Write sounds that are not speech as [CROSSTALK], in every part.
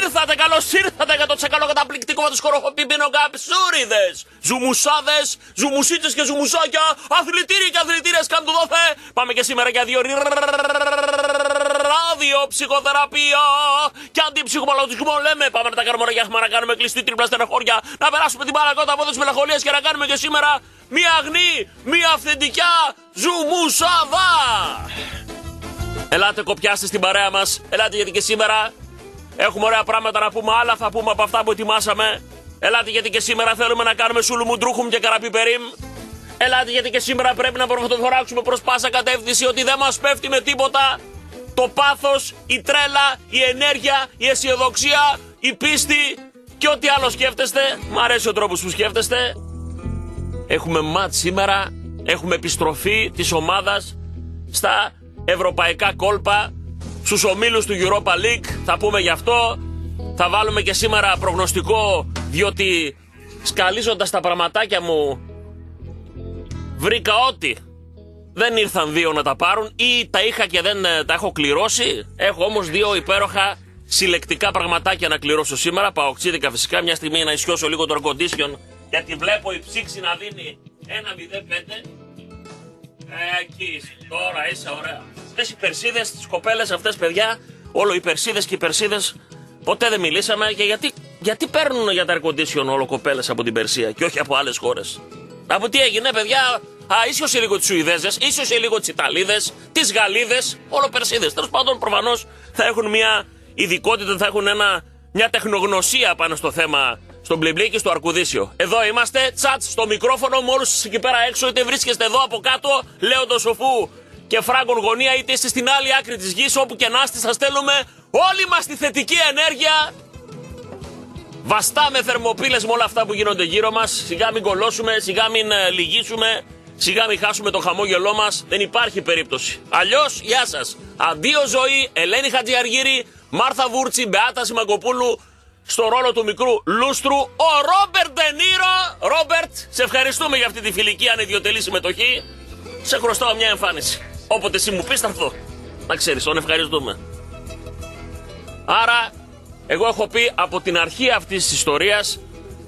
ήρθατε, καλώς ήρθατε για το τσακαλό καταπληκτικό με του χοροχοπίπινο καψούριδες. Ζουμουσάδες, ζουμουσίτσες και ζουμουσάκια, αθλητήρια και αθλητήρες κάνουν το δόθε. Πάμε και σήμερα για δύο ράδιο ψυχοθεραπεία και αντιψυχοπαλωτισμό. Λέμε, πάμε να τα κάνουμε όλα να κάνουμε κλειστή τρίπλα στεναχώρια, να περάσουμε την παρακότα από τις μελαγχολίες και να κάνουμε και σήμερα μία αγνή, μία αυθεντικά ζουμουσάδα. Ελάτε κοπιάστε στην παρέα μας, ελάτε γιατί και σήμερα Έχουμε ωραία πράγματα να πούμε, άλλα θα πούμε από αυτά που ετοιμάσαμε. Ελάτε γιατί και σήμερα θέλουμε να κάνουμε σουλουμουντρούχουμ και καραπιπερίμ. Ελάτε γιατί και σήμερα πρέπει να προφωτοφοράξουμε προς πάσα κατεύθυνση ότι δεν μας πέφτει με τίποτα το πάθος, η τρέλα, η ενέργεια, η αισιοδοξία, η πίστη και ό,τι άλλο σκέφτεστε. Μ' αρέσει ο τρόπος που σκέφτεστε. Έχουμε ματ σήμερα, έχουμε επιστροφή της ομάδας στα ευρωπαϊκά κόλπα στους ομίλους του Europa League. Θα πούμε γι' αυτό. Θα βάλουμε και σήμερα προγνωστικό διότι σκαλίζοντας τα πραγματάκια μου βρήκα ότι δεν ήρθαν δύο να τα πάρουν ή τα είχα και δεν ε, τα έχω κληρώσει. Έχω όμως δύο υπέροχα συλλεκτικά πραγματάκια να κληρώσω σήμερα. Παοξίδικα φυσικά μια στιγμή να ισιώσω λίγο το air γιατί βλέπω η ψήξη να δίνει ένα 0,5. Εκεί, τώρα είσαι ωραία. Αυτές οι περσίδες, τις κοπέλες αυτές, παιδιά, όλο οι περσίδες και οι περσίδες, ποτέ δεν μιλήσαμε και γιατί, γιατί παίρνουν για τα air condition όλο κοπέλες από την Περσία και όχι από άλλες χώρες; Από τι έγινε, παιδιά, Α, ίσως λίγο τις Σουηδέζες, ίσως λίγο τις Ιταλίδες, τις Γαλλίδες, όλο περσίδες. Τέλος πάντων, προφανώς θα έχουν μια ειδικότητα, θα έχουν ένα, μια τεχνογνωσία πάνω στο θέμα στον Μπλιμπλί και στο Αρκουδίσιο. Εδώ είμαστε, τσάτ στο μικρόφωνο, με όλους εκεί πέρα έξω, είτε βρίσκεστε εδώ από κάτω, λέω το σοφού και φράγκον γωνία, είτε είστε στην άλλη άκρη της γης, όπου και να είστε, σας στέλνουμε όλη μας τη θετική ενέργεια. Βαστάμε θερμοπύλες με όλα αυτά που γίνονται γύρω μας. Σιγά μην κολώσουμε, σιγά μην ε, λυγίσουμε, σιγά μην χάσουμε το χαμόγελό μας. Δεν υπάρχει περίπτωση. Αλλιώς, γεια σας. Αντίο ζωή, Ελένη Χατζιαργύρη, Μάρθα Βούρτσι, Μπεάτα Σιμαγκοπούλου, στο ρόλο του μικρού Λούστρου, ο Ρόμπερτ Ντενίρο. Ρόμπερτ, σε ευχαριστούμε για αυτή τη φιλική ανιδιοτελή συμμετοχή. Σε χρωστάω μια εμφάνιση. Όποτε εσύ μου πεις, θα έρθω. Να ξέρεις, τον ευχαριστούμε. Άρα, εγώ έχω πει από την αρχή αυτής της ιστορίας,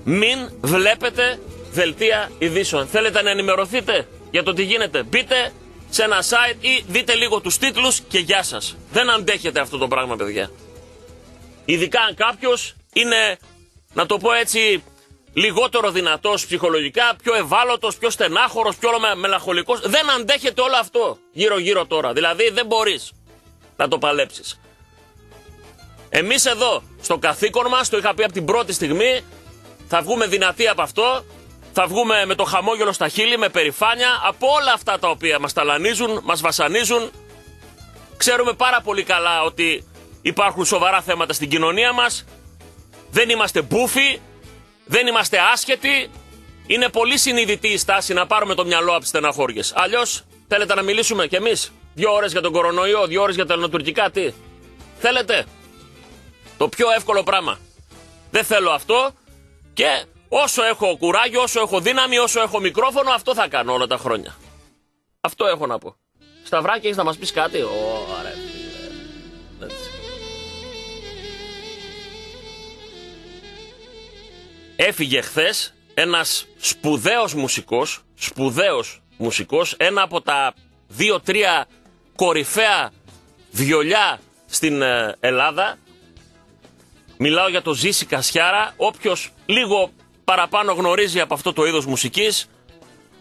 μην βλέπετε δελτία ειδήσεων. Θέλετε να ενημερωθείτε για το τι γίνεται. Μπείτε σε ένα site ή δείτε λίγο τους τίτλους και γεια σας. Δεν αντέχετε αυτό το πράγμα, παιδιά. Ειδικά αν κάποιος είναι, να το πω έτσι, λιγότερο δυνατός ψυχολογικά, πιο ευάλωτος, πιο στενάχωρος, πιο μελαγχολικός. Δεν αντέχεται όλο αυτό γύρω-γύρω τώρα. Δηλαδή δεν μπορείς να το παλέψεις. Εμείς εδώ, στο καθήκον μας, το είχα πει από την πρώτη στιγμή, θα βγούμε δυνατοί από αυτό. Θα βγούμε με το χαμόγελο στα χείλη, με περηφάνεια από όλα αυτά τα οποία μας ταλανίζουν, μας βασανίζουν. Ξέρουμε πάρα πολύ καλά ότι υπάρχουν σοβαρά θέματα στην κοινωνία μας δεν είμαστε μπούφοι, δεν είμαστε άσχετοι. Είναι πολύ συνειδητή η στάση να πάρουμε το μυαλό από τις στεναχώριες. Αλλιώς θέλετε να μιλήσουμε κι εμείς; Δύο ώρες για τον κορονοϊό, δύο ώρες για τα ελληνοτουρκικά, τι; Θέλετε; Το πιο εύκολο πράγμα. Δεν θέλω αυτό και όσο έχω κουράγιο, όσο έχω δύναμη, όσο έχω μικρόφωνο, αυτό θα κάνω όλα τα χρόνια. Αυτό έχω να πω. Σταυράκι, έχεις να μας πεις κάτι; Ωραία. Έφυγε χθες ένας σπουδαίος μουσικός, σπουδαίος μουσικός, ένα από τα δύο-τρία κορυφαία βιολιά στην ε, Ελλάδα. Μιλάω για το Ζήση Κασιάρα. Όποιος λίγο παραπάνω γνωρίζει από αυτό το είδος μουσικής,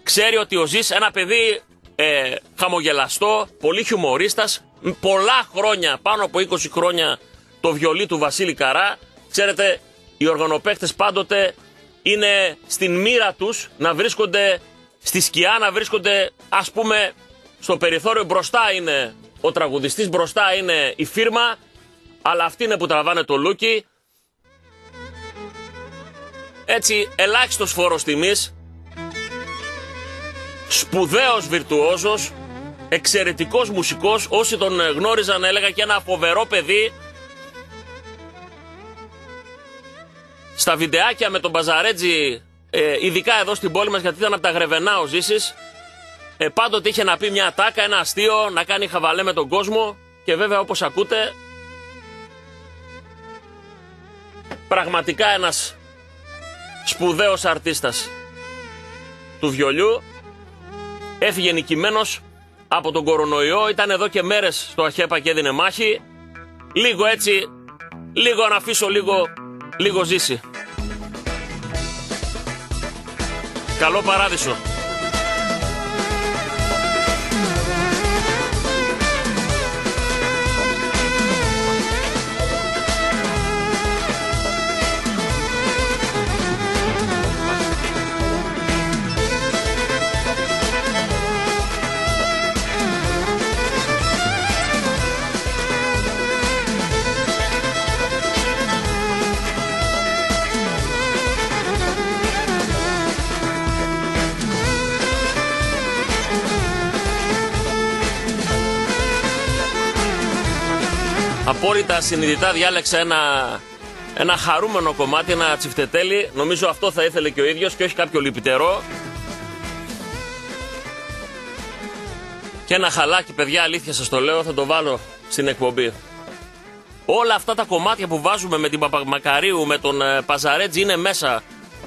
ξέρει ότι ο Ζής ένα παιδί ε, χαμογελαστό, πολύ χιουμορίστας, πολλά χρόνια, πάνω από 20 χρόνια το βιολί του Βασίλη Καρά. Ξέρετε, οι οργανοπαίχτες πάντοτε είναι στην μοίρα τους να βρίσκονται στη σκιά, να βρίσκονται ας πούμε στο περιθώριο μπροστά είναι ο τραγουδιστής, μπροστά είναι η φίρμα, αλλά αυτοί είναι που τραβάνε το λούκι. Έτσι, ελάχιστος φόρος τιμής, σπουδαίος βιρτουόζος, εξαιρετικός μουσικός, όσοι τον γνώριζαν έλεγα και ένα φοβερό παιδί, στα βιντεάκια με τον Μπαζαρέτζι, ε, ειδικά εδώ στην πόλη μας, γιατί ήταν από τα γρεβενά ο Ζήσης, ε, πάντοτε είχε να πει μια τάκα, ένα αστείο, να κάνει χαβαλέ με τον κόσμο. Και βέβαια, όπως ακούτε, πραγματικά ένας σπουδαίος αρτίστας του βιολιού. Έφυγε νικημένος από τον κορονοϊό, ήταν εδώ και μέρες στο Αχέπα και έδινε μάχη. Λίγο έτσι, λίγο να αφήσω λίγο, λίγο ζήσει. Καλό παράδεισο. Απόλυτα συνειδητά διάλεξα ένα, ένα χαρούμενο κομμάτι, ένα τσιφτετέλι. Νομίζω αυτό θα ήθελε και ο ίδιος και όχι κάποιο λυπητερό. Και ένα χαλάκι, παιδιά, αλήθεια σας το λέω, θα το βάλω στην εκπομπή. Όλα αυτά τα κομμάτια που βάζουμε με την Παπαμακαρίου, με τον ε, Παζαρέτζη είναι μέσα.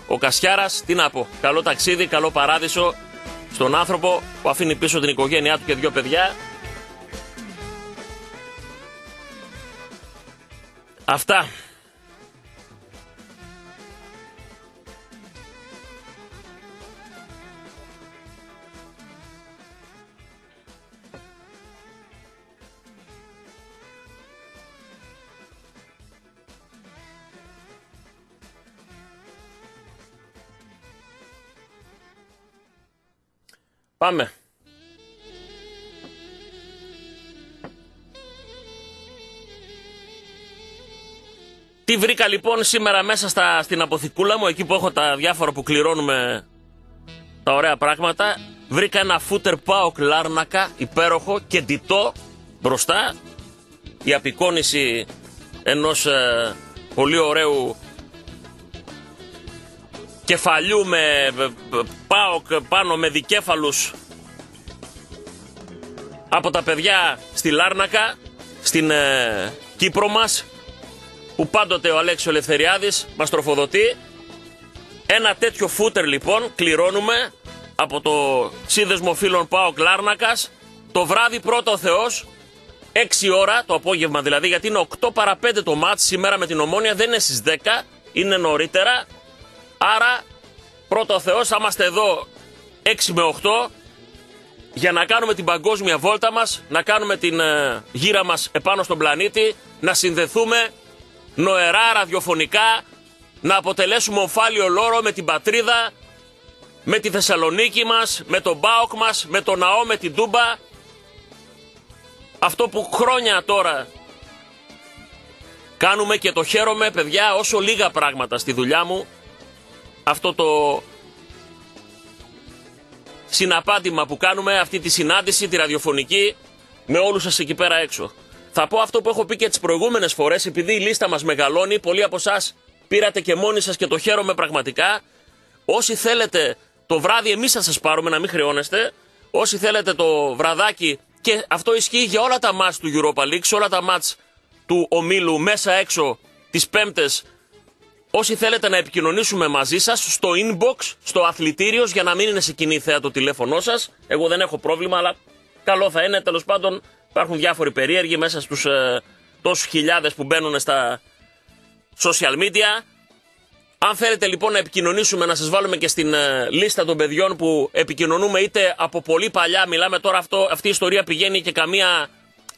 Ο Κασιάρας, τι να πω, καλό ταξίδι, καλό παράδεισο στον άνθρωπο που αφήνει πίσω την οικογένειά του και δύο παιδιά Αυτά. Πάμε. Τι βρήκα λοιπόν σήμερα μέσα στα, στην αποθηκούλα μου, εκεί που έχω τα διάφορα που κληρώνουμε τα ωραία πράγματα. Βρήκα ένα φούτερ πάοκ λάρνακα, υπέροχο και ντυτό μπροστά. Η απεικόνηση ενός ε, πολύ ωραίου κεφαλιού με πάοκ πάνω με δικέφαλους από τα παιδιά στη Λάρνακα, στην ε, Κύπρο μας που πάντοτε ο Αλέξης Ελευθεριάδης μας τροφοδοτεί. Ένα τέτοιο φούτερ λοιπόν κληρώνουμε από το σύνδεσμο φίλων Πάο Κλάρνακας το βράδυ πρώτο ο Θεός 6 ώρα το απόγευμα δηλαδή γιατί είναι 8 παρα 5 το μάτς σήμερα με την Ομόνια δεν είναι στις 10 είναι νωρίτερα άρα πρώτο ο Θεός θα είμαστε εδώ 6 με 8 για να κάνουμε την παγκόσμια βόλτα μας, να κάνουμε την ε, γύρα μας επάνω στον πλανήτη, να συνδεθούμε νοερά ραδιοφωνικά να αποτελέσουμε οφάλιο λόρο με την πατρίδα, με τη Θεσσαλονίκη μας, με τον Μπάοκ μας, με τον ναό, με την Τούμπα. Αυτό που χρόνια τώρα κάνουμε και το χαίρομαι παιδιά όσο λίγα πράγματα στη δουλειά μου. Αυτό το συναπάντημα που κάνουμε, αυτή τη συνάντηση, τη ραδιοφωνική με όλους σας εκεί πέρα έξω. Θα πω αυτό που έχω πει και τις προηγούμενες φορές, επειδή η λίστα μας μεγαλώνει. Πολλοί από εσάς πήρατε και μόνοι σας και το χαίρομαι πραγματικά. Όσοι θέλετε το βράδυ, εμείς θα σας πάρουμε να μην χρεώνεστε. Όσοι θέλετε το βραδάκι, και αυτό ισχύει για όλα τα μάτς του Europa League, σε όλα τα μάτς του ομίλου μέσα έξω τις πέμπτες Όσοι θέλετε να επικοινωνήσουμε μαζί σας στο inbox, στο αθλητήριο για να μην είναι σε κοινή θέα το τηλέφωνό σας. Εγώ δεν έχω πρόβλημα αλλά καλό θα είναι τέλος πάντων Υπάρχουν διάφοροι περίεργοι μέσα στους ε, τόσους χιλιάδες που μπαίνουν στα social media. Αν θέλετε λοιπόν να επικοινωνήσουμε, να σας βάλουμε και στην ε, λίστα των παιδιών που επικοινωνούμε είτε από πολύ παλιά, μιλάμε τώρα αυτό, αυτή η ιστορία πηγαίνει και καμία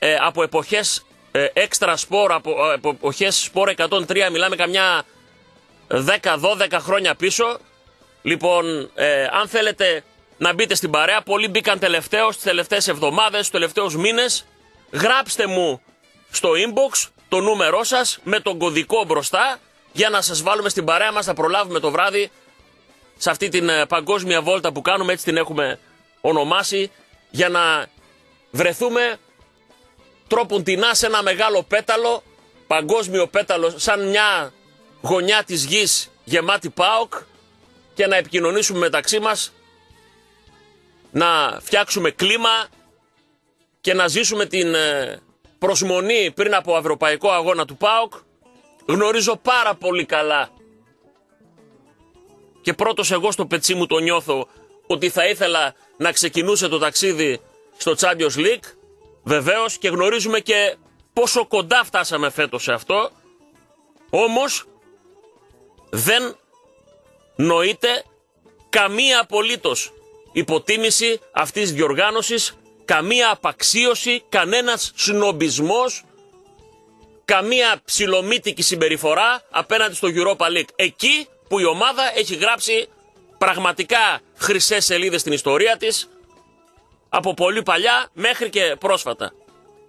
ε, από εποχές ε, έξτρα σπορ, από, ε, από εποχές σπορ 103, μιλάμε καμιά 10-12 χρόνια πίσω. Λοιπόν, αν θέλετε να μπείτε στην παρέα. Πολλοί μπήκαν τελευταίο τις τελευταίες εβδομάδες, τους τελευταίους μήνες. Γράψτε μου στο inbox το νούμερό σας με τον κωδικό μπροστά για να σας βάλουμε στην παρέα μας. Θα προλάβουμε το βράδυ σε αυτή την ε, παγκόσμια βόλτα που κάνουμε, έτσι την έχουμε ονομάσει, για να βρεθούμε τρόπον τεινά σε ένα μεγάλο πέταλο, παγκόσμιο πέταλο, σαν μια γωνιά της γης γεμάτη ΠΑΟΚ και να επικοινωνήσουμε μεταξύ μας να φτιάξουμε κλίμα και να ζήσουμε την ε, προσμονή πριν από ευρωπαϊκό αγώνα του ΠΑΟΚ γνωρίζω πάρα πολύ καλά και πρώτος εγώ στο πετσί μου το νιώθω ότι θα ήθελα να ξεκινούσε το ταξίδι στο Champions League. Βεβαίως και γνωρίζουμε και πόσο κοντά φτάσαμε φέτος σε αυτό. Όμως δεν νοείται καμία απολύτως υποτίμηση αυτής της διοργάνωσης, καμία απαξίωση, κανένας σνομπισμός, καμία ψηλομύτικη συμπεριφορά απέναντι στο Europa League. Εκεί που η ομάδα έχει γράψει πραγματικά χρυσές σελίδες στην ιστορία της από πολύ παλιά μέχρι και πρόσφατα.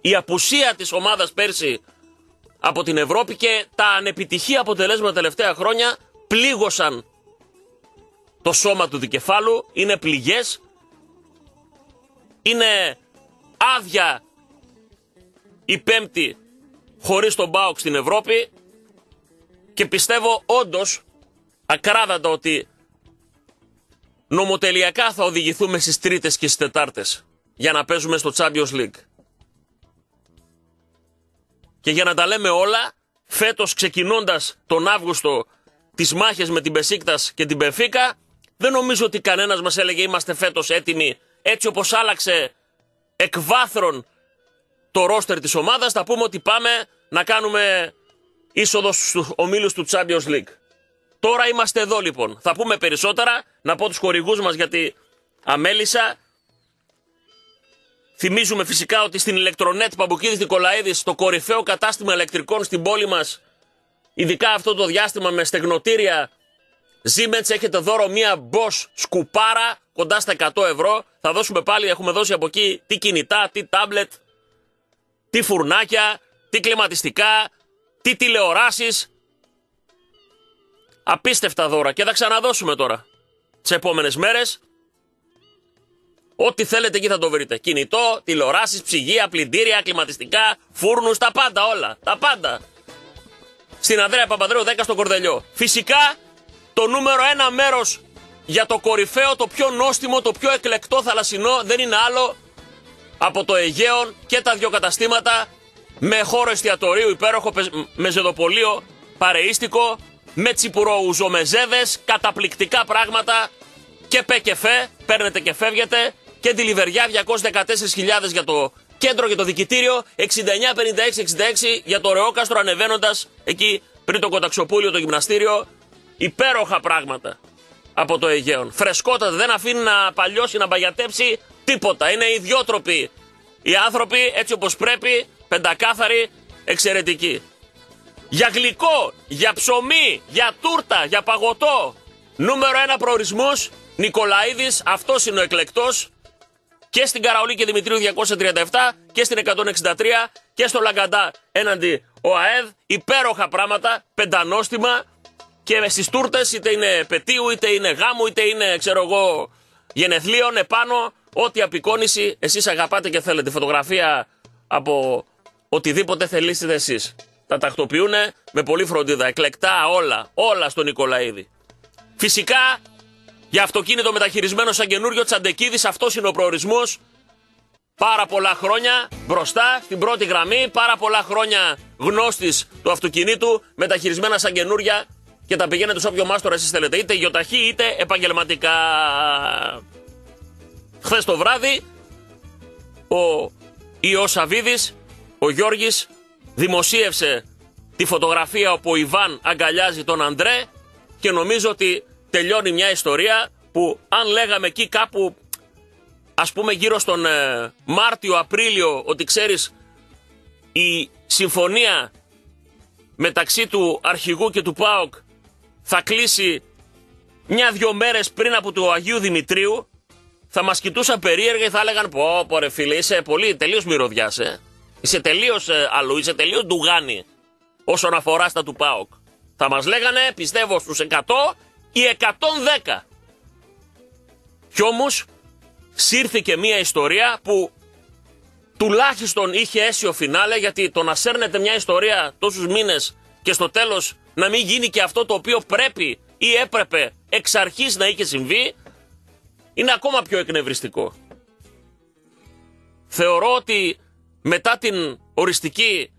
Η απουσία της ομάδας πέρσι από την Ευρώπη και τα ανεπιτυχή αποτελέσματα τελευταία χρόνια πλήγωσαν το σώμα του δικεφάλου, είναι πληγές, είναι άδεια η πέμπτη χωρίς τον Μπάουκ στην Ευρώπη και πιστεύω όντως ακράδαντα ότι νομοτελειακά θα οδηγηθούμε στις τρίτες και στις τετάρτες για να παίζουμε στο Champions League. Και για να τα λέμε όλα, φέτος ξεκινώντας τον Αύγουστο τις μάχες με την Πεσίκτας και την Πεφίκα, δεν νομίζω ότι κανένας μας έλεγε είμαστε φέτος έτοιμοι έτσι όπως άλλαξε εκ βάθρων το ρόστερ της ομάδας, θα πούμε ότι πάμε να κάνουμε είσοδος στους ομίλους του Champions League. Τώρα είμαστε εδώ λοιπόν. Θα πούμε περισσότερα, να πω τους χορηγούς μας γιατί αμέλησα. Θυμίζουμε φυσικά ότι στην ηλεκτρονέτ Παμπουκίδης Νικολαίδης, το κορυφαίο κατάστημα ηλεκτρικών στην πόλη μας, ειδικά αυτό το διάστημα με στεγνοτήρια, Siemens έχετε δώρο μία Bosch σκουπάρα κοντά στα 100 ευρώ. Θα δώσουμε πάλι, έχουμε δώσει από εκεί τι κινητά, τι τάμπλετ, τι φουρνάκια, τι κλιματιστικά, τι τηλεοράσεις. Απίστευτα δώρα και θα ξαναδώσουμε τώρα. Τις επόμενες μέρες. Ό,τι θέλετε εκεί θα το βρείτε. Κινητό, τηλεοράσεις, ψυγεία, πλυντήρια, κλιματιστικά, φούρνους, τα πάντα όλα. Τα πάντα. Στην Ανδρέα Παπαδρέου 10 στο Κορδελιό. Φυσικά το νούμερο ένα μέρος για το κορυφαίο, το πιο νόστιμο, το πιο εκλεκτό θαλασσινό δεν είναι άλλο από το Αιγαίο και τα δυο καταστήματα με χώρο εστιατορίου υπέροχο, με ζεδοπολείο, παρείστικο, με τσιπουροουζομεζέδες, καταπληκτικά πράγματα και πέ και φε, παίρνετε και φεύγετε και τη Λιβεριά 214.000 για το κέντρο και το δικητήριο, 69-56-66 για το Ρεόκαστρο ανεβαίνοντας εκεί πριν το Κοταξοπούλιο, το γυμναστήριο. Υπέροχα πράγματα από το Αιγαίο. Φρεσκότατα, δεν αφήνει να παλιώσει, να μπαγιατέψει τίποτα. Είναι ιδιότροποι οι άνθρωποι έτσι όπως πρέπει, πεντακάθαροι, εξαιρετικοί για γλυκό, για ψωμί, για τούρτα, για παγωτό. Νούμερο ένα προορισμός, Νικολαίδης, αυτός είναι ο εκλεκτός και στην Καραολή και Δημητρίου 237 και στην 163 και στο Λαγκαντά έναντι ο ΑΕΔ. Υπέροχα πράγματα, πεντανόστιμα και στις τούρτες είτε είναι πετίου, είτε είναι γάμου, είτε είναι ξέρω εγώ γενεθλίων επάνω. Ό,τι απεικόνηση εσείς αγαπάτε και θέλετε. Φωτογραφία από οτιδήποτε θελήσετε εσείς τα τακτοποιούν με πολύ φροντίδα. Εκλεκτά όλα, όλα στον Νικολαίδη. Φυσικά για αυτοκίνητο μεταχειρισμένο σαν καινούριο Τσαντεκίδης, αυτός είναι ο προορισμός. Πάρα πολλά χρόνια μπροστά στην πρώτη γραμμή, πάρα πολλά χρόνια γνώστης του αυτοκινήτου, μεταχειρισμένα σαν καινούρια και τα πηγαίνετε σε όποιο μάστορα εσείς θέλετε, είτε γιοταχή είτε επαγγελματικά. Χθες το βράδυ, ο Ιω ο Γιώργης δημοσίευσε τη φωτογραφία όπου ο Ιβάν αγκαλιάζει τον Αντρέ και νομίζω ότι τελειώνει μια ιστορία που αν λέγαμε εκεί κάπου ας πούμε γύρω στον ε, Μάρτιο-Απρίλιο ότι ξέρεις η συμφωνία μεταξύ του αρχηγού και του ΠΑΟΚ θα κλείσει μια-δυο μέρες πριν από του Αγίου Δημητρίου θα μας κοιτούσαν περίεργα και θα έλεγαν πω πω ρε φίλε είσαι πολύ τελείως μυρωδιάς ε. Είσαι τελείως ε, αλλού, είσαι τελείως ντουγάνι όσον αφορά στα του ΠΑΟΚ. Θα μας λέγανε, πιστεύω, στους 100 ή 110. Κι όμως σύρθηκε μια ιστορία που τουλάχιστον είχε αίσιο φινάλε γιατί το να σέρνετε μια ιστορία τόσους μήνες και στο τέλος να μην γίνει και αυτό το οποίο πρέπει ή έπρεπε εξ αρχής να είχε συμβεί είναι ακόμα πιο εκνευριστικό. Θεωρώ ότι μετά την οριστική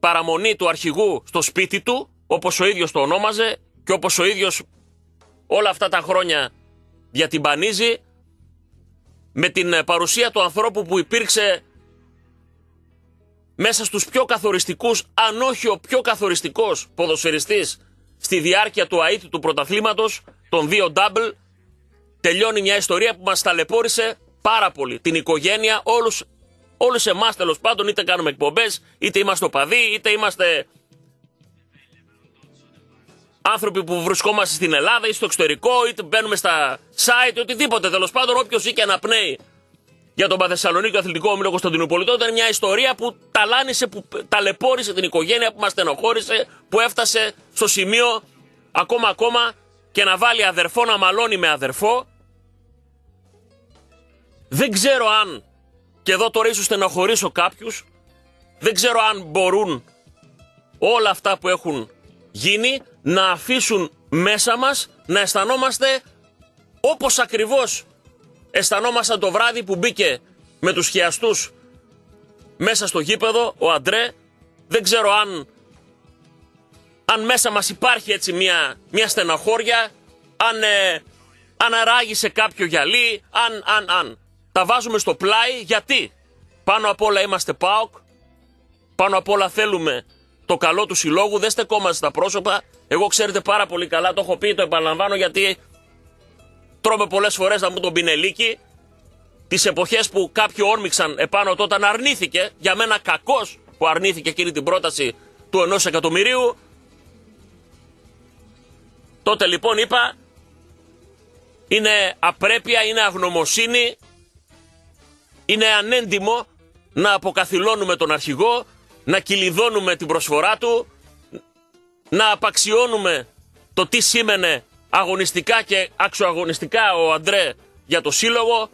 παραμονή του αρχηγού στο σπίτι του, όπως ο ίδιος το ονόμαζε και όπως ο ίδιος όλα αυτά τα χρόνια διατυμπανίζει με την παρουσία του ανθρώπου που υπήρξε μέσα στους πιο καθοριστικούς, αν όχι ο πιο καθοριστικός ποδοσφαιριστής στη διάρκεια του ΑΕΤ του πρωταθλήματος, των δύο double, τελειώνει μια ιστορία που μας ταλαιπώρησε πάρα πολύ. Την οικογένεια, όλους, όλους εμάς τέλος πάντων, είτε κάνουμε εκπομπές, είτε είμαστε οπαδοί, είτε είμαστε άνθρωποι που βρισκόμαστε στην Ελλάδα ή στο εξωτερικό, είτε μπαίνουμε στα site, οτιδήποτε τέλος πάντων, όποιος ζει και αναπνέει για τον Παθεσσαλονίκη Αθλητικό Όμιλο Κωνσταντινούπολιτο ήταν μια ιστορία που ταλάνισε, που ταλαιπώρησε την οικογένεια, που μας στενοχώρησε, που έφτασε στο σημείο ακόμα ακόμα και να βάλει αδερφό να μαλώνει με αδερφό. Δεν ξέρω αν, και εδώ τώρα ίσως στενοχωρήσω κάποιους, δεν ξέρω αν μπορούν όλα αυτά που έχουν γίνει να αφήσουν μέσα μας να αισθανόμαστε όπως ακριβώς αισθανόμασταν το βράδυ που μπήκε με τους χιαστούς μέσα στο γήπεδο ο Αντρέ. Δεν ξέρω αν, αν μέσα μας υπάρχει έτσι μια, μια στεναχώρια, αν, ε, αν αράγησε κάποιο γυαλί, αν, αν, αν. Τα βάζουμε στο πλάι γιατί; Πάνω απ' όλα είμαστε ΠΑΟΚ, πάνω απ' όλα θέλουμε το καλό του συλλόγου, δεν στεκόμαστε στα πρόσωπα. Εγώ ξέρετε πάρα πολύ καλά, το έχω πει, το επαναλαμβάνω γιατί τρώμε πολλές φορές να μου τον πινελίκι. Τις εποχές που κάποιοι όρμηξαν επάνω τότε αρνήθηκε, για μένα κακός που αρνήθηκε εκείνη την πρόταση του ενός εκατομμυρίου. Τότε λοιπόν είπα, είναι απρέπεια, είναι αγνωμοσύνη, είναι ανέντιμο να αποκαθιλώνουμε τον αρχηγό, να κυλιδώνουμε την προσφορά του, να απαξιώνουμε το τι σήμαινε αγωνιστικά και αξιοαγωνιστικά ο Αντρέ για το σύλλογο,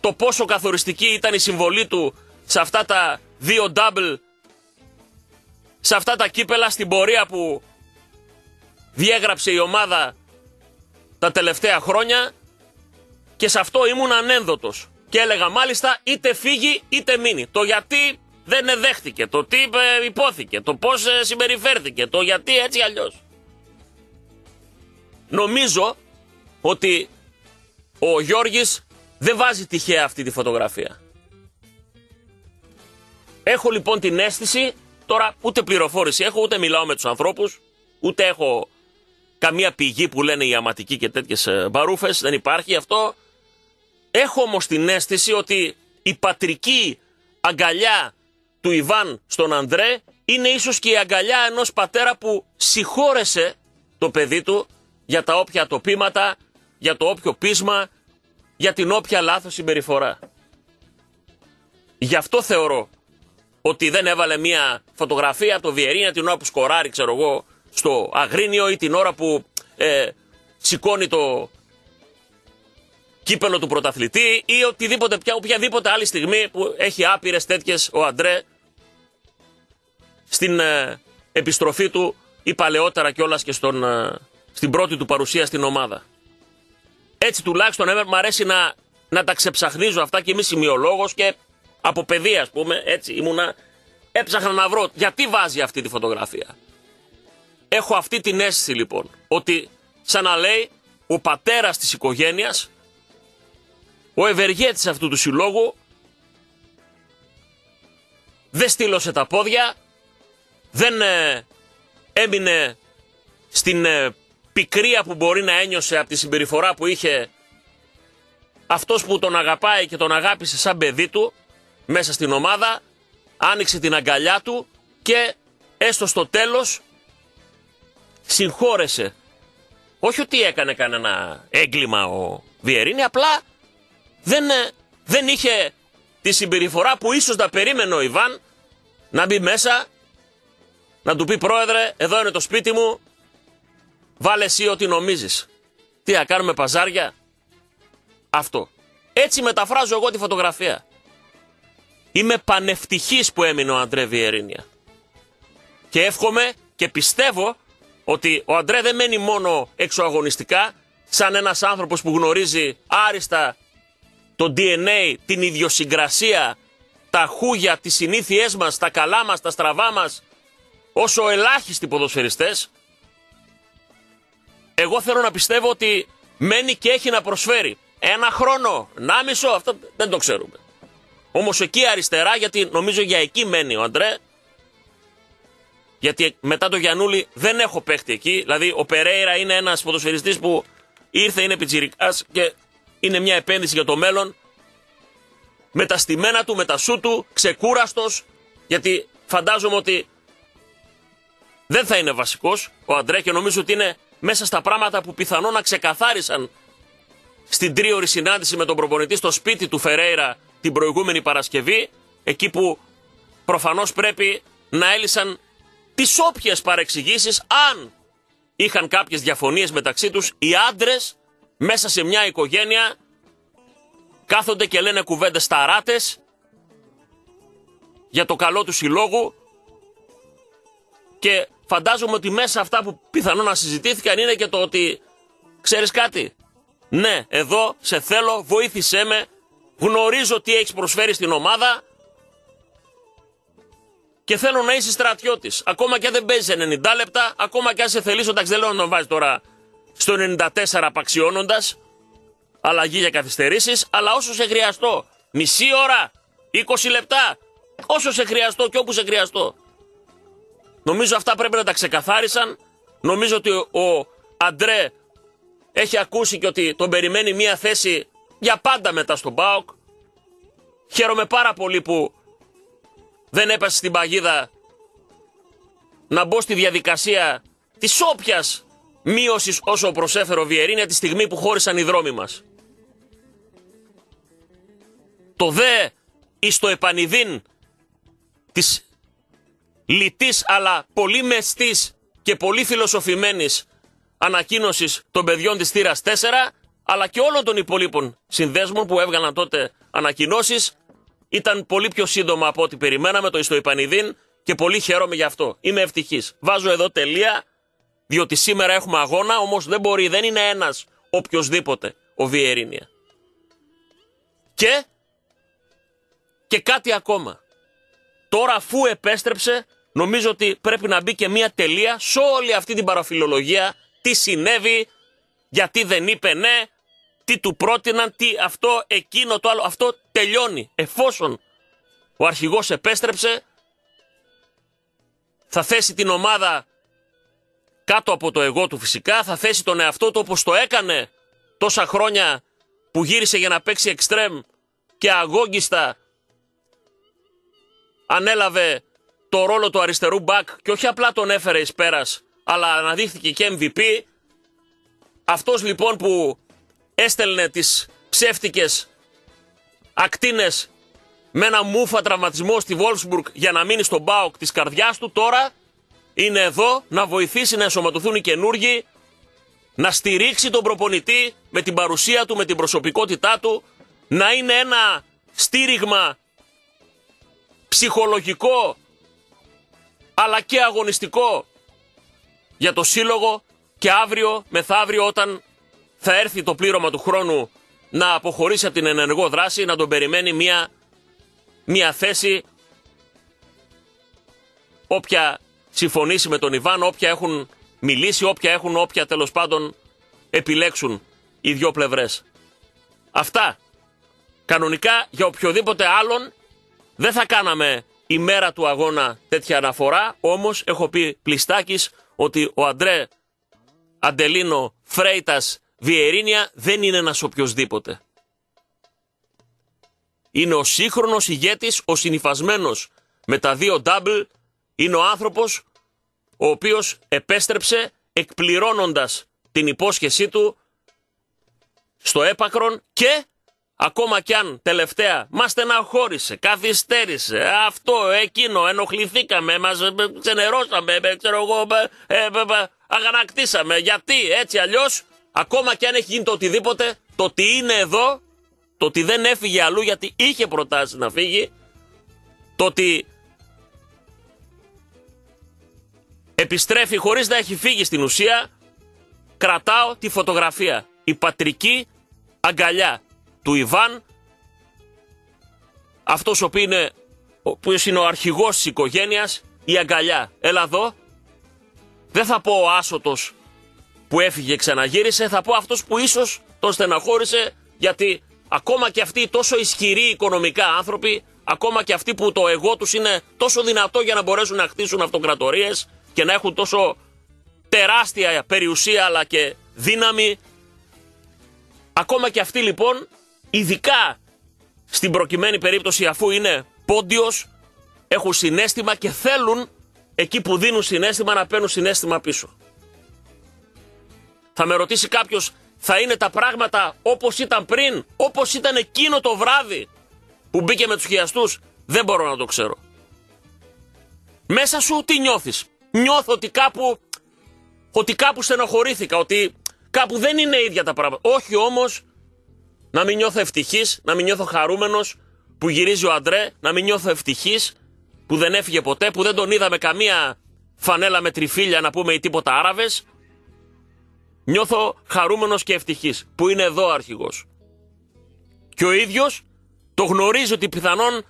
το πόσο καθοριστική ήταν η συμβολή του σε αυτά τα δύο double, σε αυτά τα κύπελα στην πορεία που διέγραψε η ομάδα τα τελευταία χρόνια και σε αυτό ήμουν ανένδοτος. Και έλεγα μάλιστα είτε φύγει είτε μείνει. Το γιατί δεν δέχτηκε, το τι υπόθηκε, το πώς ε, συμπεριφέρθηκε, το γιατί έτσι αλλιώς. Νομίζω ότι ο Γιώργης δεν βάζει τυχαία αυτή τη φωτογραφία. Έχω λοιπόν την αίσθηση, τώρα ούτε πληροφόρηση έχω, ούτε μιλάω με τους ανθρώπους, ούτε έχω καμία πηγή που λένε οι αματικοί και τέτοιες ε, μπαρούφες, δεν υπάρχει αυτό. Έχω όμως την αίσθηση ότι η πατρική αγκαλιά του Ιβάν στον Ανδρέ είναι ίσως και η αγκαλιά ενός πατέρα που συγχώρεσε το παιδί του για τα όποια τοπήματα, για το όποιο πείσμα, για την όποια λάθος συμπεριφορά. Γι' αυτό θεωρώ ότι δεν έβαλε μια φωτογραφία από το Βιερίνια την ώρα που σκοράρει, ξέρω εγώ, στο Αγρίνιο ή την ώρα που ε, σηκώνει το κύπελο του πρωταθλητή ή οτιδήποτε πια, οποιαδήποτε άλλη στιγμή που έχει άπειρες τέτοιες ο Αντρέ στην ε, επιστροφή του ή παλαιότερα κιόλας και στον, ε, στην πρώτη του παρουσία στην ομάδα. Έτσι τουλάχιστον ε, μου αρέσει να, να τα ξεψαχνίζω αυτά και είμαι σημειολόγος και από παιδεία, ας πούμε, έτσι ήμουνα. Έψαχνα να βρω γιατί βάζει αυτή τη φωτογραφία. Έχω αυτή την αίσθηση λοιπόν ότι σαν να λέει ο πατέρας της οικογένειας, ο ευεργέτης αυτού του συλλόγου δεν στήλωσε τα πόδια, δεν ε, έμεινε στην ε, πικρία που μπορεί να ένιωσε από τη συμπεριφορά που είχε αυτός που τον αγαπάει και τον αγάπησε σαν παιδί του μέσα στην ομάδα, άνοιξε την αγκαλιά του και έστω στο τέλος συγχώρεσε. Όχι ότι έκανε κανένα έγκλημα ο Βιερίνη, απλά δεν, ε, δεν είχε τη συμπεριφορά που ίσως να περίμενε ο Ιβάν να μπει μέσα, να του πει πρόεδρε εδώ είναι το σπίτι μου, Βάλε εσύ ό,τι νομίζεις. Τι να κάνουμε παζάρια; Αυτό. Έτσι μεταφράζω εγώ τη φωτογραφία. Είμαι πανευτυχής που έμεινε ο Αντρέ Βιερίνια. Και εύχομαι και πιστεύω ότι ο Αντρέ δεν μένει μόνο εξωαγωνιστικά σαν ένας άνθρωπος που γνωρίζει άριστα το DNA, την ιδιοσυγκρασία, τα χούγια, τις συνήθειές μας, τα καλά μας, τα στραβά μας, όσο ελάχιστοι ποδοσφαιριστές, εγώ θέλω να πιστεύω ότι μένει και έχει να προσφέρει. Ένα χρόνο, να μισό, αυτό δεν το ξέρουμε. Όμως εκεί αριστερά, γιατί νομίζω για εκεί μένει ο Αντρέ, γιατί μετά το Γιανούλη δεν έχω παίχτη εκεί. Δηλαδή ο Περέιρα είναι ένας ποδοσφαιριστής που ήρθε, είναι πιτσιρικάς και είναι μια επένδυση για το μέλλον. Με τα στημένα του, με τα σου του, ξεκούραστος, γιατί φαντάζομαι ότι δεν θα είναι βασικός ο Αντρέ και νομίζω ότι είναι μέσα στα πράγματα που πιθανόν να ξεκαθάρισαν στην τρίωρη συνάντηση με τον προπονητή στο σπίτι του Φερέιρα την προηγούμενη Παρασκευή, εκεί που προφανώς πρέπει να έλυσαν τις όποιες παρεξηγήσεις, αν είχαν κάποιες διαφωνίες μεταξύ τους, οι άντρες μέσα σε μια οικογένεια κάθονται και λένε κουβέντες σταράτες για το καλό του συλλόγου και φαντάζομαι ότι μέσα αυτά που πιθανόν να συζητήθηκαν είναι και το ότι ξέρεις κάτι, ναι εδώ σε θέλω, βοήθησέ με, γνωρίζω τι έχεις προσφέρει στην ομάδα και θέλω να είσαι στρατιώτης. Ακόμα και αν δεν παίζεις 90 λεπτά, ακόμα και αν σε θελήσω, εντάξει δεν λέω να τον βάζεις τώρα στο 94 απαξιώνοντας, αλλαγή για καθυστερήσεις, αλλά όσο σε χρειαστώ. Μισή ώρα, 20 λεπτά, όσο σε χρειαστώ και όπου σε χρειαστώ. Νομίζω αυτά πρέπει να τα ξεκαθάρισαν. Νομίζω ότι ο Αντρέ έχει ακούσει και ότι τον περιμένει μία θέση για πάντα μετά στον ΠΑΟΚ. Χαίρομαι πάρα πολύ που δεν έπασε στην παγίδα να μπω στη διαδικασία της όποιας μείωσης όσο προσέφερε ο Βιερίνια τη στιγμή που χώρισαν οι δρόμοι μας. Το δε εις το επανειδήν της λιτής αλλά πολύ μεστής και πολύ φιλοσοφημένης ανακοίνωσης των παιδιών της θύρας 4 αλλά και όλων των υπολείπων συνδέσμων που έβγαλαν τότε ανακοινώσεις ήταν πολύ πιο σύντομα από ό,τι περιμέναμε το Ιστοϊπανιδίν και πολύ χαίρομαι γι' αυτό. Είμαι ευτυχής. Βάζω εδώ τελεία, διότι σήμερα έχουμε αγώνα, όμως δεν μπορεί, δεν είναι ένας οποιοδήποτε ο Βιερίνια. Και, και κάτι ακόμα. Τώρα αφού επέστρεψε, νομίζω ότι πρέπει να μπει και μία τελεία σε όλη αυτή την παραφιλολογία. Τι συνέβη, γιατί δεν είπε ναι, τι του πρότειναν, τι αυτό, εκείνο, το άλλο. Αυτό τελειώνει. Εφόσον ο αρχηγός επέστρεψε, θα θέσει την ομάδα κάτω από το εγώ του φυσικά, θα θέσει τον εαυτό του όπως το έκανε τόσα χρόνια που γύρισε για να παίξει εξτρέμ και αγόγγιστα ανέλαβε το ρόλο του αριστερού μπακ και όχι απλά τον έφερε εις πέρας, αλλά αναδείχθηκε και MVP. Αυτός λοιπόν που έστελνε τις ψεύτικες ακτίνες με ένα μούφα τραυματισμό στη Βόλσμπουργκ για να μείνει στον μπάουκ της καρδιάς του τώρα είναι εδώ να βοηθήσει να ενσωματωθούν οι καινούργοι να στηρίξει τον προπονητή με την παρουσία του, με την προσωπικότητά του να είναι ένα στήριγμα ψυχολογικό αλλά και αγωνιστικό για το σύλλογο και αύριο μεθαύριο όταν θα έρθει το πλήρωμα του χρόνου να αποχωρήσει από την ενεργό δράση, να τον περιμένει μια, μια θέση όποια συμφωνήσει με τον Ιβάν, όποια έχουν μιλήσει, όποια έχουν, όποια τέλος πάντων επιλέξουν οι δυο πλευρές. Αυτά. Κανονικά για οποιοδήποτε άλλον δεν θα κάναμε η μέρα του αγώνα τέτοια αναφορά, όμως έχω πει πλιστάκης ότι ο Αντρέ Αντελίνο Φρέιτας Βιερίνια δεν είναι ένας οποιοδήποτε. Είναι ο σύγχρονος ηγέτης, ο συνυφασμένος με τα δύο double, είναι ο άνθρωπος ο οποίος επέστρεψε εκπληρώνοντας την υπόσχεσή του στο έπακρον και ακόμα κι αν τελευταία μας στεναχώρησε, καθυστέρησε, αυτό, εκείνο, ενοχληθήκαμε, μας ξενερώσαμε, ξέρω εγώ, ε, αγανακτήσαμε, γιατί έτσι αλλιώς ακόμα και αν έχει γίνει το οτιδήποτε, το ότι είναι εδώ, το ότι δεν έφυγε αλλού γιατί είχε προτάσει να φύγει, το ότι επιστρέφει χωρίς να έχει φύγει στην ουσία, κρατάω τη φωτογραφία. Η πατρική αγκαλιά του Ιβάν, αυτός ο οποίος είναι, ο είναι ο αρχηγός της οικογένειας η αγκαλιά. Έλα εδώ. Δεν θα πω ο άσωτος που έφυγε και ξαναγύρισε, θα πω αυτός που ίσως τον στεναχώρησε γιατί ακόμα και αυτοί οι τόσο ισχυροί οικονομικά άνθρωποι, ακόμα και αυτοί που το εγώ τους είναι τόσο δυνατό για να μπορέσουν να χτίσουν αυτοκρατορίες και να έχουν τόσο τεράστια περιουσία αλλά και δύναμη, ακόμα και αυτοί λοιπόν, ειδικά στην προκειμένη περίπτωση αφού είναι πόντιος, έχουν συνέστημα και θέλουν εκεί που δίνουν συνέστημα να παίρνουν συνέστημα πίσω. Θα με ρωτήσει κάποιος, θα είναι τα πράγματα όπως ήταν πριν, όπως ήταν εκείνο το βράδυ που μπήκε με τους χιαστούς; Δεν μπορώ να το ξέρω. Μέσα σου τι νιώθεις; Νιώθω ότι κάπου, ότι κάπου στενοχωρήθηκα, ότι κάπου δεν είναι ίδια τα πράγματα. Όχι όμως να μην νιώθω ευτυχής, να μην νιώθω χαρούμενος που γυρίζει ο Αντρέ, να μην νιώθω ευτυχής που δεν έφυγε ποτέ, που δεν τον είδαμε καμία φανέλα με τριφύλια να πούμε ή τίποτα Άραβες. Νιώθω χαρούμενος και ευτυχής που είναι εδώ ο αρχηγός. Και ο ίδιος το γνωρίζει ότι πιθανόν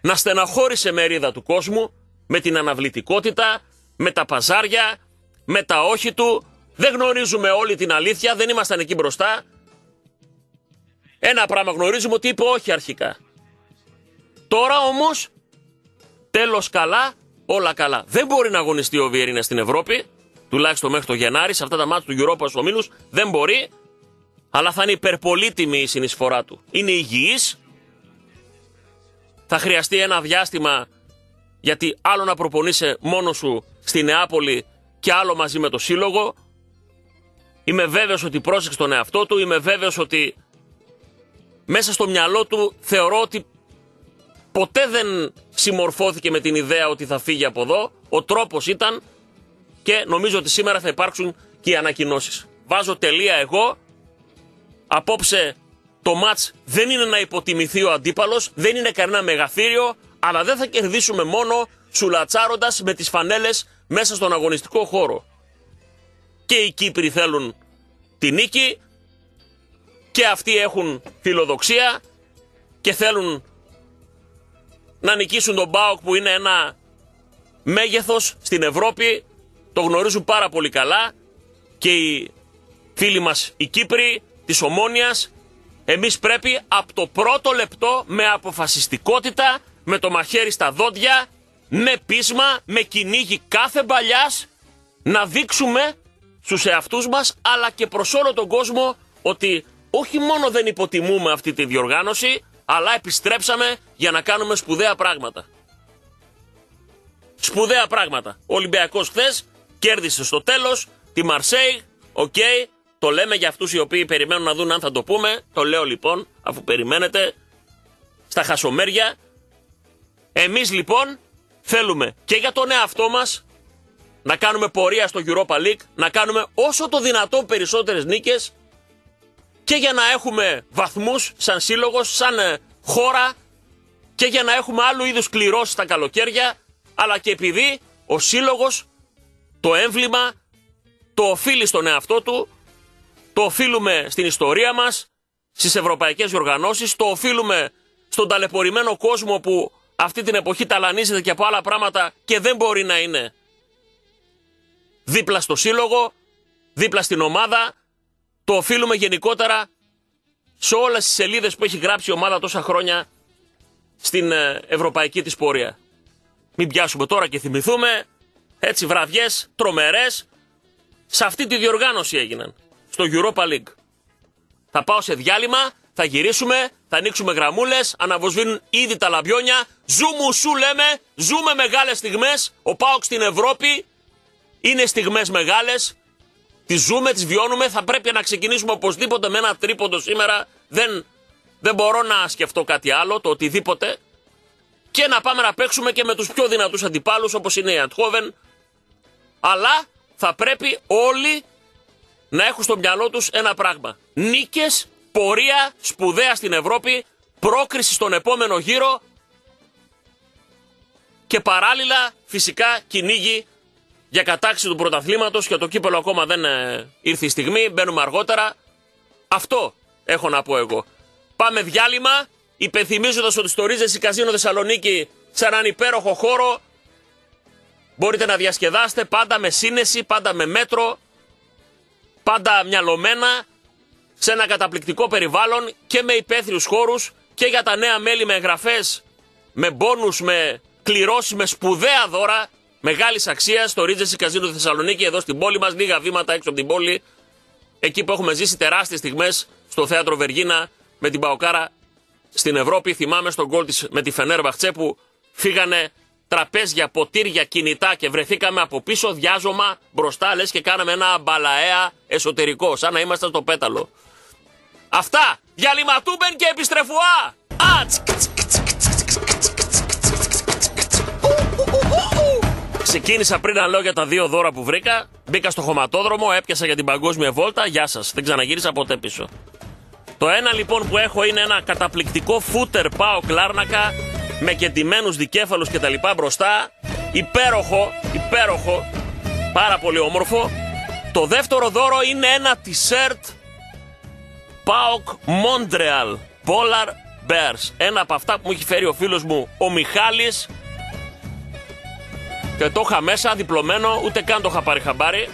να στεναχώρησε μερίδα του κόσμου με την αναβλητικότητα, με τα παζάρια, με τα όχι του. Δεν γνωρίζουμε όλη την αλήθεια, δεν ήμασταν εκεί μπροστά. Ένα πράγμα γνωρίζουμε ότι είπε όχι αρχικά. Τώρα όμως Τέλος καλά, όλα καλά. Δεν μπορεί να αγωνιστεί ο Βιερίνας στην Ευρώπη, τουλάχιστον μέχρι το Γενάρη, σε αυτά τα μάτια του Europa στους ομίλους. Δεν μπορεί, αλλά θα είναι υπερπολίτιμη η συνεισφορά του. Είναι υγιής, θα χρειαστεί ένα διάστημα γιατί άλλο να προπονείσαι μόνος σου στη Νεάπολη και άλλο μαζί με το σύλλογο. Είμαι βέβαιος ότι πρόσεξε τον εαυτό του, είμαι βέβαιος ότι μέσα στο μυαλό του θεωρώ ότι ποτέ δεν συμμορφώθηκε με την ιδέα ότι θα φύγει από εδώ. Ο τρόπος ήταν και νομίζω ότι σήμερα θα υπάρξουν και οι ανακοινώσεις. Βάζω τελεία εγώ. Απόψε το μάτς δεν είναι να υποτιμηθεί ο αντίπαλος, δεν είναι κανένα μεγαθύριο, αλλά δεν θα κερδίσουμε μόνο σουλατσάροντας με τις φανέλες μέσα στον αγωνιστικό χώρο. Και οι Κύπροι θέλουν τη νίκη και αυτοί έχουν φιλοδοξία και θέλουν να νικήσουν τον Μπάουκ που είναι ένα μέγεθος στην Ευρώπη. Το γνωρίζουν πάρα πολύ καλά και οι φίλοι μας οι Κύπροι της Ομόνιας εμείς πρέπει από το πρώτο λεπτό με αποφασιστικότητα, με το μαχαίρι στα δόντια, με πείσμα, με κυνήγι κάθε μπαλιάς να δείξουμε στους εαυτούς μας αλλά και προς όλο τον κόσμο ότι όχι μόνο δεν υποτιμούμε αυτή τη διοργάνωση αλλά επιστρέψαμε για να κάνουμε σπουδαία πράγματα. Σπουδαία πράγματα. Ο Ολυμπιακός χθες κέρδισε στο τέλος τη Μαρσέη, οκ, το λέμε για αυτούς οι οποίοι περιμένουν να δουν αν θα το πούμε, το λέω λοιπόν, αφού περιμένετε, στα χασομέρια. Εμείς λοιπόν θέλουμε και για τον εαυτό μας να κάνουμε πορεία στο Europa League, να κάνουμε όσο το δυνατόν περισσότερες νίκες και για να έχουμε βαθμούς σαν σύλλογος, σαν ε, χώρα και για να έχουμε άλλου είδους κληρώσεις τα καλοκαίρια, αλλά και επειδή ο σύλλογος το έμβλημα το οφείλει στον εαυτό του, το οφείλουμε στην ιστορία μας, στις ευρωπαϊκές οργανώσεις, το οφείλουμε στον ταλαιπωρημένο κόσμο που αυτή την εποχή ταλανίζεται και από άλλα πράγματα και δεν μπορεί να είναι δίπλα στο σύλλογο, δίπλα στην ομάδα, το οφείλουμε γενικότερα σε όλες τις σελίδες που έχει γράψει η ομάδα τόσα χρόνια στην ε, ευρωπαϊκή της πορεία. Μην πιάσουμε τώρα και θυμηθούμε, έτσι βραδιές τρομερές, σε αυτή τη διοργάνωση έγιναν, στο Europa League. Θα πάω σε διάλειμμα, θα γυρίσουμε, θα ανοίξουμε γραμμούλες, αναβοσβήνουν ήδη τα λαμπιόνια, ζούμε σου λέμε, ζούμε μεγάλες στιγμές, ο Πάοξ στην Ευρώπη είναι στιγμές μεγάλες, τι ζούμε, τι βιώνουμε. Θα πρέπει να ξεκινήσουμε οπωσδήποτε με ένα τρίποντο σήμερα. Δεν, δεν μπορώ να σκεφτώ κάτι άλλο, το οτιδήποτε. Και να πάμε να παίξουμε και με τους πιο δυνατούς αντιπάλους όπως είναι η Αντχόβεν. Αλλά θα πρέπει όλοι να έχουν στο μυαλό τους ένα πράγμα. Νίκες, πορεία σπουδαία στην Ευρώπη, πρόκριση στον επόμενο γύρο και παράλληλα φυσικά κυνήγι για κατάξη του πρωταθλήματος και το κύπελο ακόμα δεν ε, ήρθε η στιγμή, μπαίνουμε αργότερα. Αυτό έχω να πω εγώ. Πάμε διάλειμμα, υπενθυμίζοντας ότι στο Ρίζεση Καζίνο Θεσσαλονίκη σε έναν υπέροχο χώρο Μπορείτε να διασκεδάσετε πάντα με σύνεση, πάντα με μέτρο, πάντα μυαλωμένα, σε ένα καταπληκτικό περιβάλλον και με υπαίθριους χώρους και για τα νέα μέλη με εγγραφές, με μπόνους, με κληρώσεις, με σπουδαία δώρα μεγάλης αξίας στο Regency Casino Θεσσαλονίκη, εδώ στην πόλη μας, λίγα βήματα έξω από την πόλη, εκεί που έχουμε ζήσει τεράστιες στιγμές στο θέατρο Βεργίνα με την Παοκάρα στην Ευρώπη. Θυμάμαι στον γκολ της με τη Φενέρ Μπαχτσέ που φύγανε τραπέζια, ποτήρια, κινητά και βρεθήκαμε από πίσω διάζωμα μπροστά λες και κάναμε ένα μπαλαέα εσωτερικό, σαν να είμαστε στο πέταλο. Αυτά! Διαλυματούμπεν και επιστρεφουά! Ξεκίνησα πριν να λέω για τα δύο δώρα που βρήκα. Μπήκα στο χωματόδρομο, έπιασα για την παγκόσμια βόλτα. Γεια σας. Δεν ξαναγύρισα ποτέ πίσω. Το ένα λοιπόν που έχω είναι ένα καταπληκτικό φούτερ πάω κλάρνακα με κεντυμένους δικέφαλους και τα λοιπά μπροστά. Υπέροχο, υπέροχο, πάρα πολύ όμορφο. Το δεύτερο δώρο είναι ένα t-shirt PAOK Montreal Polar Bears. Ένα από αυτά που μου έχει φέρει ο φίλος μου ο Μιχάλης και το είχα μέσα διπλωμένο, ούτε καν το είχα πάρει χαμπάρι.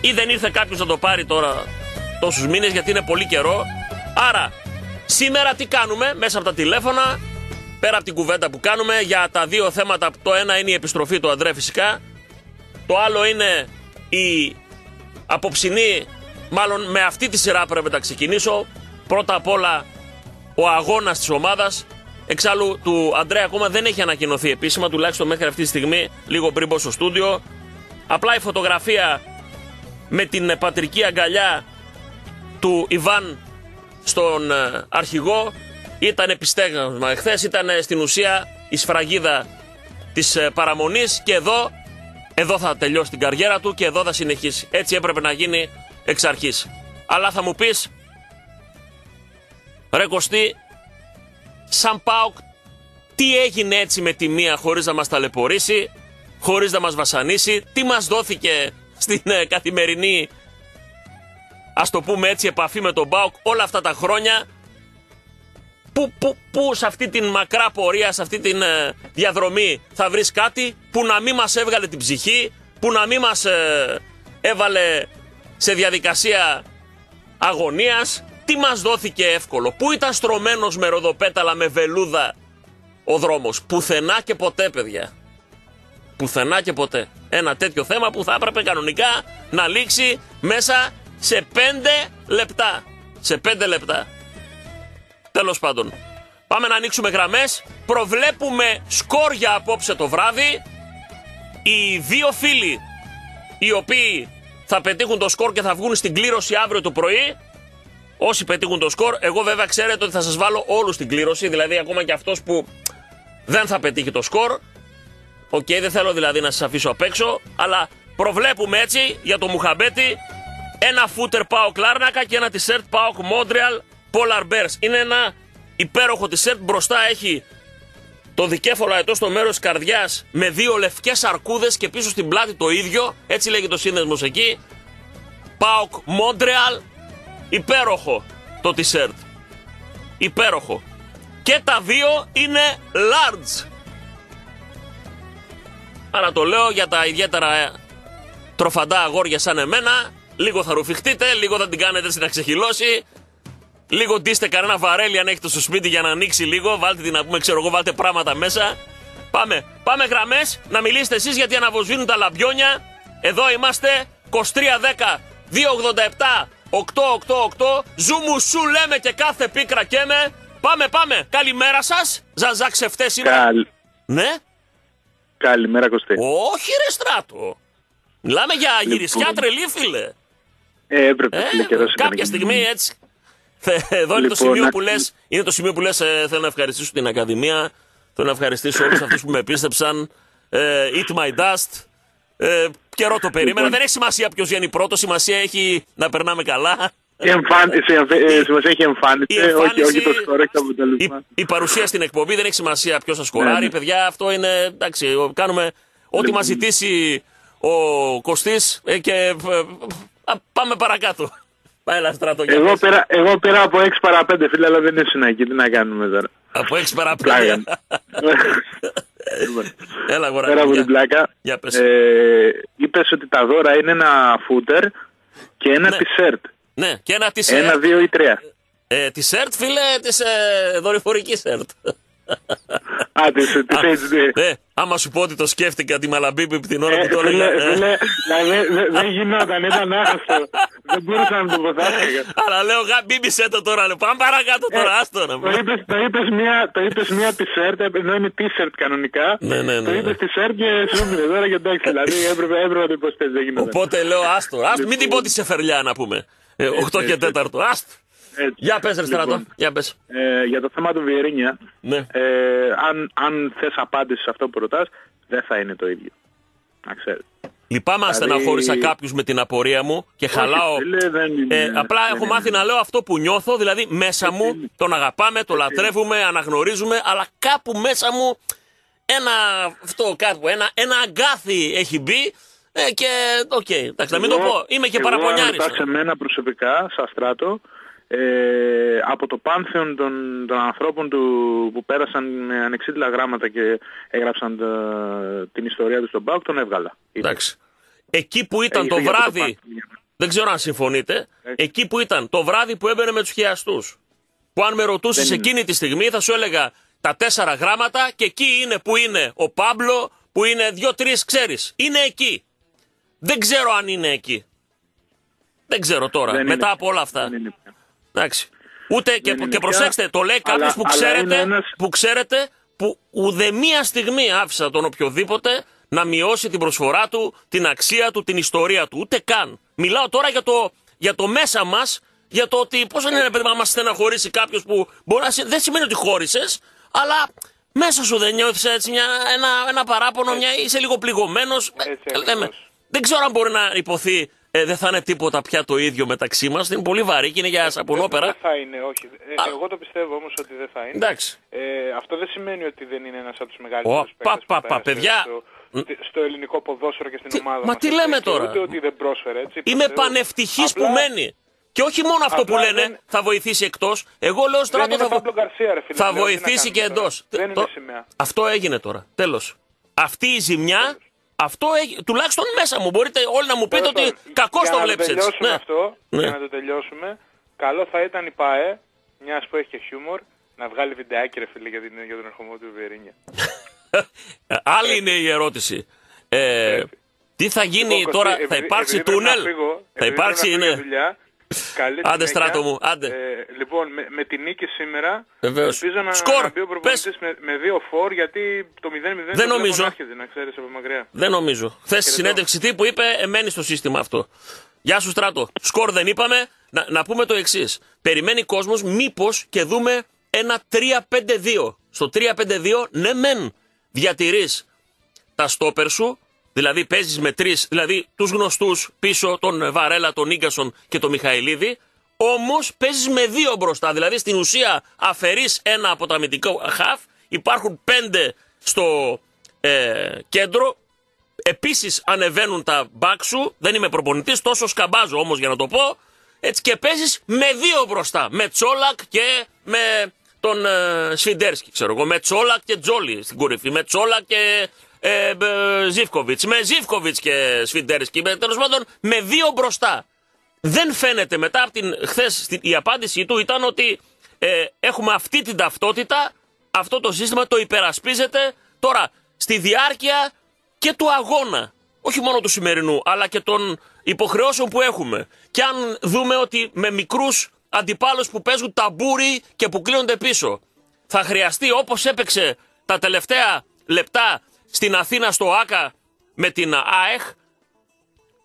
Ή δεν ήρθε κάποιος να το πάρει τώρα τόσους μήνες γιατί είναι πολύ καιρό. Άρα, σήμερα τι κάνουμε μέσα από τα τηλέφωνα, πέρα από την κουβέντα που κάνουμε για τα δύο θέματα. Το ένα είναι η επιστροφή του Αντρέ φυσικά. Το άλλο είναι η απόψινή Μάλλον με αυτή τη σειρά πρέπει να ξεκινήσω. Πρώτα απ' όλα ο αγώνας της ομάδας. Εξάλλου του Αντρέα ακόμα δεν έχει ανακοινωθεί επίσημα, τουλάχιστον μέχρι αυτή τη στιγμή, λίγο πριν πω στο στούντιο. Απλά η φωτογραφία με την πατρική αγκαλιά του Ιβάν στον ε, αρχηγό ήταν επιστέγασμα. Εχθές ήταν στην ουσία η σφραγίδα της ε, παραμονής και εδώ, εδώ θα τελειώσει την καριέρα του και εδώ θα συνεχίσει. Έτσι έπρεπε να γίνει εξ αρχής. Αλλά θα μου πεις, ρε Κωστή, σαν ΠΑΟΚ, τι έγινε έτσι με τη μία χωρίς να μας ταλαιπωρήσει, χωρίς να μας βασανίσει, τι μας δόθηκε στην ε, καθημερινή, ας το πούμε έτσι, επαφή με τον ΠΑΟΚ όλα αυτά τα χρόνια, Πού, πού, πού σε αυτή την μακρά πορεία, σε αυτή την ε, διαδρομή θα βρεις κάτι που να μην μας έβγαλε την ψυχή, που να μην μας ε, έβαλε σε διαδικασία αγωνίας, τι μας δόθηκε εύκολο, πού ήταν στρωμένος με ροδοπέταλα, με βελούδα ο δρόμος, πουθενά και ποτέ παιδιά. Πουθενά και ποτέ. Ένα τέτοιο θέμα που θα έπρεπε κανονικά να λήξει μέσα σε πέντε λεπτά. Σε πέντε λεπτά. Τέλος πάντων. Πάμε να ανοίξουμε γραμμές. Προβλέπουμε σκόρια απόψε το βράδυ. Οι δύο φίλοι οι οποίοι θα πετύχουν το σκορ και θα βγουν στην κλήρωση αύριο το πρωί. Όσοι πετύχουν το σκορ, εγώ βέβαια ξέρετε ότι θα σας βάλω όλους στην κλήρωση. Δηλαδή, ακόμα και αυτός που δεν θα πετύχει το σκορ. Ok, okay, δεν θέλω δηλαδή να σας αφήσω απ' έξω, αλλά προβλέπουμε έτσι για το Μουχαμπέτη ένα φούτερ Πάοκ Λάρνακα και ένα t-shirt Πάοκ Montreal Polar Bears. Είναι ένα υπέροχο t-shirt. Μπροστά έχει το δικέφαλο αετός στο μέρος της καρδιάς με δύο λευκές αρκούδες και πίσω στην πλάτη το ίδιο. Έτσι λέγει το σύνδεσμος εκεί. Πάοκ Μόντρεαλ. Υπέροχο το t-shirt. Υπέροχο. Και τα δύο είναι large. Άρα το λέω για τα ιδιαίτερα ε, τροφαντά αγόρια σαν εμένα. Λίγο θα ρουφιχτείτε, λίγο θα την κάνετε έτσι να ξεχυλώσει. Λίγο ντύστε κανένα βαρέλι αν έχετε στο σπίτι για να ανοίξει λίγο. Βάλτε την να πούμε, ξέρω εγώ, βάλτε πράγματα μέσα. Πάμε, πάμε γραμμές να μιλήσετε εσείς γιατί αναβοσβήνουν τα λαμπιόνια. Εδώ είμαστε 2310 287 888. Ζούμου σου λέμε και κάθε πίκρα και με. Πάμε, πάμε. Καλημέρα σας. Ζαζάκ σε είμαι. Καλ... Ναι. Καλημέρα, Κωστή. Όχι, ρε στράτο. Μιλάμε για λοιπόν... γυρισιά τρελή, φίλε. Ε, έπρεπε, ε, καιρός Κάποια στιγμή έτσι εδώ είναι, το λοιπόν, σημείο που λες, είναι το σημείο που λες ε, θέλω να ευχαριστήσω την Ακαδημία, θέλω να ευχαριστήσω όλους αυτούς που με πίστεψαν, ε, Eat My Dust, ε, καιρό το περίμενα, λοιπόν. δεν έχει σημασία ποιος βγαίνει πρώτος, σημασία έχει να περνάμε καλά. Η εμφάνιση, ε, σημασία έχει εμφάνιση, όχι, όχι το σκορ, έχει αποτέλεσμα. Η, η, παρουσία στην εκπομπή δεν έχει σημασία ποιος θα σκοράρει. Ναι, ναι. Παιδιά, αυτό είναι εντάξει. Κάνουμε ό,τι λοιπόν. μας ζητήσει ο Κωστής ε, και ε, πάμε παρακάτω. Έλα, στρατό, εγώ, πέρα, εγώ πέρα από 6 παρα 5 φίλε, αλλά δεν είναι συνακή. Τι να κάνουμε τώρα; Από 6 παρα 5. Έλα, αγοράκι. Πέρα από Για- την πλάκα, Για πες. ε, είπες ότι τα δώρα είναι ένα φούτερ και ένα Ναι. t-shirt. Ναι, και ένα Ένα, t-shirt. δύο ή τρία. Ε, t-shirt, φίλε, της ε, δορυφορικής shirt. Α, τις, τις HD. Ε, άμα σου πω ότι το σκέφτηκα τη Μαλαμπίπη την ώρα Ε, που το φίλε, έλεγα. ε. φίλε, δηλαδή, δε- δεν γινόταν, ήταν άχαστο. Δεν μπορούσα να το ποθάσω. Αλλά λέω, γα, μπίμπισε το τώρα. λέω, Πάμε παρακάτω τώρα, άστο να Το πούμε. είπες, το είπες μία, το είπες μία t-shirt, ενώ είναι t-shirt κανονικά. Ναι, ναι, ναι, Το ναι. είπες t-shirt και σου έπαιρνε τώρα και εντάξει, δηλαδή έπρεπε, έπρεπε να το υποστές, δεν γινόταν. Οπότε λέω, άστο, άστο, μην την Λοιπόν. πω τη σεφερλιά να πούμε. 8 και έτσι. 4. Άστο. Έτσι. Για πες ρε στρατό, Λοιπόν, για πες. ε, για το θέμα του Βιερίνια, Ναι. ε, αν, αν θες απάντηση σε αυτό που ρωτάς, δεν θα είναι το ίδιο. Να ξέρεις. Λυπάμαι αν Δηλαδή- στεναχώρησα κάποιους με την απορία μου και χαλάω. φίλε, δεν είναι- Ε, απλά δεν έχω είναι. μάθει να λέω αυτό που νιώθω, δηλαδή μέσα μου τον αγαπάμε, τον λατρεύουμε, αναγνωρίζουμε, αλλά κάπου μέσα μου ένα, αυτό, κάπου, ένα, ένα αγκάθι έχει μπει ε, και οκ, εντάξει, να μην το Εγώ- πω, είμαι και εγώ, παραπονιάρης. Αν ρωτάς εμένα προσωπικά, σαν στράτο, ε, από το πάνθεον των, των ανθρώπων του, που πέρασαν με ανεξίτηλα γράμματα και έγραψαν τα- την ιστορία τους στον ΠΑΟΚ, τον έβγαλα. Εντάξει. Εκεί που ήταν Έγινε το για βράδυ, πάνθεον. δεν ξέρω αν συμφωνείτε, Έτσι. εκεί που ήταν το βράδυ που έμπαινε με τους χιαστούς. Που αν με ρωτούσες Δεν είναι. εκείνη τη στιγμή θα σου έλεγα τα τέσσερα γράμματα και εκεί είναι που είναι ο Πάμπλο, που είναι δύο-τρεις ξέρεις. Είναι εκεί. Δεν ξέρω αν είναι εκεί. Δεν ξέρω τώρα, Δεν μετά είναι. από όλα αυτά. Δεν είναι πια. Εντάξει. Ούτε και, Δεν είναι και πια, προσέξτε, το λέει αλλά- κάποιος που, αλλά ξέρετε, είναι ένας- που ξέρετε που ουδεμία στιγμή άφησα τον οποιοδήποτε να μειώσει την προσφορά του, την αξία του, την ιστορία του. Ούτε καν. Μιλάω τώρα για το, για το μέσα μας, για το ότι πώς είναι ρε παιδί, να μα στεναχωρήσει κάποιος που μπορεί να. συ- Δεν σημαίνει ότι χώρισες, αλλά μέσα σου δεν νιώθεις έτσι μια, ένα, ένα παράπονο, μια, είσαι λίγο πληγωμένος. Έτσι ακριβώς. Δεν ξέρω αν μπορεί να υποθεί ε, δεν θα είναι τίποτα πια το ίδιο μεταξύ μας. Είναι πολύ βαρύ και είναι για σαπονόπερα. Δεν θα είναι, όχι. Ε, Α. εγώ το πιστεύω όμως ότι δεν θα είναι. Εντάξει. Ε, αυτό δεν σημαίνει ότι δεν είναι ένας από τους Ω, μεγαλύτερους πα, παίκτες πα, που πα, πέρασε παιδιά. Στο, στο ελληνικό ποδόσφαιρο και στην Τι- ομάδα μα μας. τι έτσι. λέμε Και τώρα; Ούτε ότι δεν πρόσφερε, έτσι. Είμαι προς Θεού. πανευτυχής που Απλά- μένει. Και όχι μόνο αυτό που απλά λένε δεν- θα βοηθήσει εκτός. Εγώ λέω Δεν στράτο είναι θα, Παύλο Γκαρσία, ρε φίλε. θα δηλαδή, τι να βοηθήσει και κάνουμε εντός. τώρα. Δεν είναι σημαία. Αυτό έγινε τώρα. Τέλος. Αυτή η ζημιά, αυτό έγι- τουλάχιστον μέσα μου. Μπορείτε όλοι να μου πείτε Τέλος ότι πάντων, κακώς για το να βλέπεις έτσι. τελειώσουμε Ναι. αυτό, Ναι. για να το τελειώσουμε, καλό θα ήταν η ΠΑΕ, μιας που έχει και χιούμορ, να βγάλει βιντεάκι ρε φίλε για, την, για τον ερχομό του Βιερίνια. Ε, [LAUGHS] Άλλη είναι η ερώτηση. Ε, τι θα γίνει Λοιπόν, τώρα, Κωστή, θα επειδή- υπάρξει επειδή πρέπει να τούνελ; φύγω, Θα επειδή υπάρξει, πρέπει να φύγω ναι. για δουλειά, καλή Άντε, συνέχεια. στράτο μου, άντε. Ε, λοιπόν, με, με την νίκη σήμερα, Βεβαίως. ελπίζω να, Σκορ, να μπει ο προπονητής με, με δύο φορ, γιατί το 0-0 Δεν το βλέπω νομίζω. να έρχεται, να ξέρεις από μακριά. Δεν νομίζω. Χθε στη συνέντευξη τύπου είπε ε, μένει στο σύστημα αυτό. Γεια σου Στράτο. Σκορ δεν είπαμε. Να, να πούμε το εξής. Περιμένει κόσμος μήπως και δούμε ένα 3-5-2. Στο 3-5-2, ναι, μεν διατηρείς τα στόπερ σου, δηλαδή παίζεις με τρεις, δηλαδή τους γνωστούς πίσω, τον Βαρέλα, τον Ίγκασον και τον Μιχαηλίδη, όμως παίζεις με δύο μπροστά. Δηλαδή στην ουσία αφαιρείς ένα από τα αμυντικό χαφ, υπάρχουν πέντε στο ε, κέντρο, Επίσης ανεβαίνουν τα μπακ σου. Δεν είμαι προπονητής, τόσο σκαμπάζω όμως για να το πω. Έτσι και παίζεις με δύο μπροστά. Με Τσόλακ και με τον ε, Σφιντέρσκι, ξέρω εγώ. Με Τσόλακ και Τζόλι στην κορυφή. Με Τσόλακ και ε, Ζήφκοβιτς. Με Ζήφκοβιτς και Σφιντέρσκι. Με, τέλος πάντων με δύο μπροστά. Δεν φαίνεται μετά από την χθες η απάντησή του ήταν ότι ε, έχουμε αυτή την ταυτότητα, αυτό το σύστημα το υπερασπίζεται τώρα στη διάρκεια και του αγώνα. Όχι μόνο του σημερινού, αλλά και των υποχρεώσεων που έχουμε. Και αν δούμε ότι με μικρούς αντιπάλους που παίζουν ταμπούρι και που κλείνονται πίσω, θα χρειαστεί όπως έπαιξε τα τελευταία λεπτά στην Αθήνα στο ΆΚΑ με την ΑΕΧ,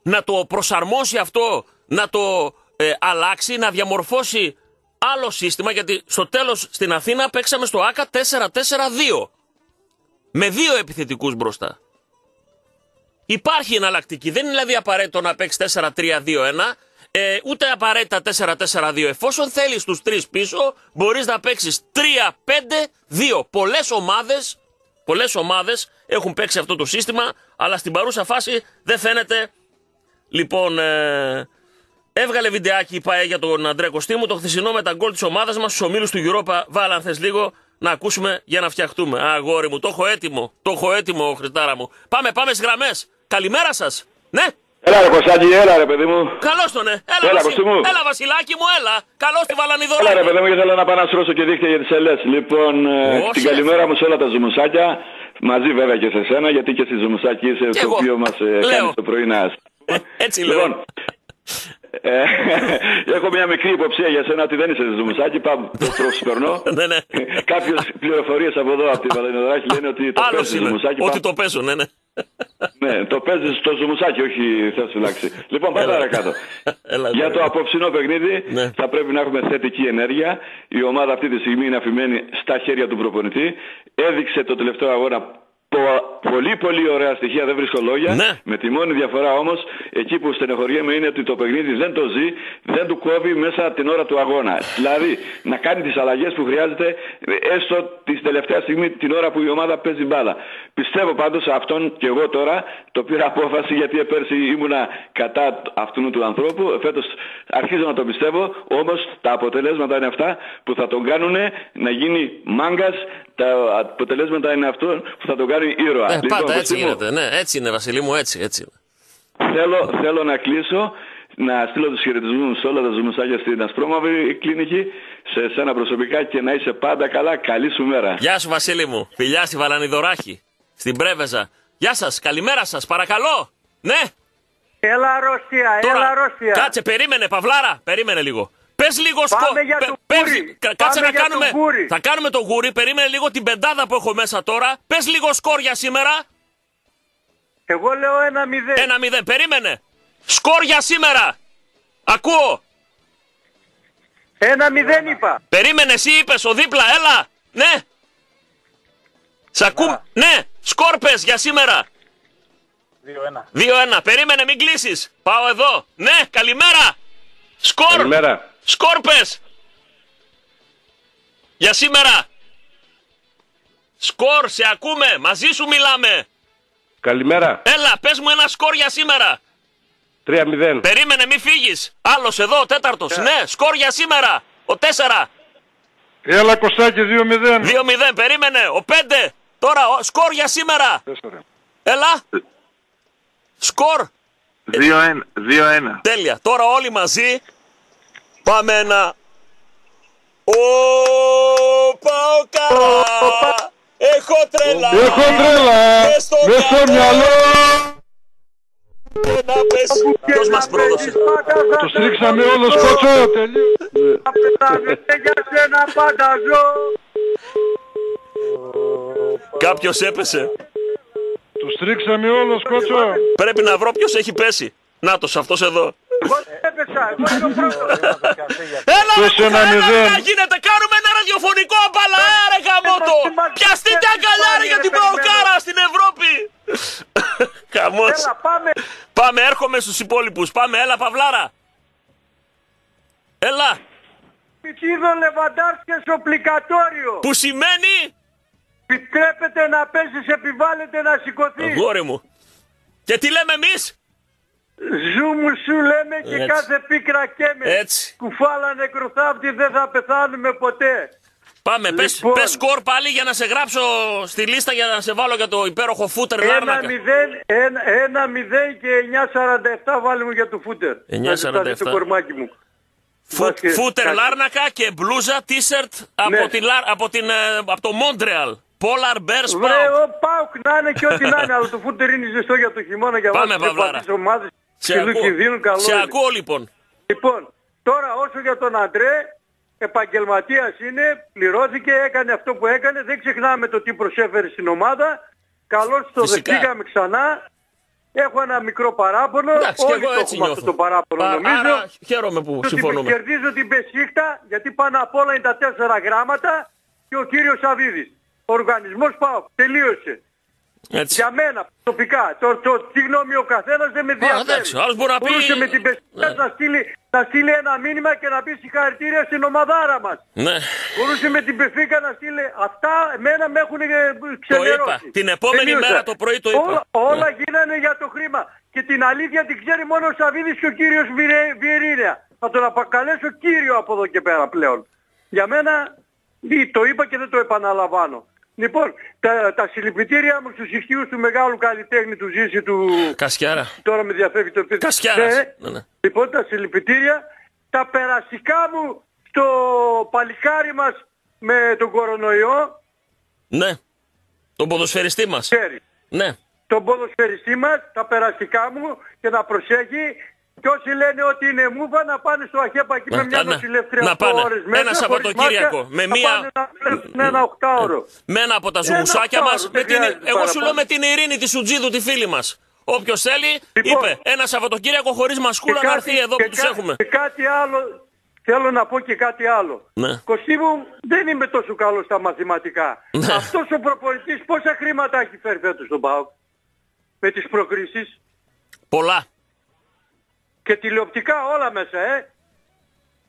να το προσαρμόσει αυτό, να το ε, αλλάξει, να διαμορφώσει άλλο σύστημα, γιατί στο τέλος στην Αθήνα παίξαμε στο ΆΚΑ 4-4-2. Με δύο επιθετικούς μπροστά. Υπάρχει εναλλακτική. Δεν είναι δηλαδή απαραίτητο να παίξει 4-3-2-1, ε, ούτε απαραίτητα 4-4-2. Εφόσον θέλεις τους τρεις πίσω, μπορείς να παίξεις 3-5-2. Πολλές ομάδες, πολλές ομάδες έχουν παίξει αυτό το σύστημα, αλλά στην παρούσα φάση δεν φαίνεται Λοιπόν, ε, έβγαλε βιντεάκι η ΠαΕ για τον Αντρέ Κωστήμου το χθεσινό με τα γκολ της ομάδας μας στους ομίλους του Europa. Βάλα, αν θες λίγο, να ακούσουμε για να φτιαχτούμε. Αγόρι μου, το έχω έτοιμο. Το έχω έτοιμο, Χριστάρα μου. Πάμε, πάμε στις γραμμές. Καλημέρα σας. Ναι. Έλα ρε Κωστάκη, έλα ρε παιδί μου. Καλώς τον, ε. Έλα, Έλα, Βασι- Κωστή μου. έλα, Βασιλάκι μου, έλα. Καλώς τη Έλα ρε Βαλανιδωράκη. παιδί μου, ήθελα να πάω να στρώσω και δίχτυα για τις ελές. Λοιπόν, ε, Όχι, την ρε. καλημέρα μου σε όλα τα ζουμουσάκια. Μαζί βέβαια και σε σένα, γιατί και στη ζουμουσάκι είσαι Κι το εγώ. οποίο μας ε, Λέω. κάνεις το πρωί να Ε, Έτσι λέω. Λοιπόν, ε, [LAUGHS] έχω μια μικρή υποψία για σένα ότι δεν είσαι ζουμουσάκι, πάμε το προσπερνώ. [LAUGHS] ναι, ναι. Κάποιες πληροφορίες από εδώ, από τη Βαλανιδωράκη, λένε ότι το Άλλος παίζεις είναι. ζουμουσάκι. Ότι πάμε- το παίζω, ναι, ναι. Ναι, το παίζεις στο ζουμουσάκι, όχι θες φυλάξει. Λοιπόν, πάμε Έλα. παρακάτω. Έλα, Για ναι. το απόψινό παιχνίδι Ναι. θα πρέπει να έχουμε θετική ενέργεια. Η ομάδα αυτή τη στιγμή είναι αφημένη στα χέρια του προπονητή. Έδειξε το τελευταίο αγώνα πο- πολύ πολύ ωραία στοιχεία, δεν βρίσκω λόγια. Ναι. Με τη μόνη διαφορά όμως, εκεί που στενεχωριέμαι είναι ότι το παιχνίδι δεν το ζει, δεν του κόβει μέσα την ώρα του αγώνα. Δηλαδή, να κάνει τις αλλαγές που χρειάζεται, έστω της τελευταίας στιγμή, την ώρα που η ομάδα παίζει μπάλα. Πιστεύω πάντως σε αυτόν και εγώ τώρα, το πήρα απόφαση γιατί πέρσι ήμουνα κατά αυτού του ανθρώπου. Φέτος αρχίζω να το πιστεύω, όμως τα αποτελέσματα είναι αυτά που θα τον κάνουν να γίνει μάγκας, τα αποτελέσματα είναι αυτό που θα τον κάνει ήρωα. Ε, Λοιπόν, πάντα έτσι Κωστή μου, γίνεται. Ναι, έτσι είναι, Βασιλή μου, έτσι, έτσι. είναι. Θέλω, θέλω να κλείσω, να στείλω τους χαιρετισμούς σε όλα τα ζουμουσάκια στην Ασπρόμαυρη κλινική, σε σένα προσωπικά και να είσαι πάντα καλά. Καλή σου μέρα. Γεια σου, Βασίλη μου. Φιλιά στη Βαλανιδωράκη. Στην Πρέβεζα. Γεια σας, καλημέρα σας, παρακαλώ. Ναι, Έλα Ρώσια, έλα Ρώσια. Κάτσε, περίμενε, Παυλάρα, περίμενε λίγο. Πες λίγο σκο... Πάμε για πε- το πες- γούρι. κα- Κάτσε Πάμε να για το κάνουμε. γούρι. Θα κάνουμε το γούρι. Περίμενε λίγο την πεντάδα που έχω μέσα τώρα. Πες λίγο σκόρ για σήμερα. Εγώ λέω ένα μηδέν. Ένα μηδέν. Περίμενε. Σκόρ για σήμερα. Ακούω. Ένα μηδέν είπα. Περίμενε, εσύ είπες ο δίπλα, έλα. Ναι. Σ' ακού... Ναι, σκόρ πες για σήμερα. 2-1. 2-1. Περίμενε, μην κλείσεις. Πάω εδώ. Ναι, καλημέρα. Σκόρ. Καλημέρα. Σκόρ πες. Για σήμερα. Σκόρ, σε ακούμε. Μαζί σου μιλάμε. Καλημέρα. Έλα, πες μου ένα σκόρ για σήμερα. 3-0. Περίμενε, μη φύγεις. Άλλος εδώ, ο τέταρτος. Ναι, σκόρ για σήμερα. Ο 4. Έλα Κωστάκη 2-0. 2-0, περίμενε. Ο 5. Τώρα, ο, σκόρ για σήμερα. Έλα. Σκόρ. 2-1. 2-1. Τέλεια. Τώρα όλοι μαζί πάμε ένα. Ω, πάω καλά. Έχω τρέλα. Έχω τρέλα. Μες στο Μες στο μυαλό. μυαλό. Να πες. Ποιος μας πρόδωσε. Το στρίξαμε όλος σκότσο. Τελείω. Θα πεθάνω και για σένα πάντα ζω. Κάποιος έπεσε. Το στρίξαμε όλος σκότσο. Πρέπει να βρω ποιος έχει πέσει. Νάτος, αυτός εδώ. Εγώ έπεσα. Εγώ είμαι ο πρώτος. Έλα ρε Πες ένα κουκά, έλα, μηδέν. να γίνεται, κάνουμε ένα ραδιοφωνικό απαλά, ρε γαμώτο. Πιαστείτε αγκαλιά ρε για την Παοκάρα στην Ευρώπη. [LAUGHS] Χαμός. Έλα πάμε. Πάμε, έρχομαι στους υπόλοιπους. Πάμε, έλα Παυλάρα. Έλα. Permitido levantarse es obligatorio. Που σημαίνει... Επιτρέπεται να πέσεις, επιβάλλεται να σηκωθείς. Γόρι μου. Και τι λέμε εμείς; Ζου μου σου λέμε και Έτσι. κάθε πίκρα καίμε. Έτσι. Κουφάλα νεκροθάφτη δεν θα πεθάνουμε ποτέ. Πάμε, πες, Λοιπόν. πες σκορ πάλι για να σε γράψω στη λίστα για να σε βάλω για το υπέροχο φούτερ Ένα Λάρνακα. μηδέν, ένα, ένα μηδέν και 9.47 βάλει μου για το φούτερ. 9.47. Να ζητάτε το κορμάκι μου. Φου- Βάσκε- Φούτερ κάτι. Λάρνακα και μπλούζα t-shirt από, Ναι. τη Λάρ- από, την, ε, από το Montreal. Polar Bears Βρε, Pauk. ο Πάουκ να είναι και ό,τι να είναι, [LAUGHS] αλλά το φούτερ είναι ζεστό για το χειμώνα για Πάμε, βάζεις Παυλάρα. τις ομάδες Σε ψηλού ακούω. κινδύνου, καλό Σε είναι. ακούω λοιπόν. Λοιπόν, τώρα όσο για τον Αντρέ, επαγγελματίας είναι, πληρώθηκε, έκανε αυτό που έκανε, δεν ξεχνάμε το τι προσέφερε στην ομάδα. Καλώς το Φυσικά. δεχτήκαμε ξανά. Έχω ένα μικρό παράπονο, Εντάξει, και όλοι εγώ το έτσι έχουμε νιώθω. αυτό το παράπονο Πα- νομίζω. Άρα χαίρομαι που ότι συμφωνούμε. κερδίζω την Πεσίχτα, γιατί πάνω απ' όλα είναι τα τέσσερα γράμματα και ο κύριος Σαββίδης. Ο οργανισμός ΠΑΟΚ. Τελείωσε. Έτσι. Για μένα προσωπικά. Το, το, τι γνώμη ο καθένας δεν με ενδιαφέρει. εντάξει, ο άλλος μπορεί να πει- Μπορούσε με την Πεσίχτα Ναι. να, στείλει, να στείλει ένα μήνυμα και να πει συγχαρητήρια στην ομαδάρα μας. Ναι. Μπορούσε με την Πεσίχτα να στείλει αυτά, εμένα με έχουν ε, Το ξενερώσει. είπα. Την επόμενη Τελείωσα. μέρα το πρωί το είπα. Όλα, όλα Ναι. γίνανε για το χρήμα. Και την αλήθεια την ξέρει μόνο ο Σαββίδης και ο κύριος Βιερίνια. Θα τον αποκαλέσω κύριο από εδώ και πέρα πλέον. Για μένα Ή Το είπα και δεν το επαναλαμβάνω. Λοιπόν, τα, τα συλληπιτήριά μου στους ηχείους του μεγάλου καλλιτέχνη του Ζήση του... Κασιάρα. Τώρα με διαφεύγει το παιδί. Κασιάρας. Ναι. Ναι, ναι. Λοιπόν, τα συλληπιτήρια, τα περαστικά μου στο παλικάρι μας με τον κορονοϊό, Ναι. Τον ποδοσφαιριστή μας. ξέρεις. Ναι. Τον ποδοσφαιριστή μας, τα περαστικά μου και να προσέχει και όσοι λένε ότι είναι μούφα να πάνε στο Αχέπα εκεί Να- με μια να- νοσηλεύτρια να οκτώ πάνε. ώρες Ένα μέσα, Σαββατοκύριακο, χωρίς με μάσκα, μία- να πάνε να κλέψουν ένα οκτάωρο. Με ένα από τα Ένα ζουμουσάκια αυτό, μας. δεν Με την... χρειάζεται Εγώ σου παραπάνω. λέω με την Ειρήνη της Σουτζίδου, τη φίλη μας. Όποιος θέλει, Λοιπόν. είπε ένα Σαββατοκύριακο χωρίς μασκούλα να έρθει εδώ που και τους κα- έχουμε. Και κάτι άλλο, θέλω να πω και κάτι άλλο. Ναι. Κωστή μου, δεν είμαι τόσο καλός στα μαθηματικά. Ναι. Αυτός ο προπονητής πόσα χρήματα έχει φέρει φέτος στον ΠΑΟΚ με τις προκρίσεις; Πολλά. Και τηλεοπτικά όλα μέσα, ε.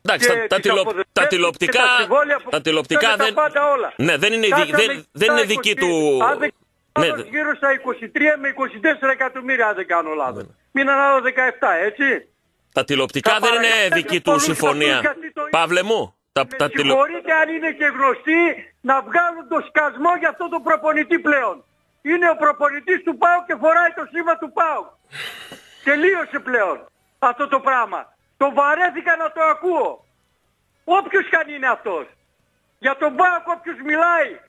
Εντάξει, Και τα, τα, τις τηλεο- αποδευτές τα και τηλεοπτικά, τα συμβόλαια που τα τηλεοπτικά κάνετε δεν, τα πάντα όλα. ναι, δεν είναι, δι- Κάσαμε δεν, δεν είναι στα δική 20 του... Αν δεν Ναι, κάνω γύρω στα 23 με 24 εκατομμύρια αν δεν κάνω λάθος. Ναι. Μείναν άλλο 17, έτσι. τα τηλεοπτικά Τα δεν είναι παραγγέλνετε δική του πολλούς συμφωνία. αυτούς γιατί το- Παύλε μου, τα, Με τα τηλεο... συγχωρείτε αν είναι και γνωστοί να βγάλουν το σκασμό για αυτό το προπονητή πλέον. Είναι ο προπονητής του ΠΑΟ και φοράει το σήμα του ΠΑΟ. Τελείωσε πλέον αυτό το πράγμα. Το βαρέθηκα να το ακούω. Όποιος καν είναι αυτός. Για τον ΠΑΟΚ όποιος μιλάει.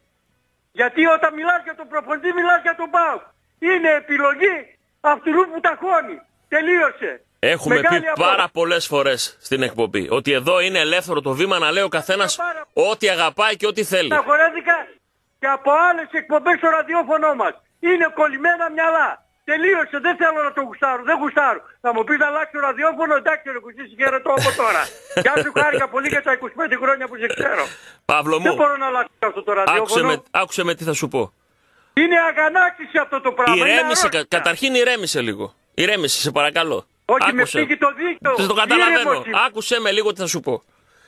Γιατί όταν μιλάς για τον προπονητή μιλάς για τον ΠΑΟΚ. Είναι επιλογή αυτού που ταχώνει. Τελείωσε. Έχουμε Μεγάλη πει απόδοση. πάρα πολλές φορές στην εκπομπή ότι εδώ είναι ελεύθερο το βήμα να λέει ο καθένας Πάρα- ό,τι αγαπάει και ό,τι θέλει. Στεναχωρέθηκα και από άλλες εκπομπές στο ραδιόφωνο μας. Είναι κολλημένα μυαλά. Τελείωσε, δεν θέλω να το γουστάρω, δεν γουστάρω. Θα μου πεις να αλλάξει το ραδιόφωνο, εντάξει ρε κουστί, χαιρετώ από τώρα. [LAUGHS] Γεια σου χάρηκα πολύ για τα 25 χρόνια που σε ξέρω. Παύλο Δεν μου, μπορώ να αλλάξω αυτό το άκουσε ραδιόφωνο. με, άκουσε με τι θα σου πω. Είναι αγανάκτηση αυτό το πράγμα. είναι Ηρέμησε, κα- αρρώστια. καταρχήν ηρέμησε λίγο. Ηρέμησε, σε παρακαλώ. Όχι, με Άκουσε. φύγει το δίκιο. Το καταλαβαίνω. Ήρεμος είμαι. Άκουσε με λίγο τι θα σου πω.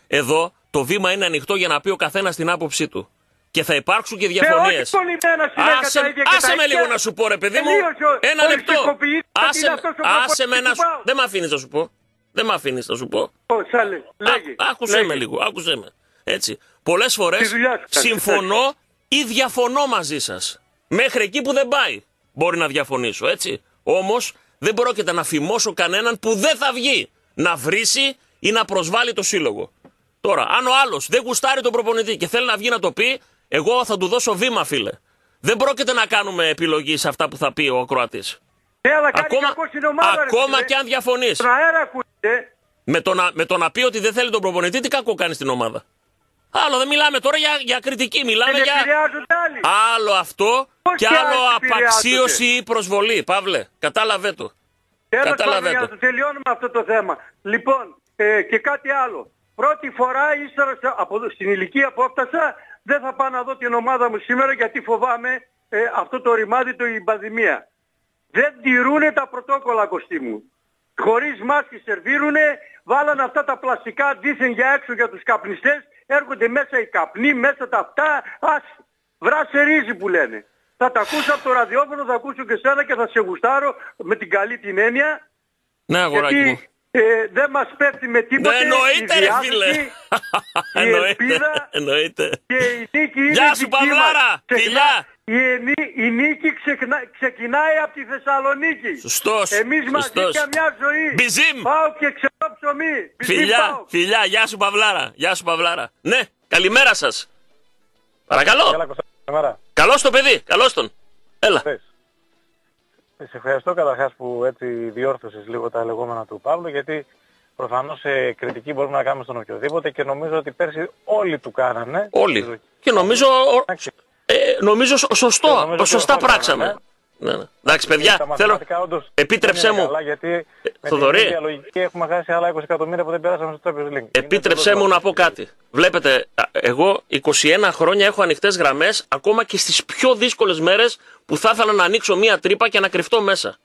Εδώ το βήμα είναι ανοιχτό για να πει ο καθένας την άποψή του. Και θα υπάρξουν και διαφωνίες. Ε, όχι κολλημένα συνέχεια Άσε, τα ίδια και άσε τα με ίδια. λίγο να σου πω, ρε παιδί μου. Τελείωσε ο- Ένα ο λεπτό. ρισκοκοποιητής ότι Άσε, είναι αυτός ο άσε με προπονητής να του σου. ΠΑΟΚ. Δεν με αφήνεις να σου πω. Δεν με αφήνεις να σου πω. Ω, Σάλε, λέγε. Ά- άκουσε λέγε. με λίγο, άκουσε με. Έτσι. Πολλές φορές Τη δουλειά σου κάνεις, συμφωνώ ή διαφωνώ μαζί σας. Μέχρι εκεί που δεν πάει. Μπορεί να διαφωνήσω, έτσι. Όμως δεν πρόκειται να φημώσω κανέναν που δεν θα βγει να βρίσει ή να προσβάλλει το σύλλογο. Τώρα, αν ο άλλος δεν γουστάρει τον προπονητή και θέλει να βγει να το πει, εγώ θα του δώσω βήμα, φίλε. Δεν πρόκειται να κάνουμε επιλογή σε αυτά που θα πει ο ακροατή. Ναι, αλλά κάνει Ακόμα, κακό στην ομάδα, ρε ακόμα φίλε. και αν διαφωνείς. Στον αέρα ακούγεται. Με το, να, με το να πει ότι δεν θέλει τον προπονητή, τι κακό κάνει στην ομάδα. Άλλο, δεν μιλάμε τώρα για, για κριτική, μιλάμε Δεν για. επηρεάζονται άλλοι. Άλλο αυτό Πώς και και άλλο άλλοι απαξίωση ή προσβολή. Παύλε, κατάλαβε το. Τέλος Κατάλαβε πάντων, για το. να το τελειώνουμε αυτό το θέμα. Λοιπόν, ε, και κάτι άλλο. Πρώτη φορά ύστερα σε- από, στην ηλικία που έφτασα δεν θα πάω να δω την ομάδα μου σήμερα γιατί φοβάμαι ε, αυτό το ρημάδι το η πανδημία. Δεν τηρούνε τα πρωτόκολλα κοστί μου. Χωρίς μάσκες σερβίρουνε, βάλανε αυτά τα πλαστικά δίθεν για έξω για τους καπνιστές, έρχονται μέσα οι καπνοί, μέσα τα αυτά, ας, βράσε ρύζι που λένε. Θα τα ακούσω από το ραδιόφωνο, θα ακούσω και σένα και θα σε γουστάρω με την καλή την έννοια, Ναι, αγοράκι μου. Γιατί ε, δεν μας πέφτει με τίποτα Ναι, εννοείται, η ρε διάθεση, φίλε. [LAUGHS] η Εννοείται. ελπίδα Εννοείται. και η νίκη είναι Γεια σου, δική μας. Παυλάρα. Ξεκινά- Φιλιά. Η, ενή- η νίκη ξεκινά- ξεκινάει από τη Θεσσαλονίκη. Σωστός, Εμείς μαζί σωστός. για μια ζωή. Μπιζίμ. Πάω και ξερό ψωμί. Μπιζίμ Φιλιά, πάω. φιλιά, γεια σου Παυλάρα. Γεια σου Παυλάρα. Ναι, καλημέρα σας. Παρακαλώ. Έλα Κωνσταντίνε, καλημέρα. Καλώς το παιδί, καλώς τον. Έλα. Θες. Σε ευχαριστώ καταρχάς που έτσι διόρθωσες λίγο τα λεγόμενα του Παύλου γιατί προφανώς ε, κριτική μπορούμε να κάνουμε στον οποιοδήποτε και νομίζω ότι πέρσι όλοι του κάνανε. Όλοι. Και νομίζω, ο- Εντάξει. ε, νομίζω σω- Και σωστό, νομίζω σωστά ότι ορθό πράξαμε. κάναμε. Ναι, ναι. Εντάξει, παιδιά, τα θέλω. μαθηματικά όντως Επίτρεψέ δεν είναι μου. Καλά, γιατί με Θοδωρή. την ίδια λογική έχουμε χάσει άλλα 20 εκατομμύρια που δεν πέρασαμε στο Champions League. Είναι Επίτρεψέ εντελώς μου να πω λάθος. κάτι. Βλέπετε, α, εγώ 21 χρόνια έχω ανοιχτές γραμμές, ακόμα και στις πιο δύσκολες μέρες που θα ήθελα να ανοίξω μία τρύπα και να κρυφτώ μέσα.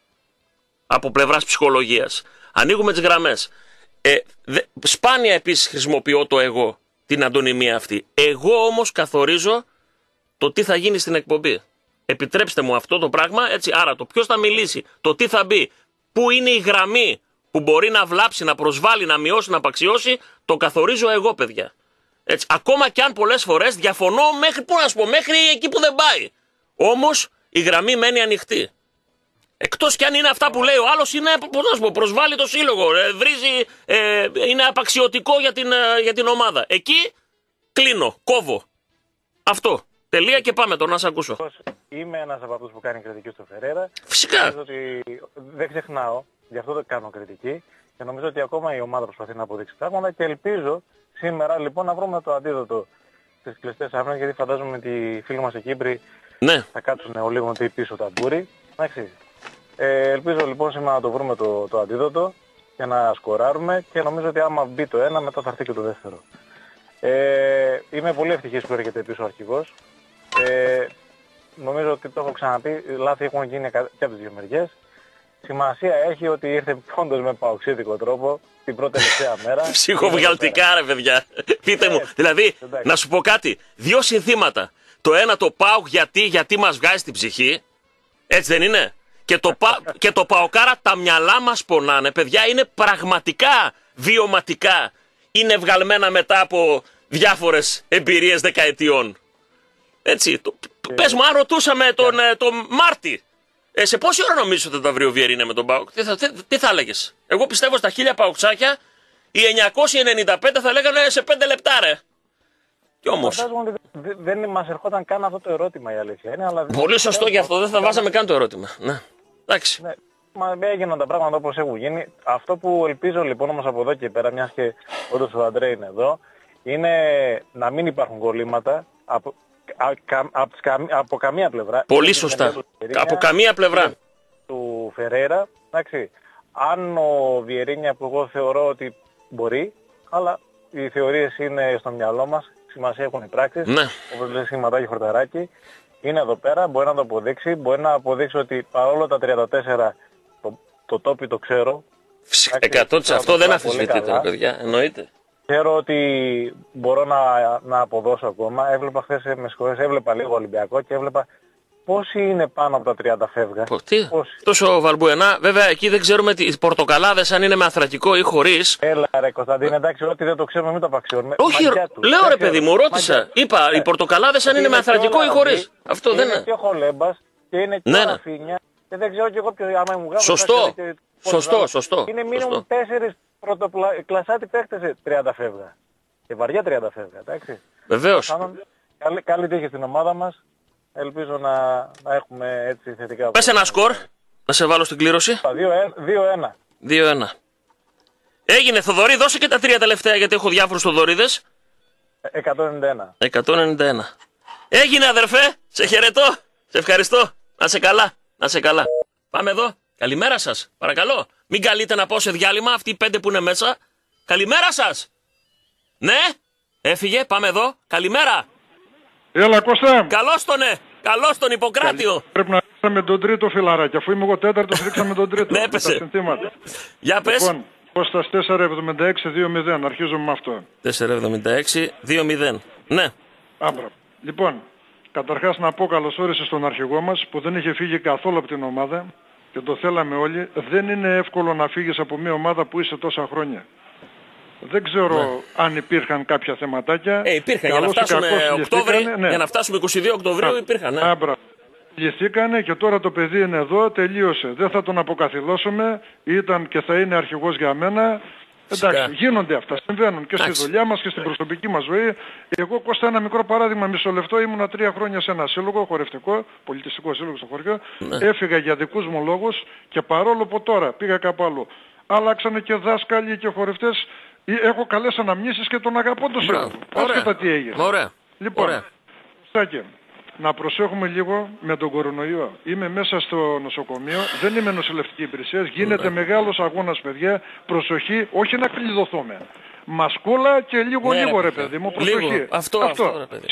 Από πλευράς ψυχολογίας. Ανοίγουμε τις γραμμές. Ε, δε- σπάνια επίσης χρησιμοποιώ το εγώ, την αντωνυμία αυτή. Εγώ όμως καθορίζω το τι θα γίνει στην εκπομπή. Επιτρέψτε μου αυτό το πράγμα, έτσι. Άρα το ποιος θα μιλήσει, το τι θα μπει, πού είναι η γραμμή που μπορεί να βλάψει, να προσβάλλει, να μειώσει, να απαξιώσει, το καθορίζω εγώ, παιδιά. Έτσι. Ακόμα και αν πολλές φορές διαφωνώ μέχρι, πού να σου πω, μέχρι εκεί που δεν πάει. Όμως η γραμμή μένει ανοιχτή. Εκτός κι αν είναι αυτά που λέει ο άλλος, είναι πώς να σου πω, προσβάλλει το σύλλογο. ε, βρίζει, ε, είναι απαξιωτικό για την, ε, για την ομάδα. Εκεί κλείνω, κόβω. Αυτό. Τελεία και πάμε τώρα να σε ακούσω. Είμαι ένας από αυτούς που κάνει κριτική στο Φερέρα. Φυσικά. Νομίζω ότι δεν ξεχνάω, γι' αυτό δεν κάνω κριτική και νομίζω ότι ακόμα η ομάδα προσπαθεί να αποδείξει πράγματα και ελπίζω σήμερα λοιπόν να βρούμε το αντίδοτο στις κλειστές άμυνες γιατί φαντάζομαι ότι οι φίλοι μας οι Κύπροι Ναι. θα κάτσουν ο λίγο πίσω τα μπούρι. Εντάξει. Ε, ελπίζω λοιπόν σήμερα να το βρούμε το, το αντίδοτο και να σκοράρουμε και νομίζω ότι άμα μπει το ένα μετά θα έρθει και το δεύτερο. Ε, είμαι πολύ ευτυχής που έρχεται πίσω ο αρχηγός. Ε, νομίζω ότι το έχω ξαναπεί, λάθη έχουν γίνει κα- και από τις δύο μεριές. Σημασία έχει ότι ήρθε όντως με παοξίδικο τρόπο την πρώτη τελευταία μέρα. [LAUGHS] Ψυχοβγαλτικά, ρε παιδιά. Πείτε μου. Δηλαδή, εντάξει. να σου πω κάτι. Δύο συνθήματα. Το ένα το πάω γιατί, γιατί μας βγάζει την ψυχή. Έτσι δεν είναι; Και το, πα, [LAUGHS] και το παοκάρα τα μυαλά μας πονάνε. Παιδιά, είναι πραγματικά βιωματικά. Είναι βγαλμένα μετά από διάφορες εμπειρίες δεκαετιών. Έτσι. Το, πες μου, αν ρωτούσαμε τον, ε, τον Μάρτι, ε, σε πόση ώρα νομίζεις ότι θα τα βρει ο Βιερίνε με τον Πάοκ, τι θα, τι, τι θα έλεγες; Εγώ πιστεύω στα χίλια παουξάκια, οι 995 θα λέγανε σε 5 λεπτά ρε. Κι όμως, Φαντάζομαι ότι δεν, δεν μας ερχόταν καν αυτό το ερώτημα η αλήθεια είναι. Αλλά πολύ σωστό γι' αυτό, δεν θα βάζαμε καν το ερώτημα. Ναι. Εντάξει. Ναι, μα έγιναν τα πράγματα όπως έχουν γίνει. Αυτό που ελπίζω λοιπόν όμως από εδώ και πέρα, μιας και όντως ο Αντρέ είναι εδώ, είναι να μην υπάρχουν κολλήματα από, α, κα- από, τις καμ- από καμία πλευρά. Πολύ Είτε την σωστά. του Βιερίνια, Από καμία πλευρά. είτε Του Φερέρα, εντάξει. Αν ο Βιερίνια που εγώ θεωρώ ότι μπορεί, αλλά οι θεωρίες είναι στο μυαλό μας, σημασία έχουν οι πράξεις, Ναι. όπως λέει σχηματάκι χορταράκι, είναι εδώ πέρα, μπορεί να το αποδείξει, μπορεί να αποδείξει ότι παρόλο τα 34 το, το τόπι το ξέρω, Φυσικά, Εντάξει, 100% αυτό δεν πολύ αφισβητείται, καλά. ρε παιδιά. Εννοείται. Ξέρω ότι μπορώ να, να αποδώσω ακόμα. Έβλεπα χθες, με συγχωρείς, έβλεπα λίγο Ολυμπιακό και έβλεπα πόσοι είναι πάνω από τα 30 φεύγα. Πω, τι, Πόσοι. τόσο βαλμπουενά. Βέβαια, εκεί δεν ξέρουμε τι, οι πορτοκαλάδες αν είναι με αθρακικό ή χωρίς. Έλα ρε Κωνσταντίνε, εντάξει, ό,τι δεν το ξέρουμε μην το απαξιώνουμε. Όχι, Μαγιά τους. λέω ρε Εντάξει, παιδί μου, ρώτησα. μαγιά. Είπα, οι πορτοκαλάδες αν είναι με αθρακικό ή χωρίς. Αυτό δεν είναι. είναι. και ο Χολέμπας και είναι και Ναι, ο ναι. Ραφίνια και δεν ξέρω και εγώ ποιο άμα μου βγάλω. Σωστό. θα ξέρω και πόσους Σωστό, άλλους. σωστό, Είναι μήνυμου σωστό. τέσσερις πρωτοκλασάτι παίκτες ε, 30 φεύγα. Και βαριά 30 φεύγα, εντάξει. Βεβαίως. Κάνον, καλή, καλή τύχη στην ομάδα μας. Ελπίζω να, να έχουμε έτσι θετικά. Πες ένα σκορ, να σε βάλω στην κλήρωση. 2-1. 2-1. Έγινε Θοδωρή, δώσε και τα τρία τελευταία γιατί έχω διάφορους Θοδωρίδες. 191. 191. Έγινε αδερφέ, σε χαιρετώ, σε ευχαριστώ. Να σε καλά, να σε καλά. Πάμε εδώ. Καλημέρα σας, παρακαλώ. Μην καλείτε να πάω σε διάλειμμα, αυτοί οι πέντε που είναι μέσα. Καλημέρα σας. Ναι, έφυγε, πάμε εδώ. Καλημέρα. Έλα Κώστα, Καλώς τον, ε. Καλώς τον Ιπποκράτιο. πρέπει να ρίξαμε τον τρίτο φιλαράκι. Αφού είμαι εγώ τέταρτος, ρίξαμε τον τρίτο. [LAUGHS] Ναι, με έπεσε. τα συνθήματα. Για πες. Λοιπόν, Κώστας 476-2-0. Αρχίζω με αυτό. 476-2-0. Ναι. Άμπρα. Λοιπόν, καταρχάς να πω καλώς όρισε στον αρχηγό μας που δεν είχε φύγει καθόλου από την ομάδα και το θέλαμε όλοι. Δεν είναι εύκολο να φύγεις από μια ομάδα που είσαι τόσα χρόνια. Δεν ξέρω αν υπήρχαν κάποια θεματάκια. Ναι. Ε, υπήρχαν για να Καλώς ή φτάσουμε κακώς Οκτώβρη, λυθήκανε, ναι. για να φτάσουμε 22 Οκτωβρίου υπήρχαν. Ναι. Άμπρα. Λυθήκανε και τώρα το παιδί είναι εδώ, τελείωσε. Δεν θα τον αποκαθιλώσουμε, ήταν και θα είναι αρχηγός για μένα. Φυσικά. Εντάξει, γίνονται αυτά, συμβαίνουν και Εντάξει. στη δουλειά μας και στην προσωπική μας ζωή. Εγώ Κώστα ένα μικρό παράδειγμα, μισό λεπτό, ήμουνα τρία χρόνια σε ένα σύλλογο, χορευτικό, πολιτιστικό σύλλογο στο χωριό. Ναι. Έφυγα για δικούς μου λόγους και παρόλο που τώρα πήγα κάπου αλλού. Άλλαξανε και δάσκαλοι και χορευτές. Ε, Έχω καλές αναμνήσεις και τον αγαπώ το σύλλογο. Ωραία. Άσχετα τι έγινε. Ωραία. Λοιπόν, Ωραία. Σάκη, να προσέχουμε λίγο με τον κορονοϊό. Είμαι μέσα στο νοσοκομείο, δεν είμαι νοσηλευτική υπηρεσία. Γίνεται Ναι. μεγάλος αγώνας, παιδιά. Προσοχή, όχι να κλειδωθούμε. Μασκούλα και λίγο Ναι, λίγο ρε παιδιά. παιδί μου. Προσοχή. Λίγο. Αυτό, αυτό, ρε παιδί.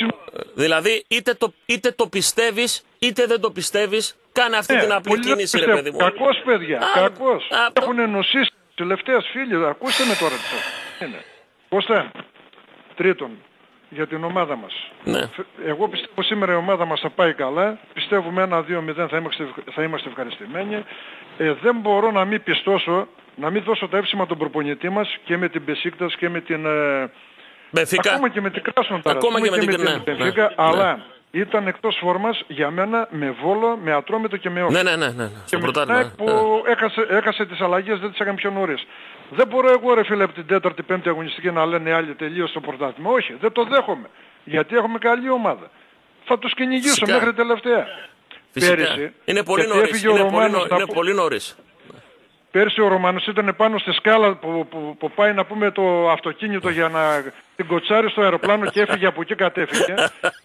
Δηλαδή, είτε το, είτε το πιστεύεις, είτε δεν το πιστεύεις, κάνε αυτή την απλή Ε, πολύ κίνηση, ρε πιστεύω. παιδί μου. Κακός παιδιά, Α, κακός. α, το- Έχουν νοσήσεις τελευταίες φίλοι. Ακούστε με τώρα τι θα είναι. Κώστα, τρίτον, για την ομάδα μας. Ναι. Εγώ πιστεύω σήμερα η ομάδα μας θα πάει καλά. Πιστεύουμε ένα 2-0 θα είμαστε, θα είμαστε ευχαριστημένοι. Ε, δεν μπορώ να μην πιστώσω, να μην δώσω τα εύσημα τον προπονητή μας και με την Πεσίκτας και με την, ε, Μπενφίκα. Ακόμα και με την Κράσνονταρ. Ακόμα και με την- ναι, Μπενφίκα, ναι, αλλά ήταν εκτός φόρμας για μένα με Βόλο, με Ατρόμητο και με Όφη. Ναι, ναι, ναι, ναι. Και Στο με πρωτάθλημα. την ΑΕΚ που έχασε, έχασε τις αλλαγές, δεν τις έκανε πιο νωρίς. Δεν μπορώ εγώ ρε φίλε από την τέταρτη, πέμπτη αγωνιστική να λένε οι άλλοι τελείωσε το πρωτάθλημα. Όχι, δεν το δέχομαι. Γιατί έχουμε καλή ομάδα. Θα τους κυνηγήσω Φυσικά. μέχρι τελευταία. Φυσικά. Πέρυσι, είναι πολύ γιατί νωρίς. έφυγε ο Είναι, πολύ, Ρωμάνος νο- να είναι πω- πολύ νωρίς. Πέρσι ο Ρωμανός ήταν πάνω στη σκάλα που, που, που πάει να πούμε το αυτοκίνητο για να την κοτσάρει στο αεροπλάνο και έφυγε από εκεί κατέφυγε.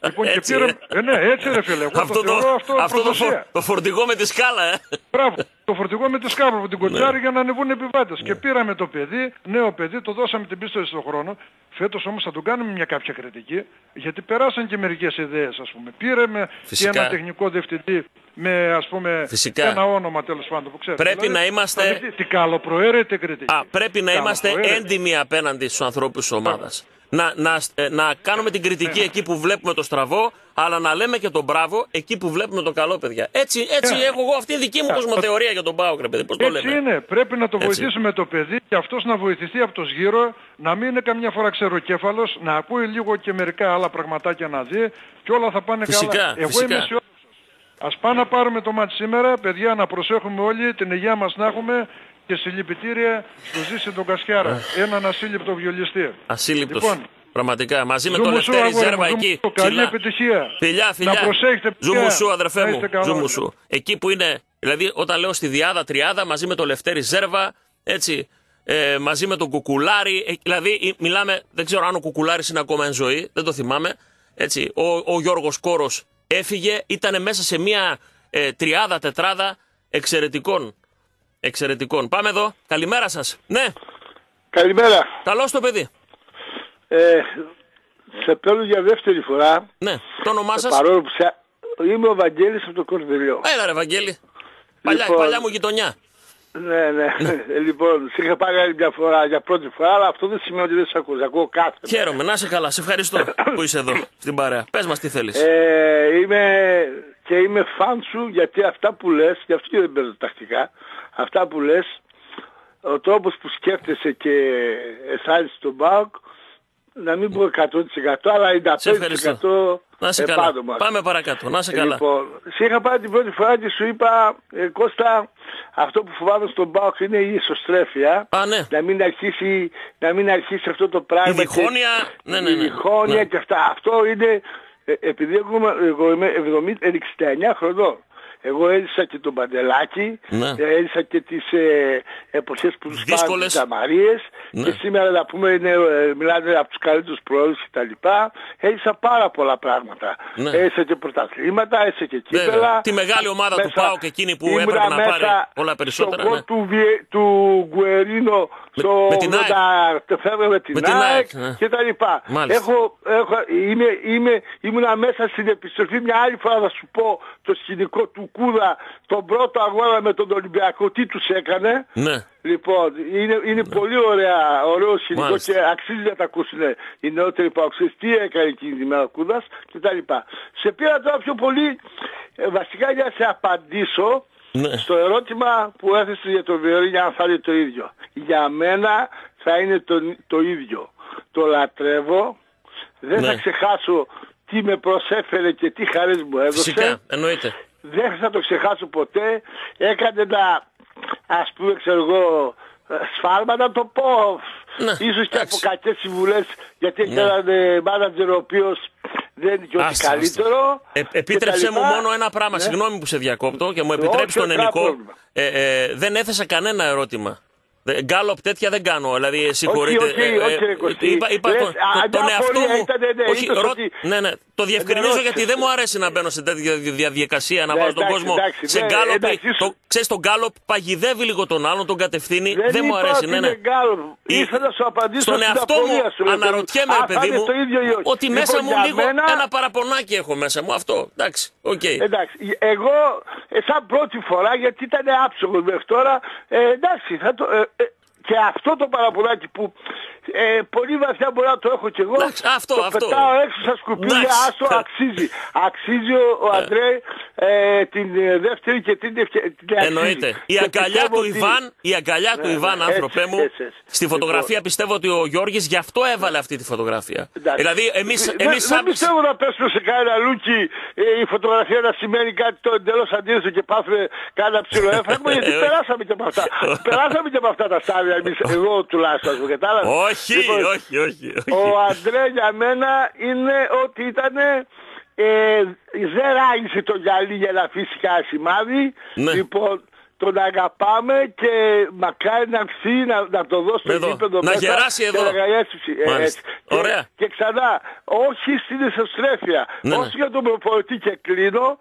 λοιπόν και Έτσι, πήρε... ε. Ε, ναι, έτσι ρε φίλε. Εγώ Αυτό το θεωρώ αυτό, αυτό το, προδοσία. φο- το φορτηγό με τη σκάλα, ε. Μπράβο. Το φορτηγό με τη σκάλα που την Ναι. κοτσάρει για να ανεβούν επιβάτες. Και πήραμε το παιδί, νέο παιδί, το δώσαμε την πίστοση στον χρόνο. Φέτος όμως θα τον κάνουμε μια κάποια κριτική, γιατί περάσαν και μερικές ιδέες ας πούμε. Πήραμε και Φυσικά. ένα τεχνικό διευθυντή με ας πούμε Φυσικά. ένα όνομα τέλος πάντων που ξέρετε. Πρέπει Δηλαδή, να είμαστε- θα δείτε Τι καλοπροαίρετη κριτική. Α, πρέπει να είμαστε Καλοπροαίρετη. έντιμοι απέναντι στους ανθρώπους της ομάδας. Να, να, ε, να κάνουμε την Ναι. κριτική εκεί που βλέπουμε το στραβό, αλλά να λέμε και τον μπράβο εκεί που βλέπουμε το καλό, παιδιά. Έτσι, έτσι Ναι. έχω εγώ αυτή η δική μου κοσμοθεωρία για τον Πάοκ, ρε παιδί. Πώς το Έτσι λέμε. είναι. Πρέπει να το Έτσι. βοηθήσουμε το παιδί και αυτός να βοηθηθεί από το γύρο, να μην είναι καμιά φορά ξεροκέφαλος, να ακούει λίγο και μερικά άλλα πραγματάκια να δει και όλα θα πάνε Φυσικά, καλά. Εγώ φυσικά. είμαι αισιόδοξος. Ας πάμε να πάρουμε το μάτι σήμερα, παιδιά να προσέχουμε όλοι, την υγεία μας να έχουμε και συλληπιτήρια στο ζήσει τον Κασιάρα, έναν ασύλληπτο βιολιστή. Ασύλληπτος. Λοιπόν, Πραγματικά. Μαζί με το Ζούμου σου, Λευτέρη αγόρι μου, Ζέρβα ζούμου εκεί. σου, καλή ψηλά. επιτυχία. Φιλιά, φιλιά. Να προσέχετε, παιδιά. Ζούμου σου, αδερφέ Να μου. είστε καλά Ζούμου όλοι. σου. Εκεί που είναι, δηλαδή όταν λέω στη Διάδα Τριάδα μαζί με το Λευτέρη Ζέρβα, έτσι, ε, μαζί με τον Κουκουλάρη, ε, δηλαδή ε, μιλάμε, δεν ξέρω αν ο Κουκουλάρης είναι ακόμα εν ζωή, δεν το θυμάμαι, έτσι, ο, ο Γιώργος Κόρος έφυγε, ήταν μέσα σε μια ε, τριάδα, τετράδα εξαιρετικών. Εξαιρετικών. Πάμε εδώ. Καλημέρα σας. Ναι, Καλημέρα. καλώς το παιδί. Ε, σε παίρνω για δεύτερη φορά, Ναι, το όνομά σας; παρόλο που σε... είμαι ο Βαγγέλης από το Κορδελιό. Έλα ρε Βαγγέλη. Παλιά, Λοιπόν. παλιά μου γειτονιά. Ναι, ναι. Ε, λοιπόν, σε είχα πάρει άλλη μια φορά για πρώτη φορά, αλλά αυτό δεν σημαίνει ότι δεν σε ακούω. Σε ακούω κάθε μέρα. Χαίρομαι, να είσαι καλά. Σε ευχαριστώ [COUGHS] που είσαι εδώ στην παρέα. Πες μας τι θέλεις. Ε, είμαι και είμαι φαν σου γιατί αυτά που λες, γι' αυτό και δεν παίζω τακτικά, αυτά που λες, ο τρόπος που σκέφτεσαι και αισθάνεσαι τον ΠΑΟΚ, να μην πω 100% αλλά Σε ευχαριστώ. 95% Να είσαι ε, καλά. πάνω μας. Πάμε παρακάτω. Να είσαι καλά. Λοιπόν, σε είχα πάρει την πρώτη φορά και σου είπα, ε, Κώστα, αυτό που φοβάμαι στον ΠΑΟΚ είναι η ισοστρέφεια. Α, ναι. Να μην αρχίσει, να μην αρχίσει αυτό το πράγμα. Η διχόνοια, και- ναι, ναι, ναι. Η διχόνοια Ναι. και αυτά. Αυτό είναι, ε, επειδή εγώ, είμαι- εγώ είμαι 70, 69 χρονών. Εγώ έζησα και τον Παντελάκη, Ναι. ε, έζησα και τις ε, εποχές που τους Δύσκολες. πάνε τις Αμαρίες Ναι. και σήμερα να πούμε είναι, ε, μιλάνε από τους καλύτερους πρόεδρους και τα λοιπά. Έζησα πάρα πολλά πράγματα. Ναι. Έζησα και πρωταθλήματα, έζησα και Βέβαια. κύπελα. Τη μεγάλη ομάδα του Μέσα- ΠΑΟΚ εκείνη που ήμουνα έπρεπε να μέσα πάρει όλα περισσότερα, Στο γκολ ναι. του, Βιε- του Γκουερίνο στο με την ΑΕΚ. 80 με την, Με την ΑΕΚ ΑΕΚ, ναι. και τα λοιπά. Μάλιστα. Έχω, έχω, είμαι, είμαι, ήμουνα μέσα στην επιστροφή μια άλλη φορά θα σου πω το σκηνικό του Κούδα τον πρώτο αγώνα με τον Ολυμπιακό τι τους έκανε; Ναι. Λοιπόν, είναι, είναι πολύ ωραία, ωραίο σκηνικό Μάλιστα. και αξίζει να τα ακούσουν οι νεότεροι παοξές τι έκανε εκείνη τη μέρα ο Κούδας και τα λοιπά. Σε πήρα τώρα πιο πολύ ε, βασικά για να σε απαντήσω Ναι. στο ερώτημα που έθεσε για το Βιωρίνια αν θα είναι το ίδιο. Για μένα θα είναι το, το ίδιο. Το λατρεύω. Δεν Ναι. θα ξεχάσω τι με προσέφερε και τι χαρές μου έδωσε. Φυσικά, εννοείται. Δεν θα το ξεχάσω ποτέ. Έκανε τα, ας πούμε, ξέρω εγώ, ε, σφάλματα, το πω. Ναι, Ίσως και εντάξει. από κακές συμβουλές, γιατί Ναι. έχει έναν ε, μάνατζερ ο οποίος δεν είναι και ό,τι Άστα, καλύτερο. Ε, και επίτρεψε τα μου λοιπά. μόνο ένα πράγμα. Ναι. Συγγνώμη που σε διακόπτω και μου Όχι, επιτρέψει τον όχι, Ενικό. πρόβλημα. Ε, ε, δεν έθεσα κανένα ερώτημα. Δε- Γκάλοπ τέτοια δεν κάνω. Δηλαδή, συγχωρείτε. όχι, ε, όχι, ε, ρε Κωστή. είπα, είπα Λες, τον, α, τον- τον μια εαυτό απορία μου. ήταν, ναι, όχι, είπες ρω- ότι- ναι, ναι, το διευκρινίζω ρώτησε. γιατί δεν μου αρέσει να μπαίνω σε τέτοια δια- διαδικασία να Ναι, βάζω τον εντάξει, κόσμο εντάξει, σε ναι, γκάλοπ. εντάξει, Το, ίσως- ξέρεις, τον γκάλοπ παγιδεύει λίγο τον άλλον, τον κατευθύνει. Δεν, Δεν μου είπα αρέσει. ότι Ναι, ναι. είναι γκάλοπ. Η- Ήθελα να σου απαντήσω Στον στην εαυτό μου απορία σου, ρε παιδί. αναρωτιέμαι, Α, ρε θα παιδί είναι μου, το ίδιο ή όχι; ότι Λοιπόν, μέσα μου για λίγο μένα- ένα παραπονάκι έχω μέσα μου. Αυτό. Εντάξει, οκ. Εντάξει, εγώ ε, σαν πρώτη φορά γιατί ήταν άψογος μέχρι τώρα, ε, εντάξει, θα το, ε, ε, και αυτό το παραπονάκι που ε, πολύ βαθιά μπορεί να το έχω κι εγώ, Εντάξει, αυτό, το αυτό. πετάω έξω στα σκουπίδια, Εντάξει. άστο αξίζει. Αξίζει ο, ο Αντρέη ε, την ε, δεύτερη και την, ευκαι... την αρχή. Εννοείται. Η Και αγκαλιά πιστεύω του ότι- Ιβάν, η αγκαλιά του Ναι, Ιβάν, ναι, άνθρωπέ έτσι, μου, έτσι, έτσι. στη φωτογραφία πιστεύω ότι ο Γιώργης γι' αυτό έβαλε αυτή τη φωτογραφία. Εντάξει. Δηλαδή, εμείς, Δεν- εμείς δεν σαν... πιστεύω να πέσουμε σε κανένα λούκι ε, η φωτογραφία να σημαίνει κάτι το εντελώς αντίθετο και πάθουμε κάνα ψηλό έφραγμα γιατί Ε, όχι. περάσαμε και από αυτά. [LAUGHS] περάσαμε και από αυτά τα στάδια εμείς, εγώ τουλάχιστον, μου κατάλαβες. Όχι, Λοιπόν, όχι, όχι, όχι. Ο Αντρέ για μένα είναι ότι ήταν ε, δεν ράγισε το γυαλί για να αφήσει κανένα σημάδι. Ναι. Λοιπόν, τον αγαπάμε και μακάρι να βγει να, να το δώσει στο Εδώ. γήπεδο Να μέσα γεράσει και εδώ. να αγκαλιάσει, ε, Μάλιστα. έτσι. Και- Ωραία. Και, ξανά, όχι στην εσωστρέφεια, Ναι, ναι. όχι για τον προπονητή και κλείνω,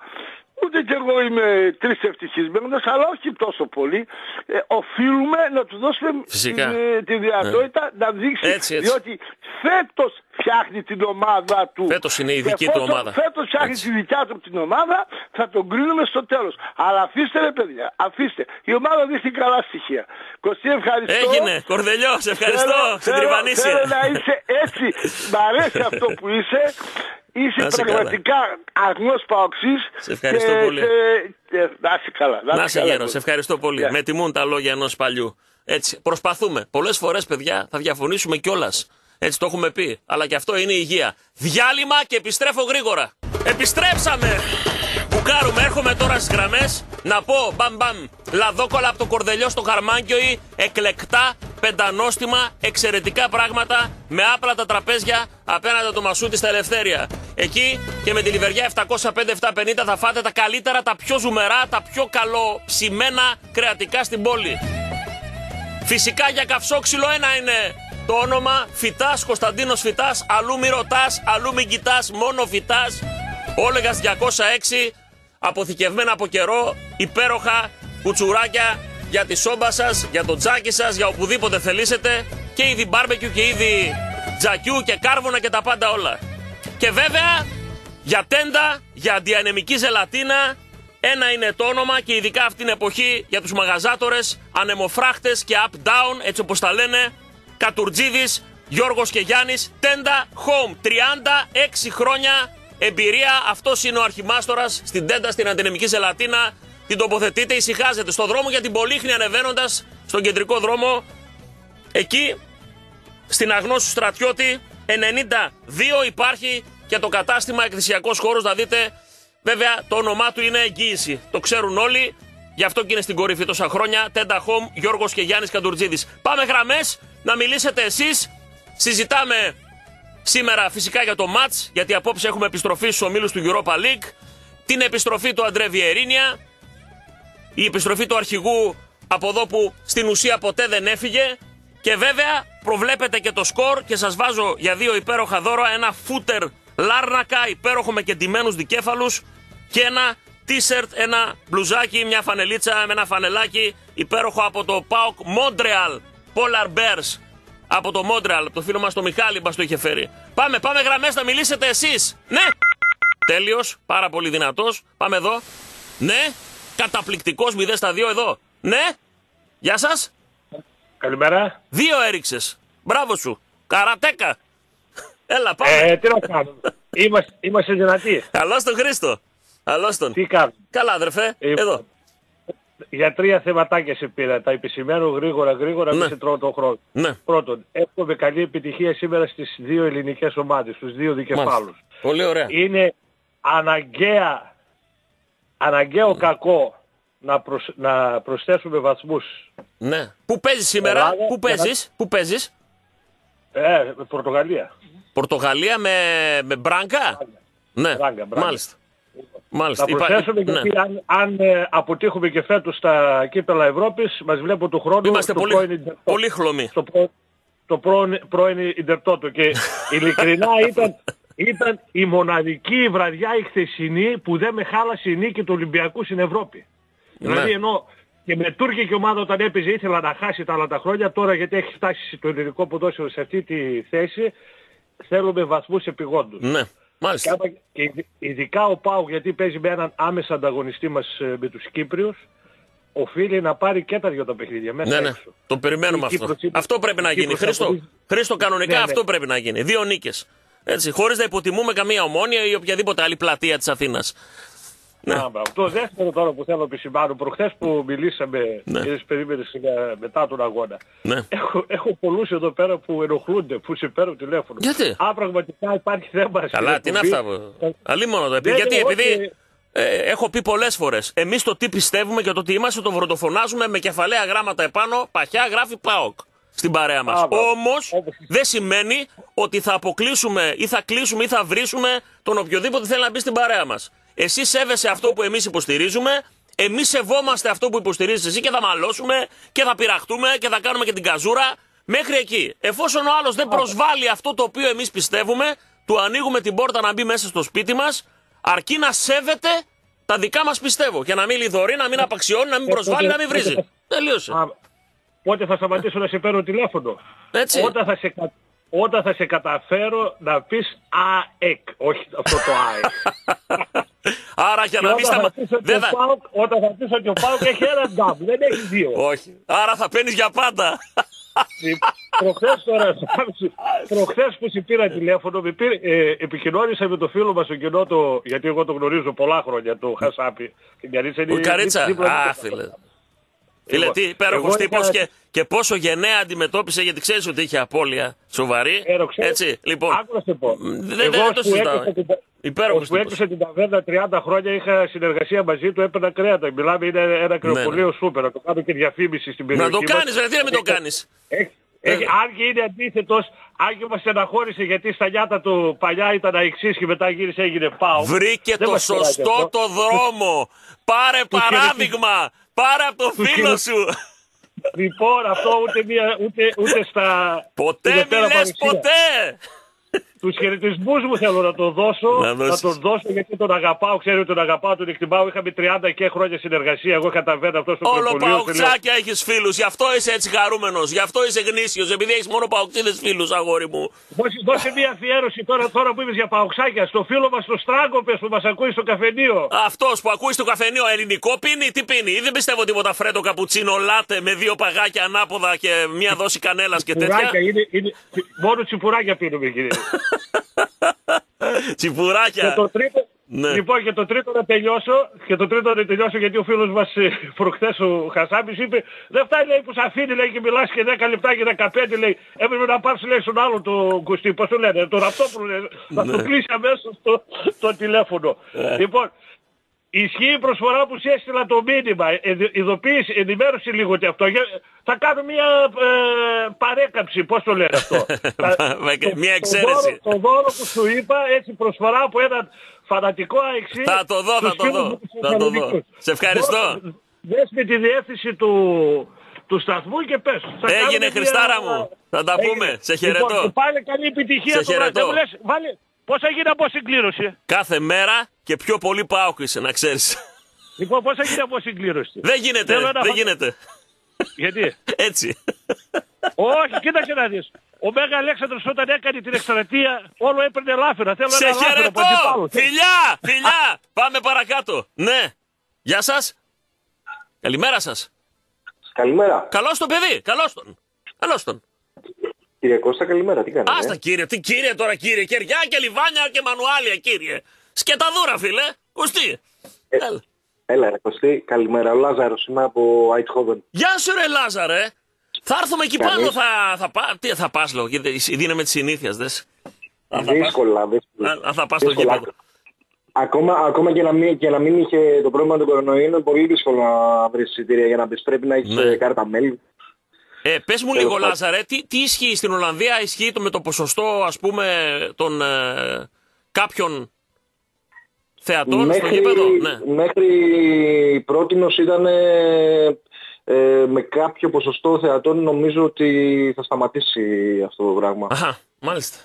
Ούτε κι εγώ είμαι τρεις ευτυχισμένος, αλλά όχι τόσο πολύ. Ε, οφείλουμε να του δώσουμε Φυσικά. Τη, ε, τη δυνατότητα να δείξει. Έτσι, έτσι. Διότι φέτος φτιάχνει την ομάδα του. Φέτος είναι η Και δική του εφόσον ομάδα. Φέτος φτιάχνει Έτσι. τη δικιά του την ομάδα, θα τον κρίνουμε στο τέλος. Αλλά αφήστε ρε παιδιά, αφήστε. Η ομάδα δείχνει καλά στοιχεία. Κωστή ευχαριστώ. Έγινε, Κορδελιός, σε ευχαριστώ. Θέλω- Στην θέλω- Τριβανίσια. Θέλω να είσαι έτσι. Μ' αρέσει αυτό που είσαι. Είσαι Να είσαι καλά. πραγματικά αγνός παοξής. Σε ευχαριστώ και- πολύ. και- και- Να είσαι καλά. Να είσαι καλά, γέρος, Κωστή. σε ευχαριστώ πολύ. Γεια. Με τιμούν τα λόγια ενός παλιού. Έτσι, προσπαθούμε. Πολλές φορές, παιδιά, θα διαφωνήσουμε κιόλας. Έτσι το έχουμε πει. Αλλά και αυτό είναι η υγεία. Διάλειμμα και επιστρέφω γρήγορα. Επιστρέψαμε! Μπουκάρουμε, έρχομαι τώρα στις γραμμές να πω μπαμ μπαμ. Λαδόκολα από το κορδελιό στο Χαρμάνκιοι, εκλεκτά, πεντανόστιμα, εξαιρετικά πράγματα με άπλα τα τραπέζια απέναντι από το Μασούτη στα Ελευθέρια. Εκεί και με τη λιβεριά 705-750 θα φάτε τα καλύτερα, τα πιο ζουμερά, τα πιο καλοψημένα κρεατικά στην πόλη. Φυσικά για καυσόξυλο ένα είναι το όνομα Φυτάς, Κωνσταντίνος Φυτάς, αλλού μη ρωτάς, αλλού μην κοιτάς, μόνο Φυτάς. Όλεγας 206, αποθηκευμένα από καιρό, υπέροχα κουτσουράκια για τη σόμπα σας, για το τζάκι σας, για οπουδήποτε θελήσετε και είδη μπάρμπεκιου και είδη τζακιού και κάρβουνα και τα πάντα όλα. Και βέβαια για τέντα, για αντιανεμική ζελατίνα, ένα είναι το όνομα και ειδικά αυτή την εποχή για τους μαγαζάτορες, ανεμοφράχτες και up-down, έτσι όπως τα λένε, Κατουρτζίδης, Γιώργος και Γιάννης, Τέντα Home, 36 χρόνια εμπειρία, αυτός είναι ο αρχιμάστορας στην Τέντα στην αντινεμική ζελατίνα, την τοποθετείτε, ησυχάζετε. Στο δρόμο για την Πολύχνη ανεβαίνοντας στον κεντρικό δρόμο, εκεί στην αγνώσου στρατιώτη 92 υπάρχει και το κατάστημα εκκλησιακός χώρος να δείτε. Βέβαια το όνομά του είναι εγγύηση. Το ξέρουν όλοι. Γι' αυτό και είναι στην κορυφή τόσα χρόνια. Τέντα Home, Γιώργος και Γιάννης Καντουρτζίδης. Πάμε γραμμές να μιλήσετε εσείς. Συζητάμε σήμερα φυσικά για το μάτς γιατί απόψε έχουμε επιστροφή στους ομίλους του Europa League. Την επιστροφή του Αντρέ Βιερίνια. Η επιστροφή του αρχηγού από εδώ που στην ουσία ποτέ δεν έφυγε. Και βέβαια προβλέπετε και το σκορ και σας βάζω για δύο υπέροχα δώρα. Ένα φούτερ λάρνακα υπέροχο με κεντυμένους δικέφαλους. Και ένα t-shirt, ένα μπλουζάκι, μια φανελίτσα με ένα φανελάκι υπέροχο από το PAOK Montreal Polar Bears από το Montreal, από το φίλο μας το Μιχάλη μας το είχε φέρει. Πάμε, πάμε γραμμές να μιλήσετε εσείς. Ναι! Τέλειος, πάρα πολύ δυνατός. Πάμε εδώ. Ναι, καταπληκτικός 0 στα 2 εδώ. Ναι, γεια σας. Καλημέρα. Δύο έριξες. Μπράβο σου. Καρατέκα. Έλα, πάμε. Ε, τι να κάνουμε. [LAUGHS] είμαστε, είμαστε δυνατοί. Καλώς τον Χρήστο. Καλώς τον. Τι κάνουμε; Καλά, αδερφέ. Ε, Εδώ. Για τρία θεματάκια σε πήρα. Τα επισημαίνω γρήγορα γρήγορα, Ναι. μην σε τρώω τον χρόνο. Ναι, Πρώτον, εύχομαι καλή επιτυχία σήμερα στις δύο ελληνικές ομάδες, στους δύο δικεφάλους. μάλιστα. Πολύ ωραία. Είναι αναγκαία, αναγκαίο κακό να, προσ- να προσθέσουμε βαθμούς. Ναι. Πού παίζεις σήμερα, Ελλάδα, πού παίζεις, πού παίζεις; Ε, με Πορτογαλία. Πορτογαλία με, με μπράγκα. Ναι, Μπράγκα, μπράγκα. μάλιστα. Μάλιστα. Να Υπά- προσθέσουμε ναι. γιατί αν, αν ε, αποτύχουμε και φέτος στα κύπελα Ευρώπης, μας βλέπω του χρόνου Είμαστε στο πολύ, πρώην Ιντερτότο. πολύ χλωμοί. στο προ, το πρώην, πρώην Ιντερτότο και [LAUGHS] ειλικρινά ήταν, ήταν η μοναδική βραδιά η χθεσινή που δεν με χάλασε η νίκη του Ολυμπιακού στην Ευρώπη. Δηλαδή ενώ και με τουρκική ομάδα όταν έπαιζε ήθελα να χάσει τα άλλα τα χρόνια, τώρα γιατί έχει φτάσει το ελληνικό ποδόσφαιρο σε αυτή τη θέση, θέλουμε βαθμούς επιγόντους. Ναι, Και, μάλιστα. άμα- και ειδι- ειδικά ο Πάου γιατί παίζει με έναν άμεσα ανταγωνιστή μας ε, με τους Κύπριους, οφείλει να πάρει και τα δυο τα παιχνίδια μέσα Ναι, ναι. έξω. Το περιμένουμε Η αυτό. Κύπρος είναι- Αυτό πρέπει να η γίνει. Κύπρος Χρήστο, αποδίδει- Χρήστο κανονικά Ναι, ναι. αυτό πρέπει να γίνει. Δύο νίκες. Έτσι, χωρίς να υποτιμούμε καμία ομόνια ή οποιαδήποτε άλλη πλατεία της Αθήνας. Ναι. Α, μπράβο. Το δεύτερο τώρα που θέλω να επισημάνω, προχθές που μιλήσαμε, Ναι. ναι. περίμενες ε, μετά τον αγώνα. Ναι. Έχω, έχω πολλούς εδώ πέρα που ενοχλούνται, που σε παίρνουν τηλέφωνο. Γιατί; Αν πραγματικά υπάρχει θέμα στην Καλά, τι είναι εκπομπή, αυτά. Αλλή μόνο το. Επί- Ναι, Γιατί, ναι, επειδή όχι. ε, έχω πει πολλές φορές, εμείς το τι πιστεύουμε και το τι είμαστε το βροντοφωνάζουμε με κεφαλαία γράμματα επάνω, παχιά γράφει ΠΑΟΚ στην παρέα μας. Α, μπράβο. Όμως Όπως- δεν σημαίνει ότι θα αποκλείσουμε ή θα κλείσουμε ή θα βρίσουμε τον οποιοδήποτε θέλει να μπει στην παρέα μας. Εσύ σέβεσαι αυτό που εμείς υποστηρίζουμε. Εμείς σεβόμαστε αυτό που υποστηρίζεις εσύ και θα μαλώσουμε και θα πειραχτούμε και θα κάνουμε και την καζούρα μέχρι εκεί. Εφόσον ο άλλος δεν προσβάλλει αυτό το οποίο εμείς πιστεύουμε, του ανοίγουμε την πόρτα να μπει μέσα στο σπίτι μας, αρκεί να σέβεται τα δικά μας πιστεύω. Και να μην λιδωρεί, να μην απαξιώνει, να μην προσβάλλει, να μην βρίζει. Τελείωσε. Α, Πότε θα σταματήσω να σε παίρνω τηλέφωνο; Έτσι. Όταν θα σε, κα- όταν θα σε καταφέρω να πεις ΑΕΚ, όχι αυτό το ΑΕΚ. [LAUGHS] Άρα για Και να μην όταν, θα σταμα... πεις ότι Δεν ο θα... ΠΑΟΚ, όταν θα πεις ότι ο ΠΑΟΚ έχει ένα ντάμπ, δεν έχει δύο. Όχι. Άρα θα παίρνεις για πάντα. Προχθές τώρα, προχθές που σε πήρα τηλέφωνο, με πήρε, ε, επικοινώνησα με το φίλο μας τον κοινό το, γιατί εγώ τον γνωρίζω πολλά χρόνια, το Χασάπη. Την Καρίτσα είναι Ο Καρίτσα. δίπλα- Α, δίπλα- φίλε. Φίλε, Εγώ- τι υπέροχος εγώ τύπος είχα- και, και πόσο γενναία αντιμετώπισε, γιατί ξέρεις ότι είχε απώλεια σοβαρή. Ε, ξέρω. Έτσι, λοιπόν. Άκου να σε πω. δεν- Εγώ δεν ως το που συζητάω. έκλεισα την τα- Υπέροχος ως που τύπος. έκλεισα την ταβέρνα 30 χρόνια είχα συνεργασία μαζί του, έπαιρνα κρέατα. Μιλάμε, είναι ένα κρεοπολείο σούπερ. Να το κάνω και διαφήμιση στην περιοχή Ναι, Να το μας. κάνεις, γιατί να μην το κάνεις. Έχει- έχει- αν και είναι αντίθετος, αν και μας στεναχώρησε γιατί στα νιάτα του παλιά ήταν αεξής και μετά γύρισε έγινε πάω. Βρήκε Δεν το μας πειράζει σωστό αυτό. το δρόμο. Πάρε παράδειγμα. Πάρε από το φίλο σου. Λοιπόν, αυτό ούτε, μία, ούτε, ούτε στα... Ποτέ στη μη Δευτέρα λες παρουσία. ποτέ. Τους χαιρετισμούς μου θέλω να τον δώσω, Να να, δώσεις. τον δώσω γιατί τον αγαπάω, ξέρω ότι τον αγαπάω, τον εκτιμάω. Είχαμε 30 και χρόνια συνεργασία, εγώ είχα ταβέρνα αυτό στο Όλο Κρεπολείο, παουξάκια έχεις φίλους. Γι' αυτό είσαι έτσι χαρούμενος. Γι' αυτό είσαι γνήσιος. Επειδή έχεις μόνο παουξίδες φίλους, αγόρι μου. Δώσε, δώσε μια αφιέρωση τώρα, τώρα που είπες για παουξάκια, στο φίλο μας το Στράγκοπες που μας ακούει στο καφενείο. Αυτός που ακούει στο καφενείο ελληνικό πίνει, τι πίνει; Ή δεν πιστεύω τίποτα φρέτο καπουτσίνο λάτε με δύο παγάκια ανάποδα και μία δόση κανέλας και τέτοια; Τσιπουράκια, είναι, είναι, μόνο τσιπουράκια πίνουμε κύριε. [LAUGHS] [LAUGHS] και Τσιπουράκια. το τρίτο, Ναι. Λοιπόν, και το τρίτο να τελειώσω, και το τρίτο να τελειώσω γιατί ο φίλος μας ε, προχθές ο Χασάμπης είπε δεν φτάνει λέει που σε αφήνει λέει και μιλάς και 10 λεπτά και 15 λέει έπρεπε να πάρεις λέει στον άλλο το κουστί, πώς το λένε, τον Ραπτόπουλο λέει, να το κλείσει αμέσως το, το τηλέφωνο. Λοιπόν, Ισχύει η προσφορά που σου έστειλα το μήνυμα. Ε, ειδοποίηση, ενημέρωση λίγο ότι αυτό. Για- Θα κάνω μια ε, παρέκαμψη, πώς το λένε αυτό; [LAUGHS] Θα- Μια το εξαίρεση. δώρο- Το δώρο που σου είπα, έτσι προσφορά από έναν φανατικό αεξί. Θα το δω, θα στους το φίλους δω. μου τους Θα το δω. Θεσσαλονίκους. Σε ευχαριστώ. Δώσε- Δες με τη διεύθυνση του, του σταθμού και πες. Θα Έγινε, κάνουμε μια- Χριστάρα μου. Θα τα Έγινε. πούμε. Σε χαιρετώ. Λοιπόν, και πάλι καλή επιτυχία. Σε το βράδυ. χαιρετώ. Δεν μου λες, βάλε, πόσα γίνει από συγκλήρωση; Κάθε μέρα και πιο πολύ πάω είσαι, να ξέρεις. Λοιπόν, πόσα γίνει από συγκλήρωση. δεν γίνεται. Θέλω ένα Δεν φα- γίνεται. Γιατί; Έτσι. Όχι, κοίταξε να δεις. Ο Μέγα Αλέξανδρος όταν έκανε την εκστρατεία όλο έπαιρνε λάφυρα. Θέλω Σε ένα λάφυρο από χαιρετώ! αντιπάλους. Φιλιά! Φιλιά! Πάμε παρακάτω. Ναι. Γεια σας. Καλημέρα σας. Καλημέρα. Καλώς τον παιδί. Καλώς τον. Καλώς τον. Κύριε Κώστα, καλημέρα. Τι κάνετε. Άστα κύριε. Τι κύριε τώρα κύριε. Κεριά και λιβάνια και μανουάλια κύριε. Σκεταδούρα φίλε. Κουστί. Έλα. Έλα, ρε Κωστή. Καλημέρα. Ο Λάζαρος είμαι από Αιτχόβεν. Γεια σου ρε Λάζαρε. Θα έρθουμε εκεί Καλή. πάνω. Θα, θα, πά... Τι, θα πας λόγω. Δίναμε τις συνήθειες δες. Α, θα πας. Δύσκολα, δύσκολα. Α, α, θα πας στο Δύσκολα. γήπεδο. Ακόμα, ακόμα και, να μην, και να μην είχε το πρόβλημα του κορονοϊού είναι πολύ δύσκολο να βρεις εισιτήρια για να μπεις. Πρέπει να έχεις Ναι. ε, κάρτα μέλη. Ε, πες μου Τέλος λίγο πάντων. Λάζαρε, τι, τι ισχύει στην Ολλανδία, ισχύει το με το ποσοστό ας πούμε των ε, κάποιων θεατών στο γήπεδο. Ναι. μέχρι πρότινος ήταν ε, ε, με κάποιο ποσοστό θεατών νομίζω ότι θα σταματήσει αυτό το πράγμα. Αχα, μάλιστα.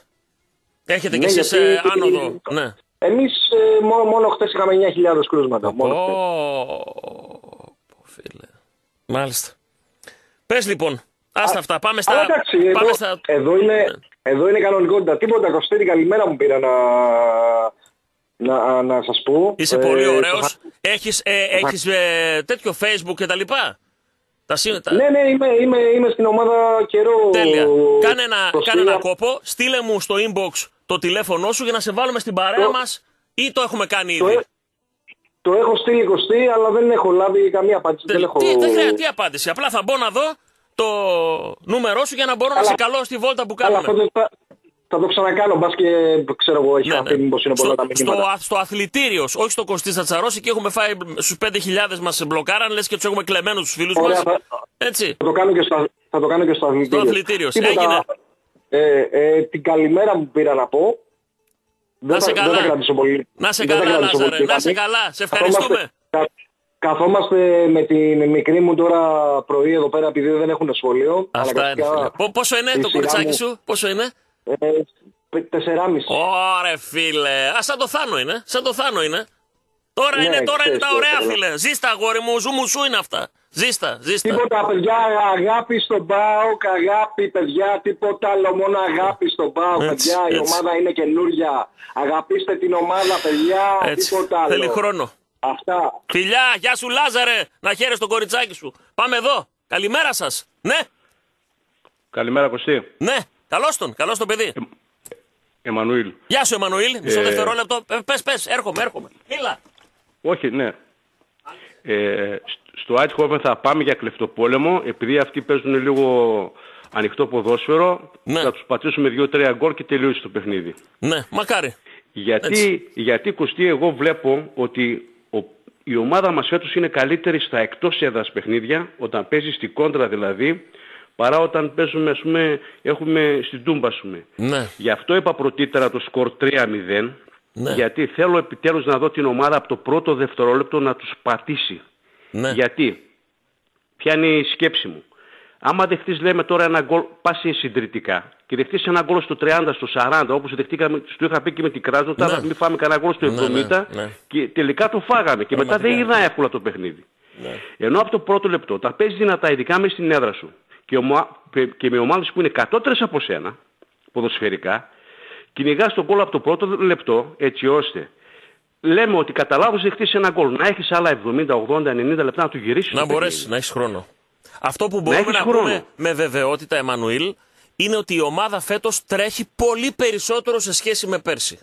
Έχετε Ναι, κι εσείς γιατί- ε, άνοδο. Ναι. Εμείς ε, μόνο, μόνο χτες είχαμε 9.000 κρούσματα. Μόνο χτες. Ω, φίλε. Μάλιστα. Πες λοιπόν, άστα αυτά, πάμε στα... Αλλά εντάξει, εδώ, πάμε στα... εδώ, είναι, εδώ είναι κανονικότητα. Τίποτα, Κωστήρη, καλημέρα μου πήρα να, να, να σας πω. Είσαι Ε, πολύ το ωραίος. θα- Έχεις, ε, έχεις ε, τέτοιο facebook και τα λοιπά; Τα, σύντα- τα- Ναι, ναι, είμαι, είμαι, είμαι στην ομάδα καιρό. Τέλεια. Κάνε ένα, Κωστή. κάνε ένα κόπο, στείλε μου στο inbox το τηλέφωνό σου για να σε βάλουμε στην παρέα Το- μας ή το έχουμε κάνει Το, ήδη; έ- Το έχω στείλει 20, αλλά δεν έχω λάβει καμία απάντηση. Δεν, έχω... Τι, δεν χρειάζεται τι απάντηση. Απλά θα μπω να δω το νούμερό σου για να μπορώ να σε καλώ στη βόλτα που Αλλά κάνουμε. αυτό δεν θα, θα το ξανακάνω, μπας και ξέρω εγώ, έχει Ναι, χαθεί, ναι. μήπως είναι πολλά στο, τα στο, μηνύματα. α- στο αθλητήριος, όχι στο Κωστή θα τσαρώσει και έχουμε φάει στους 5.000 μας μπλοκάραν, λες και τους έχουμε κλεμμένους τους φίλους Ωραία, μας. θα, Έτσι. θα το κάνω και στο, θα το κάνω και στο αθλητήριο. Στο αθλητήριος. Τίποτα, Έγινε. Ε, ε, την καλημέρα μου πήρα να πω. Δεν Να σε θα, δεν θα καλά. κρατήσω πολύ. Να σε δεν θα καλά, κρατήσω Λάζαρε. πολύ Να σε τηλεφωνή. καλά. Σε ευχαριστούμε. Καθόμαστε, κα- καθόμαστε με την μικρή μου τώρα πρωί εδώ πέρα επειδή δεν έχουν σχολείο. Αυτά είναι. Αναγκαστικά, φίλε. Πο- Πόσο είναι η το σειρά κοριτσάκι μου, σου, πόσο είναι; Ε, πε- τεσσεράμιση. Ωρε φίλε. Α, σαν το Θάνο είναι. Σαν το Θάνο είναι. Τώρα Ναι, είναι, τώρα είναι ξέρεις τα τι ωραία θέλω. φίλε. Ζήστα αγόρι μου, ζου μου σου είναι αυτά. Ζήστα, ζήστα. Τίποτα παιδιά, αγάπη στον ΠΑΟΚ, αγάπη παιδιά, τίποτα άλλο, μόνο αγάπη στον ΠΑΟΚ, Έτσι, παιδιά, η έτσι. ομάδα είναι καινούρια. Αγαπήστε την ομάδα, παιδιά, Έτσι. τίποτα άλλο. Θέλει χρόνο. Αυτά. Φιλιά, γεια σου Λάζαρε. Να χαίρεσαι το κοριτσάκι σου. Πάμε εδώ. Καλημέρα σας. Ναι, Καλημέρα Κωστή. ναι. Καλώς τον, καλώς τον παιδί. Εμμανουήλ. Γεια σου, Εμμανουήλ. Μισό Ε, δευτερόλεπτο. Ε, πες, πες, έρχομαι, έρχομαι. Μίλα. Όχι, ναι. Ε, σ- στο Άιτχόβεν θα πάμε για κλεφτοπόλεμο. Επειδή αυτοί παίζουν λίγο ανοιχτό ποδόσφαιρο, θα τους πατήσουμε 2-3 γκολ και τελείωσε το παιχνίδι. Ναι, μακάρι. Γιατί, γιατί Κωστή, εγώ βλέπω ότι ο, η ομάδα μας φέτος είναι καλύτερη στα εκτός έδρας παιχνίδια, όταν παίζει στην κόντρα δηλαδή, παρά όταν παίζουμε, ας πούμε, έχουμε στην Τούμπα, ας πούμε. Ναι. Γι' αυτό είπα πρωτήτερα το σκορ 3-0, Ναι. γιατί θέλω επιτέλους να δω την ομάδα από το πρώτο δευτερόλεπτο να τους πατήσει. Ναι. Γιατί, ποια είναι η σκέψη μου; Άμα δεχτείς λέμε τώρα ένα γκολ, πας συντηρητικά και δεχτείς ένα γκολ στο 30, στο 40, όπως δεχτήκαμε, το είχα πει και με την Κράζο, τώρα Ναι. μην φάμε κανένα γκολ στο 70 ναι, ναι. και τελικά το φάγαμε και μετά δεν Πραγματικά. είδα εύκολα το παιχνίδι. Ναι. Ενώ από το πρώτο λεπτό τα παίζεις δυνατά, ειδικά μες στην έδρα σου και, ομα- και με ομάδες που είναι κατώτερες από σένα, ποδοσφαιρικά, κυνηγάς τον γκολ από το πρώτο λεπτό, έτσι ώστε λέμε ότι καταλάβεις δεχτείς ένα γκολ, να έχεις άλλα 70, 80, 90 λεπτά να του γυρίσεις. Να το μπορέσεις παιχνίδι. να έχεις χρόνο. Αυτό που μπορούμε έχεις να, χρόνο. πούμε με βεβαιότητα, Εμμανουήλ, είναι ότι η ομάδα φέτος τρέχει πολύ περισσότερο σε σχέση με πέρσι.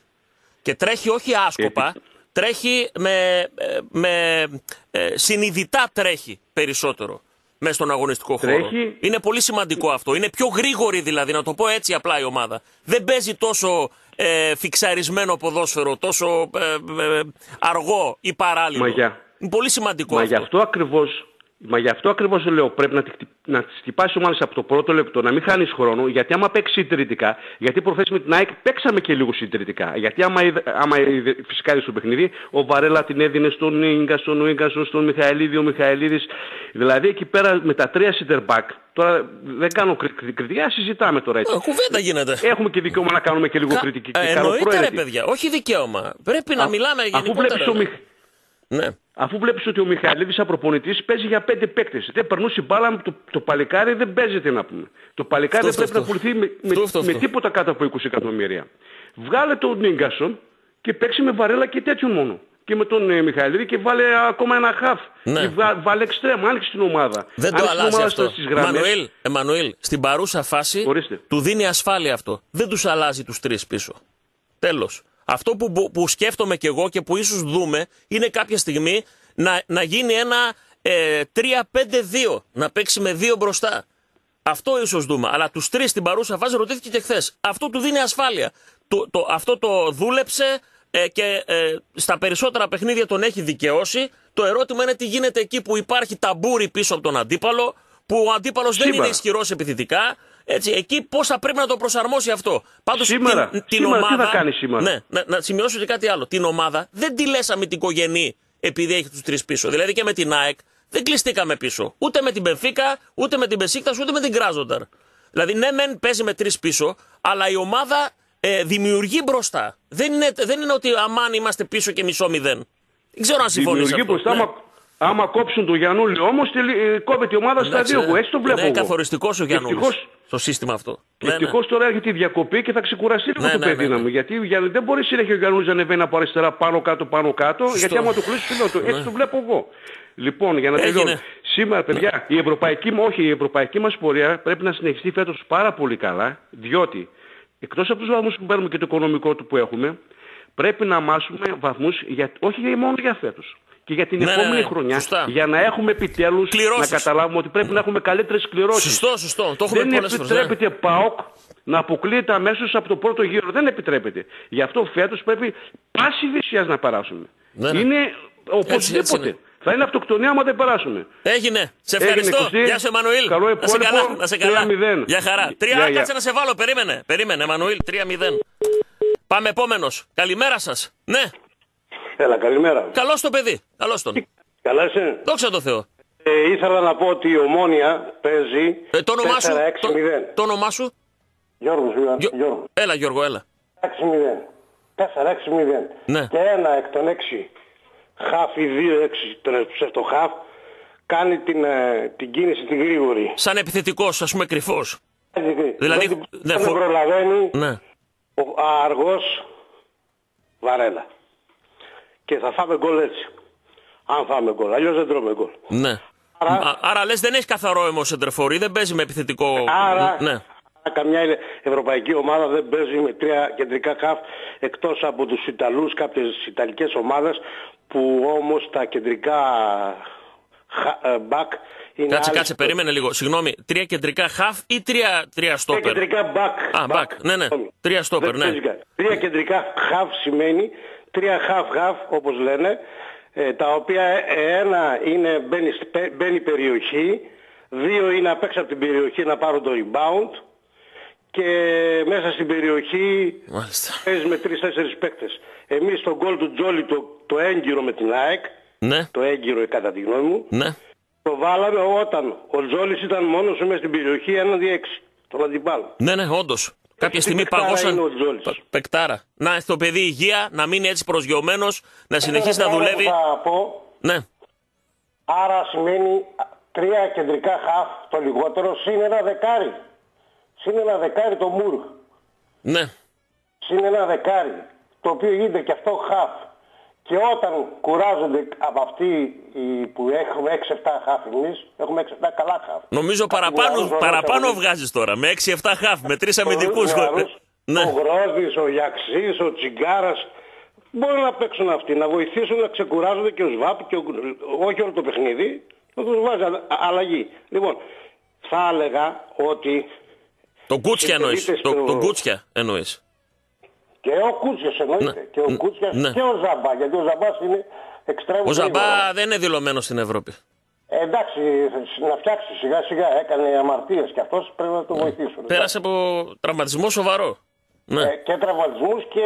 Και τρέχει όχι άσκοπα, τρέχει με, ε, με ε, συνειδητά τρέχει περισσότερο μέσα στον αγωνιστικό χώρο. Τρέχει. Είναι πολύ σημαντικό αυτό. Είναι πιο γρήγορη δηλαδή, να το πω έτσι απλά η ομάδα. Δεν παίζει τόσο ε, φιξαρισμένο ποδόσφαιρο, τόσο ε, ε, αργό ή παράλληλο. Μα για- Είναι πολύ σημαντικό Μα αυτό. γι' αυτό ακριβώς, μα γι' αυτό ακριβώς λέω πρέπει να, τη χτυ- να τις χτυπάσεις ομάδες από το πρώτο λεπτό, να μην χάνεις χρόνο, γιατί άμα παίξεις συντηρητικά, γιατί προχθές με την ΑΕΚ παίξαμε και λίγο συντηρητικά, γιατί άμα, είδε, άμα είδε, φυσικά είδε στο παιχνίδι, ο Βαρέλα την έδινε στον Ίγκασον, ο Ίγκασον στον Μιχαηλίδη, ο Μιχαηλίδης, δηλαδή εκεί πέρα με τα τρία center back, τώρα δεν κάνω κρι- κρι- κριτική, ας συζητάμε τώρα έτσι. Ε, κουβέντα γίνεται. Έχουμε και δικαίωμα να κάνουμε και λίγο Κα- κριτική. Ε, και εννοείται ρε καλοπροαίρετη. παιδιά, όχι δικαίωμα. Πρέπει να Α- μιλάμε αφού γενικότερα. Βλέπεις ο Μιχ... Ναι. Αφού βλέπεις ότι ο Μιχαηλίδης σαν προπονητής παίζει για πέντε παίκτες. Δεν περνούσε μπάλα, το, το παλικάρι δεν παίζεται να πούμε. Το παλικάρι Αυτό, δεν πρέπει αυτό, να πουληθεί με, με, Αυτό, αυτό, με αυτό. τίποτα κάτω από 20 εκατομμύρια. Βγάλε τον Νίγκασον και παίξει με βαρέλα και τέτοιον μόνο. Και με τον ε, Μιχαηλίδη και βάλε ακόμα ένα χαφ. Ναι. Και βά- βάλε εξτρέμ, άνοιξε την ομάδα. Δεν το Άνοιξε την αλλάζει ομάδα αυτό. στις γραμμές. Εμμανουήλ, Εμμανουήλ, στην παρούσα φάση Ορίστε. του δίνει ασφάλεια αυτό. Δεν τους αλλάζει τους τρεις πίσω. Τέλος. Αυτό που, που- που σκέφτομαι κι εγώ και που ίσως δούμε είναι κάποια στιγμή να, να γίνει ένα ε, 3-5-2. Να παίξει με δύο μπροστά. Αυτό ίσως δούμε. Αλλά τους τρεις στην παρούσα φάση ρωτήθηκε και χθες. Αυτό του δίνει ασφάλεια. Το, το, αυτό το δούλεψε ε, και ε, στα περισσότερα παιχνίδια τον έχει δικαιώσει. Το ερώτημα είναι τι γίνεται εκεί που υπάρχει ταμπούρι πίσω από τον αντίπαλο, που ο αντίπαλος δεν Σήμερα. είναι ισχυρός επιθετικά. Έτσι, εκεί πώς θα πρέπει να το προσαρμόσει αυτό. Πάντως Σήμερα. την, την Σήμερα τι ομάδα. θα κάνει σήμερα; Ναι, να, να σημειώσω και κάτι άλλο. Την ομάδα δεν τη λέσαμε την οικογενή επειδή έχει τους τρεις πίσω. Δηλαδή και με την ΑΕΚ δεν κλειστήκαμε πίσω. Ούτε με την Πενφύκα, ούτε με την Πεσίκτα, ούτε με την Κράζονταρ. Δηλαδή, ναι, μεν παίζει με τρεις πίσω, αλλά η ομάδα ε, δημιουργεί μπροστά. Δεν είναι, δεν είναι ότι αμάν είμαστε πίσω και μισό μηδέν. Δεν ξέρω αν συμφωνείς. Δημιουργεί μπροστά, άμα, άμα κόψουν τον Γιαννούλη όμως τελει- ε, κόβεται η ομάδα στα δύο. Έτσι το βλέπω Είναι εγώ. καθοριστικός ο Γιάννουλη Ευτυχώς- στο σύστημα αυτό. Και Ναι, ναι. ευτυχώς τώρα έρχεται η διακοπή και θα ξεκουραστεί λίγο Ναι, το ναι, παιδί ναι, να ναι. μου. Γιατί ο Γιάννη- δεν μπορεί συνέχεια ο Γιάννουλης να ανεβαίνει από αριστερά πάνω κάτω πάνω κάτω. Γιατί άμα το κλείσει φίλο του, έτσι το βλέπω εγώ. Λοιπόν, για να Έγινε. τελειώσω. Σήμερα, παιδιά, η ευρωπαϊκή, όχι, η ευρωπαϊκή μας πορεία πρέπει να συνεχιστεί φέτος πάρα πολύ καλά, διότι εκτός από τους βαθμούς που παίρνουμε και το οικονομικό του που έχουμε, πρέπει να μάσουμε βαθμούς, για, όχι για- μόνο για φέτος. Και για την Ναι, ναι, επόμενη ναι, χρονιά σωστά. για να έχουμε επιτέλους να Κληρώσεις. καταλάβουμε ότι πρέπει να έχουμε καλύτερες κληρώσεις. Σωστό, σωστό. Το έχουμε Δεν πολλές φορές, ναι. επιτρέπεται ΠΑΟΚ να αποκλείεται αμέσως από το πρώτο γύρο. Δεν επιτρέπεται. Γι' αυτό φέτος πρέπει πάση θυσία να περάσουμε. Ναι, ναι. Είναι έτσι οπωσδήποτε. είναι. Θα είναι αυτοκτονία άμα δεν περάσουμε. Έγινε. Σε Έγινε, ευχαριστώ. Κωστή. Γεια σου, Εμμανουήλ. Καλό να σε υπόλοιπο. καλά. Να σε καλά. 3-0. Γεια χαρά. Τρία, Γεια, α, γεια. κάτσε να σε βάλω. Περίμενε. Περίμενε, Εμμανουήλ. 3-0. Πάμε επόμενος. Καλημέρα σας. Ναι. Έλα, καλημέρα. Καλώ το παιδί. Καλώ τον. Καλά είσαι; Δόξα τω Θεώ. Ε, ήθελα να πω ότι η Ομόνια παίζει Ε, το όνομά σου. 4-6-0. Το, το όνομά σου; Γιώργος, Γιώργος. Γιώ- Γιώργο. Έλα, Γιώργο, έλα. 6-0. 4-6-0. Ναι. Και ένα εκ των 6 χαφ ή 2-6 τον ψεύτο χαφ κάνει την, ε, την κίνηση τη γρήγορη. Σαν επιθετικός, ας πούμε, κρυφός. Δηλαδή, ναι, δεν φο- προλαβαίνει Ναι. ο αργός Βαρέλα. Και θα φάμε γκολ έτσι. Αν φάμε γκολ. Αλλιώς δεν τρώμε γκολ. Ναι. Άρα, άρα λες, δεν έχεις καθαρό αίμο σεντρεφορή, δεν παίζει με επιθετικό. Άρα, Ναι. άρα καμιά ευρωπαϊκή ομάδα δεν παίζει με τρία κεντρικά χαφ εκτός από τους Ιταλούς, κάποιες Ιταλικές ομάδες που όμως τα κεντρικά χα- ε, back είναι Κάτσε, άλλες- κάτσε, περίμενε λίγο. Συγγνώμη, τρία κεντρικά χαφ ή τρία, τρία Τρία στόπερ; κεντρικά back. Α, back. Ναι, ναι. Τρία στόπερ, Δεν ναι. παίζει κάτι. Τρία κεντρικά half σημαίνει τρία half-half όπως λένε ε, τα οποία ε, ένα είναι μπαίνει, στη- πε- μπαίνει περιοχή, δύο είναι απ' έξω από την περιοχή να πάρουν το rebound και μέσα στην περιοχή Μάλιστα. παίζει με τρεις-τέσσερις παίκτες. Εμείς τον γκολ του Τζόλι το, το έγκυρο με την ΑΕΚ, Ναι, το έγκυρο κατά τη γνώμη μου, ναι. το βάλαμε όταν ο Τζόλις ήταν μόνος του μέσα στην περιοχή έναντι έξι, τον αντιπάλο. Ναι, ναι, όντως. Κάποια στιγμή παικτάρα παγώσαν. είναι ο Τζόλης. Πε- Πεκτάρα. Να έχει το παιδί υγεία, να μείνει έτσι προσγειωμένος, να συνεχίσει να Ένα πράγμα δουλεύει. που Θα πω, Ναι. άρα σημαίνει τρία κεντρικά χαφ το λιγότερο, συν ένα δεκάρι. Συν ένα δεκάρι το Μουρ. Ναι. Συν ένα δεκάρι. Το οποίο γίνεται και αυτό χαφ. Και όταν κουράζονται από αυτοί οι που έχουμε 6-7 χαφ εμείς, έχουμε 6-7 καλά χαφ. Νομίζω παραπάνω, νεαρούς, παραπάνω νεαρούς. βγάζεις τώρα. Με 6-7 χαφ, με τρεις αμυντικούς. Τους νεαρούς, Ναι. Ο Γρόδης, ο Γιαξής, ο Τσιγκάρας μπορεί να παίξουν αυτοί, να βοηθήσουν να ξεκουράζονται και ο Σβάπ και ο, όχι όλο το παιχνίδι, να τους βάζει α- αλλαγή. Λοιπόν, θα έλεγα ότι Το κούτσια εννοείς. Συντηρείται Το, στο- το κούτσια εννοείς. Και ο Κούτσιος εννοείται, Ναι. και ο Κούτσιας Ναι. και ο Ζαμπά, γιατί ο Ζαμπάς είναι εξτρέμου Ο Ζαμπά δεν είναι δηλωμένος στην Ευρώπη. Ε, εντάξει, να φτιάξει σιγά σιγά, έκανε αμαρτίες και αυτός πρέπει να το βοηθήσουν. Πέρασε από τραυματισμό σοβαρό. Ναι. Ε, και τραυματισμούς και...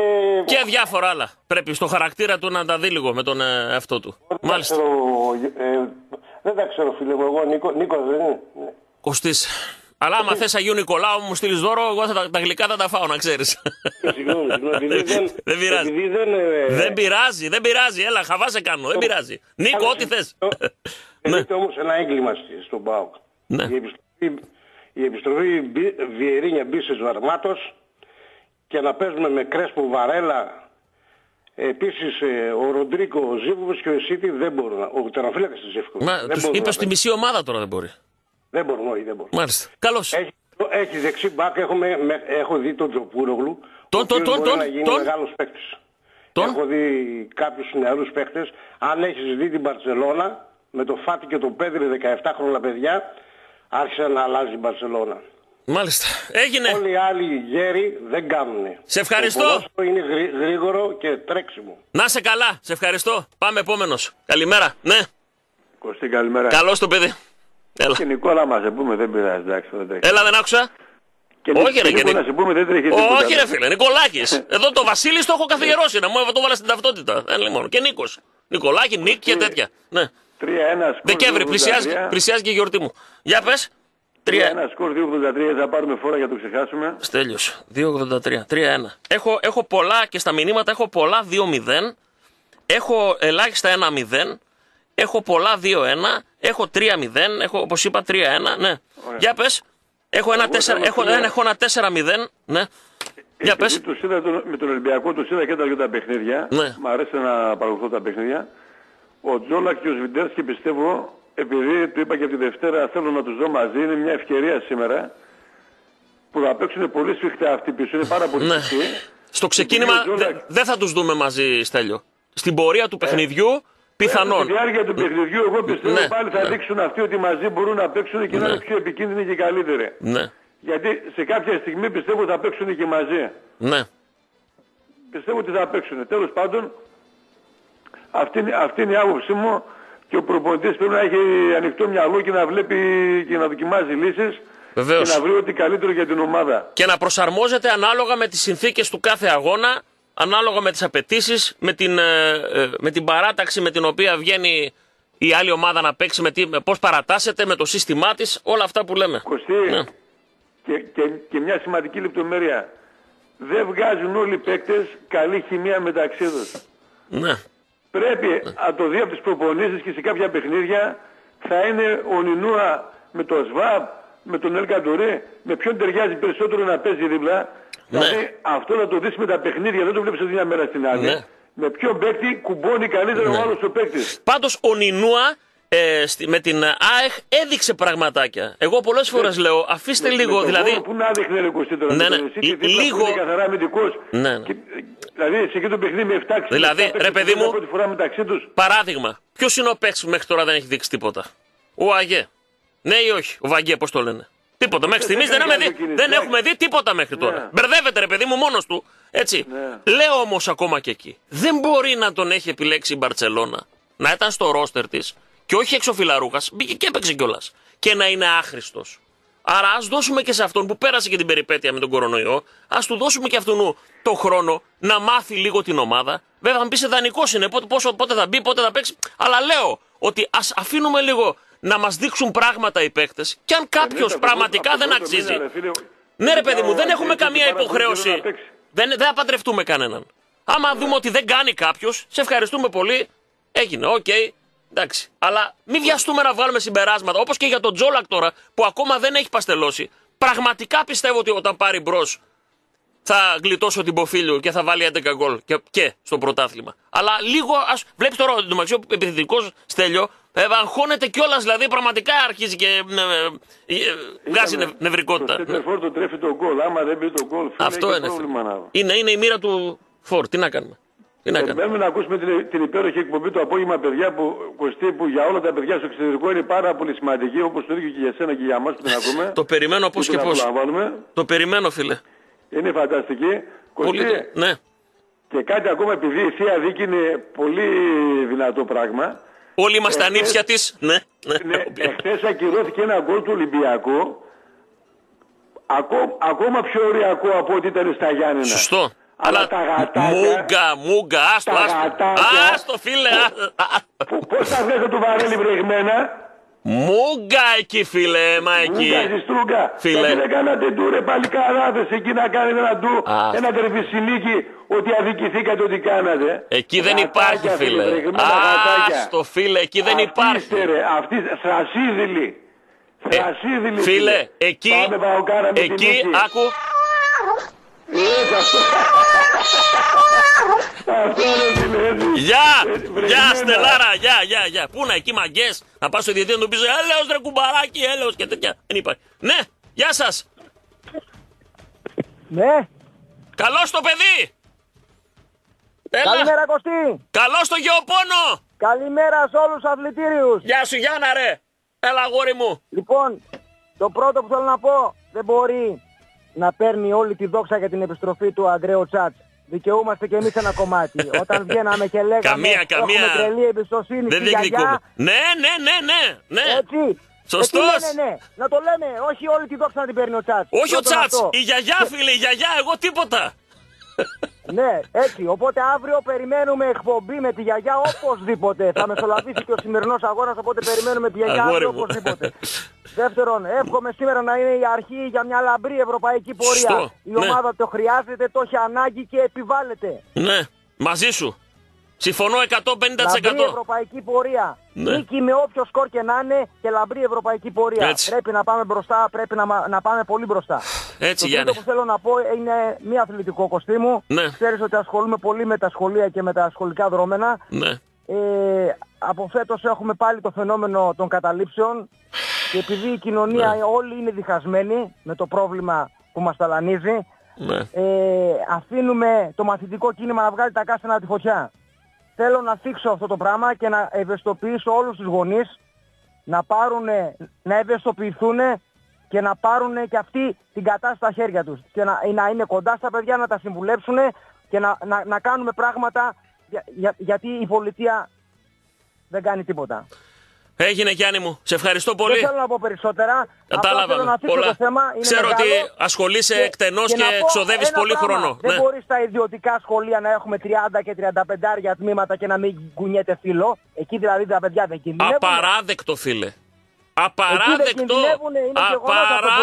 Και διάφορα άλλα. Πρέπει στο χαρακτήρα του να τα δει λίγο με τον ε, εαυτό του. Δεν τα Μάλιστα. ξέρω, ε, δεν τα ξέρω φίλε μου, εγώ Νίκο, Νίκος δεν είναι. Ναι. Κωστής. Αλλά άμα θες Αγίου Νικολάου μου στείλεις δώρο, εγώ θα τα, τα γλυκά θα τα φάω, να ξέρεις. Συγγνώμη, συγγνώμη, επειδή δεν, δεν πειράζει. επειδή δεν, ε, Δεν πειράζει, δεν πειράζει. Έλα, χαβά σε κάνω. Δεν πειράζει. Νίκο, ό,τι θες. [LAUGHS] Έχετε όμως ένα έγκλημα στη- στον ΠΑΟΚ. Ναι. Η επιστροφή, η επιστροφή Μπι- Βιερίνια Μπίσες Βαρμάτος και να παίζουμε με Κρέσπο Βαρέλα Επίσης ε, ο Ροντρίκο, ο Ζήβοβος και ο Εσίτη δεν μπορούν. να- Ο τεραφύλακας της Ζεύκοβης. Μα δεν τους μπορούν είπες να στη μισή ομάδα τώρα δεν μπορεί. Δεν μπορούν, όχι, δεν μπορούν. Μάλιστα. Καλώς. Έχει, έχει δεξί μπακ, έχουμε, με- έχω δει τον Τζοπούλογλου. Τον, ο τον, οποίος τον, μπορεί τον, να γίνει τον. μεγάλος παίκτης. Τον. Έχω δει κάποιους νεαρούς παίκτες. Αν έχεις δει την Μπαρσελώνα, με το Φάτι και το Πέδρη 17 χρόνια παιδιά, άρχισε να αλλάζει η Μπαρσελώνα. Μάλιστα. Έγινε. Όλοι οι άλλοι γέροι δεν κάνουν. Σε ευχαριστώ. Το ποδόσφαιρο είναι γρή- γρήγορο και τρέξιμο. Να σε καλά. Σε ευχαριστώ. Πάμε επόμενος. Καλημέρα. Ναι. Κωστή, καλημέρα. Καλώς το παιδί. Έλα. Και Νικόλα μας σε πούμε, δεν πειράζει, εντάξει, δεν τρέχει. Έλα, δεν άκουσα. Και Όχι, ρε, Νίκο, και Νίκο. να σε πούμε, δεν τρέχει τίποτα. Όχι, ρε φίλε, Νικολάκης. [LAUGHS] Εδώ το Βασίλη το έχω καθιερώσει. Να μου το βάλα στην ταυτότητα. Δεν λέει μόνο. Και Νίκος. Νικολάκη, Νίκ και τέτοια. Ναι. 3-1 σκορ. Δεκέμβρη, 2-83. πλησιάζει, πλησιάζει και η γιορτή μου. Για πες. 3-1 σκορ 2-83, θα πάρουμε φόρα για το ξεχάσουμε. Στέλιος. 2-83. 3-1. Έχω, έχω πολλά και στα μηνύματα έχω πολλά 2-0. Έχω ελάχιστα 1-0. Έχω πολλά 2-1. Έχω 3-0. Έχω, όπως είπα, 3-1. Ναι. Για πες. Έχω ένα Εγώ 4 θέλω έχω, να- ένα, έχω ένα 4-0. Ναι. Για πες. Επειδή τους είδα τον- με τον Ολυμπιακό, τους είδα και τα δύο τα παιχνίδια. Ναι. Μ' αρέσει να παρακολουθώ τα παιχνίδια. Ο Τζόλα και ο Σβιντέρσκι πιστεύω, επειδή του είπα και τη Δευτέρα θέλω να τους δω μαζί, είναι μια ευκαιρία σήμερα που θα παίξουν πολύ σφιχτά αυτοί πίσω, είναι πάρα πολύ Ναι. σφιχτοί. Στο ξεκίνημα Επειδή ο Τζόλακ- δε- δεν θα τους δούμε μαζί, Στέλιο. Στην πορεία του παιχνιδιού Πιθανόν. Στη διάρκεια του παιχνιδιού εγώ πιστεύω Ναι, πάλι θα ναι. δείξουν αυτοί ότι μαζί μπορούν να παίξουν και να είναι πιο επικίνδυνοι και καλύτεροι. Ναι, Γιατί σε κάποια στιγμή πιστεύω θα παίξουν και μαζί. ναι. Πιστεύω ότι θα παίξουν. Τέλος πάντων, αυτή, είναι- αυτή είναι η άποψή μου και ο προπονητής πρέπει να έχει ανοιχτό μυαλό και να βλέπει και να δοκιμάζει λύσεις Βεβαίως. και να βρει ό,τι καλύτερο για την ομάδα. Και να προσαρμόζεται ανάλογα με τις συνθήκες του κάθε αγώνα, ανάλογα με τις απαιτήσεις, με, την, ε, ε, με την παράταξη με την οποία βγαίνει η άλλη ομάδα να παίξει, με, τι, με πώς παρατάσσεται, με το σύστημά της, όλα αυτά που λέμε. Κωστή, Ναι. και, και, και μια σημαντική λεπτομέρεια. Δεν βγάζουν όλοι οι παίκτες καλή χημεία μεταξύ τους. Ναι. Πρέπει να το δει από τις προπονήσεις και σε κάποια παιχνίδια θα είναι ο Νινούα με το ΣΒΑΠ, με τον Ελ Καντορί, με ποιον ταιριάζει περισσότερο να παίζει δίπλα. Δηλαδή αυτό να το δεις με τα παιχνίδια, δεν το βλέπεις από τη μια μέρα στην άλλη. Ναι. Με ποιον παίκτη κουμπώνει καλύτερα ο άλλος ο παίκτης. Πάντως ο Νινούα ε, στη- με την ΑΕΧ έδειξε πραγματάκια. Εγώ πολλές φορές λέω, αφήστε Με- λίγο, με τον δηλαδή... Βόλο Πού να δείχνει ρε Κωστή τώρα, Ναι, με ναι, τον Εσίτη λι- δίπλα λίγο- που είναι καθαρά αμυντικός. Ναι, ναι. Και, δηλαδή σε εκεί το παιχνίδι με 7 Δηλαδή, ρε παιδί μου, πρώτη φορά μεταξύ τους. Παράδειγμα, ποιος είναι ο παίκτης που μέχρι τώρα δεν έχει δείξει τίποτα; Ο Αγέ. Ναι ή όχι, ο Βαγκέ, πώς το λένε; Τίποτα. Μέχρι στιγμής δεν, έχουμε δει- δεν έχουμε δει τίποτα μέχρι τώρα. Ναι. Μπερδεύεται, ρε παιδί μου, μόνος του. Έτσι. Λέω όμως ακόμα και εκεί. Δεν μπορεί να τον έχει επιλέξει η Μπαρσελόνα να ήταν στο ρόστερ της και όχι εξωφιλαρούχα. Μπήκε και έπαιξε κιόλας. Και να είναι άχρηστος. Άρα ας δώσουμε και σε αυτόν που πέρασε και την περιπέτεια με τον κορονοϊό, ας του δώσουμε και αυτόν το χρόνο να μάθει λίγο την ομάδα. Βέβαια, θα μου πεις ιδανικό είναι, πότε, πόσο, πότε θα μπει, πότε θα παίξει. Αλλά λέω ότι ας αφήνουμε λίγο να μας δείξουν πράγματα οι παίκτες και αν κάποιο από το πραγματικά πρώτο- δεν από το πρώτο αξίζει. μήνα, ρε φίλε, Ναι, ρε παιδί μου, δεν ο έχουμε Αγγέλης καμία έχει πάρα πολύ καιρό υποχρέωση. να παίξει. Δεν, δεν θα παντρευτούμε κανέναν. Άμα δούμε ότι δεν κάνει κάποιο, σε ευχαριστούμε πολύ. Έγινε, οκ. εντάξει. Αλλά μην βιαστούμε να βγάλουμε συμπεράσματα. Όπως και για τον Τζόλακ τώρα, που ακόμα δεν έχει παστελώσει. Πραγματικά πιστεύω ότι όταν πάρει μπρος θα γλιτώσω την Ποφίλιο και θα βάλει 11 γκολ και, και στο πρωτάθλημα. Αλλά λίγο, ας, βλέπεις τώρα ότι ο επιθετικός στέλιο ε, αγχώνεται κιόλας, δηλαδή πραγματικά αρχίζει και ε, ε, ε, βγάζει νευ- νευρικότητα. Το σέντερ φορ το τρέφει το γκολ. Άμα δεν μπει το γκολ, φίλε, Αυτό έχει είναι. πρόβλημα να Είναι, είναι η μοίρα του φορ. Τι να κάνουμε; Τι να κάνουμε; Περιμένουμε να ακούσουμε την, την υπέροχη εκπομπή του απόγευμα, παιδιά, που, Κωστή, που για όλα τα παιδιά στο εξωτερικό είναι πάρα πολύ σημαντική, όπως το ίδιο και για σένα και για μας που την ακούμε. Το περιμένω πώς και την πώς. απολαμβάνουμε. Το περιμένω, φίλε. Είναι φανταστική. Κωστή, Πολύ. Ναι. και κάτι ακόμα, επειδή η Θεία Δίκη είναι πολύ δυνατό πράγμα, Όλοι είμαστε Εχθές- ανήψια της. Ναι, ναι. ναι, εχθές ακυρώθηκε ένα γκολ του Ολυμπιακού, ακό- ακόμα πιο ωριακό από ό,τι ήταν στα Γιάννενα. Σωστό. Αλλά τα γατάκια... Μούγκα, μούγκα, άστο, Τα άστο. γατάκια- Άστο, φίλε. α- α- Πώς τα βγάζω του Βαρέλη βρεγμένα, Μούγκα εκεί, φίλε, μα εκεί. Μούγκα, στρούγκα. Φίλε. Γιατί δεν κάνατε ντου ρε παλικαράδες εκεί να κάνετε ένα ντου, Α. ένα τρεφισινίκι ότι αδικηθήκατε ότι κάνατε. Εκεί δεν Γατάκια, υπάρχει, φίλε. βρεγμένα γατάκια. Άστο, φίλε, εκεί δεν Αυτοί υπάρχει. είστε, ρε, αυτοί θρασίδηλοι. Θρασίδηλοι. Ε, Φίλε, εκεί, Πάμε Παοκάρα με την εκεί, νίκη. άκου, Έτσι, αυτό. Αυτό ρε φίλε, έτσι. Γεια! Ε, Γεια, βρεγμένα. Στελάρα! Γεια, γεια, γεια. Πού να εκεί μαγκές, να πας στο διαιτητή να του πεις Έλεος ρε κουμπαράκι, έλεος και τέτοια. Δεν υπάρχει. Ναι, γεια σας! Ναι, Καλό το παιδί! Έλα. καλημέρα Κωστή. Καλό στο γεωπόνο! Καλημέρα σε όλους τους αθλητήριους. Γεια σου Γιάννα ρε! Έλα αγόρι μου! Λοιπόν, το πρώτο που θέλω να πω, δεν μπορεί να παίρνει όλη τη δόξα για την επιστροφή του Αντρέου Τσάτς. Δικαιούμαστε και εμείς ένα κομμάτι. [LAUGHS] Όταν βγαίναμε και λέγαμε Καμία, καμία. έχουμε τρελή εμπιστοσύνη Δεν στη γιαγιά. διεκδικούμε. Ναι, ναι, ναι, ναι, ναι. Έτσι. Σωστός. Ε, τι λένε, ναι. Να το λέμε, όχι όλη τη δόξα να την παίρνει ο Τσάτς. Όχι ο Πρώτον Τσάτς, αυτό. η γιαγιά φίλε, η γιαγιά, εγώ τίποτα. Ναι, έτσι. Οπότε αύριο περιμένουμε εκπομπή με τη γιαγιά οπωσδήποτε. Θα μεσολαβήσει και ο σημερινός αγώνας, οπότε περιμένουμε τη γιαγιά Αγόρι αύριο μου. οπωσδήποτε. Δεύτερον, εύχομαι σήμερα να είναι η αρχή για μια λαμπρή ευρωπαϊκή πορεία. Σωστό, Η ναι. ομάδα το χρειάζεται, το έχει ανάγκη και επιβάλλεται. Ναι, μαζί σου. Συμφωνώ 150%. Λαμπρή ευρωπαϊκή πορεία. Ναι. Νίκη με όποιος σκορ και να είναι και λαμπρή ευρωπαϊκή πορεία. Έτσι. Πρέπει να πάμε μπροστά, πρέπει να, μα- να πάμε πολύ μπροστά. Έτσι το Γιάννη. τρίτο που θέλω να πω είναι μη αθλητικό κοστίμου. Ναι. Ξέρεις ότι ασχολούμαι πολύ με τα σχολεία και με τα σχολικά δρόμενα. Ναι. Ε, από φέτος έχουμε πάλι το φαινόμενο των καταλήψεων και επειδή η κοινωνία Ναι. όλοι είναι διχασμένοι με το πρόβλημα που μας ταλανίζει Ναι. ε, αφήνουμε το μαθητικό κίνημα να βγάλει τα κάστανα από τη φωτιά. Θέλω να θίξω αυτό το πράγμα και να ευαισθητοποιήσω όλους τους γονείς να πάρουν, να ευαισθητοποιηθούν και να πάρουν και αυτοί την κατάσταση στα χέρια τους και να, να είναι κοντά στα παιδιά, να τα συμβουλέψουν και να, να, να κάνουμε πράγματα για- για- γιατί η πολιτεία δεν κάνει τίποτα. Έγινε Γιάννη μου. Σε ευχαριστώ πολύ. Δεν θέλω να πω περισσότερα. Απλά θέλω να Κατάλαβα. θίξω Πολλά. το θέμα. Είναι Ξέρω ότι μεγάλο. ασχολείσαι εκτενώς και να πω εξοδεύεις ένα πολύ πράγμα. χρόνο. Δεν Ναι. μπορείς στα ιδιωτικά σχολεία να έχουμε 30 και 35 άρια τμήματα και να μην κουνιέται φύλλο. Εκεί δηλαδή τα παιδιά δεν κινδυνεύουν. Απαράδεκτο φίλε. Εκεί δεν Απαράδεκτο. κινδυνεύουνε, είναι γεγονός αυτό που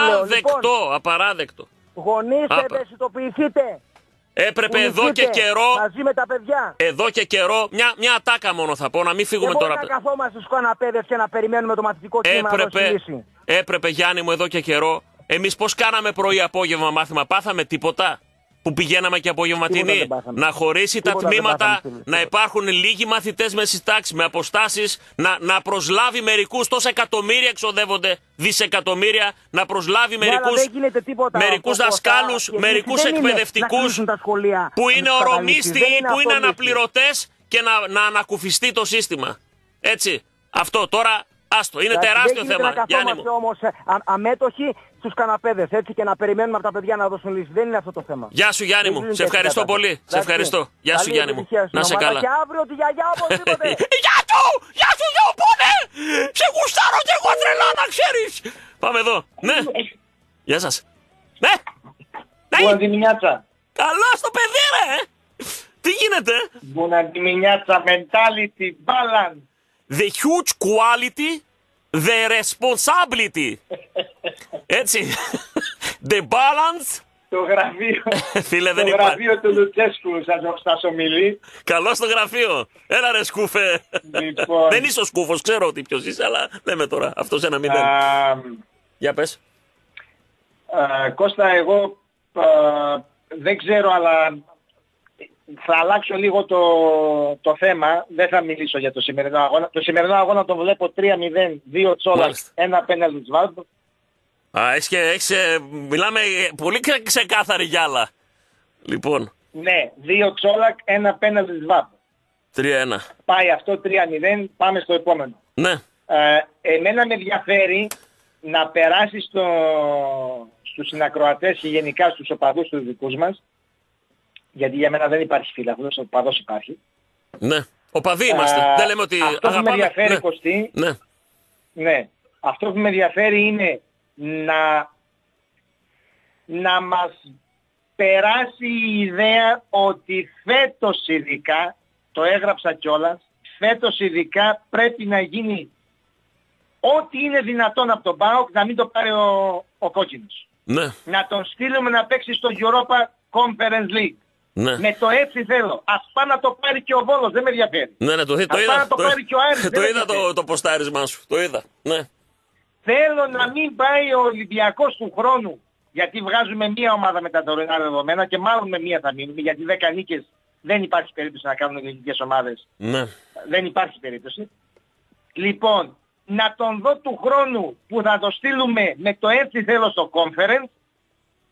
λέω. Απαράδεκτο. Απαράδεκτο. Γονείς Άπα. ευαισθητοποιηθείτε. Έπρεπε εδώ και Κουνηθείτε καιρό. Μαζί με τα παιδιά. Εδώ και καιρό, μια, μια ατάκα μόνο θα πω, να μην φύγουμε δεν μπορεί τώρα. να καθόμαστε στους καναπέδες και να περιμένουμε το μαθητικό κείμενο να δώσει Έπρεπε, λύση. έπρεπε Γιάννη μου εδώ και καιρό. Εμείς πώς κάναμε πρωί-απόγευμα μάθημα, πάθαμε τίποτα; Που πηγαίναμε και απογευματινή. δεν πάθαμε. Να χωρίσει τα Τίποτα δεν τμήματα, πάθαμε, φίλε. να υπάρχουν λίγοι μαθητές με στις τάξεις, με αποστάσεις, να, να προσλάβει μερικούς, τόσα εκατομμύρια εξοδεύονται, δισεκατομμύρια, να προσλάβει Ναι, αλλά μερικού δεν γίνεται τίποτα, μερικούς όπως δασκάλους, θα- και μερικούς δεν είναι εκπαιδευτικούς να κλείσουν τα σχολεία που με είναι τους καταλήψεις. ορομίστιοι, Δεν είναι που είναι αυτό λύση. αναπληρωτές και να, να ανακουφιστεί το σύστημα. Έτσι. Αυτό τώρα, άστο, είναι Εντάξει, τεράστιο δεν θέμα, γίνεται Γιάννη να μου. καθόμαστε όμως ε, α- αμέτωχοι στους καναπέδες έτσι και να περιμένουμε από τα παιδιά να δώσουν λύση. Δεν είναι αυτό το θέμα. Γεια σου Γιάννη Δεν μου, γίνεται σε έτσι ευχαριστώ κατάσταση. πολύ. Σε Εντάξει. ευχαριστώ. Γεια σου Καλή Γιάννη μου. επιτυχία στην Να σε ομάδα καλά. Και αύριο τη γιαγιά οπωσδήποτε. [LAUGHS] Γεια του! Γεια σου Λεοπόνε! Σε γουστάρω και εγώ τρελά να ξέρεις. Πάμε εδώ. Ναι. Γεια σας. Ναι. Bună dimineața! Καλά στο παιδί ρε. Τι γίνεται. Bună dimineața! Mentality, balance! The huge quality, the responsibility. Έτσι. The balance. Το γραφείο, Φίλε, το δεν υπάρχει. γραφείο του Λουτσέσκου σας, σας ομιλεί. Καλό στο γραφείο. Έλα ρε σκούφε. Λοιπόν. δεν είσαι ο σκούφος, ξέρω ότι ποιος είσαι, αλλά λέμε τώρα. Αυτός ένα μηδέν. Α, Για πες. α, Κώστα, εγώ α, δεν ξέρω, αλλά θα αλλάξω λίγο το, το θέμα. Δεν θα μιλήσω για το σημερινό αγώνα. Το σημερινό αγώνα το βλέπω 3-0, 2 τσόλας, Μάλιστα. ένα πέναλτι Σβάμπ. Α, έχεις και, έχεις, ε, μιλάμε ε, πολύ ξε- ξεκάθαρη γυάλα. Λοιπόν, Ναι, 2 τσόλακ, ένα πέναλτι Σβάμπ. 3-1. Πάει αυτό 3-0, πάμε στο επόμενο. Ναι. Ε, εμένα με ενδιαφέρει να περάσει στο, στους συνακροατές και γενικά στους οπαδούς τους δικούς μας, γιατί για μένα δεν υπάρχει φίλαθλος, ο οπαδός υπάρχει. Ναι. Οπαδοί είμαστε. Ε, Δεν λέμε ότι αυτό που με αγαπάμε. ενδιαφέρει, ναι. Κωστή, ναι. ναι, αυτό που με ενδιαφέρει είναι να, να μας περάσει η ιδέα ότι φέτος ειδικά, το έγραψα κιόλας, φέτος ειδικά πρέπει να γίνει ό,τι είναι δυνατόν από τον ΠΑΟΚ να μην το πάρει ο, ο κόκκινος. Ναι. Να τον στείλουμε να παίξει στο Europa Conference League. Ναι. Με το έτσι θέλω. Ας πάει να το πάρει και ο Βόλος, δεν με ενδιαφέρει. Ναι, ναι, το, το Ας πάει είδα. να το πάρει και ο Άρης, [LAUGHS] το δεν με είδα το, ενδιαφέρει. το ποστάρισμά σου. Το είδα. Ναι. Θέλω να μην πάει ο Ολυμπιακός του χρόνου. Γιατί βγάζουμε μία ομάδα με τα τωρινά δεδομένα και μάλλον με μία θα μείνουμε. Γιατί 10 νίκες δεν υπάρχει περίπτωση να κάνουν ελληνικές ομάδες. Ναι. Δεν υπάρχει περίπτωση. Λοιπόν, να τον δω του χρόνου που θα το στείλουμε με το έτσι θέλω στο conference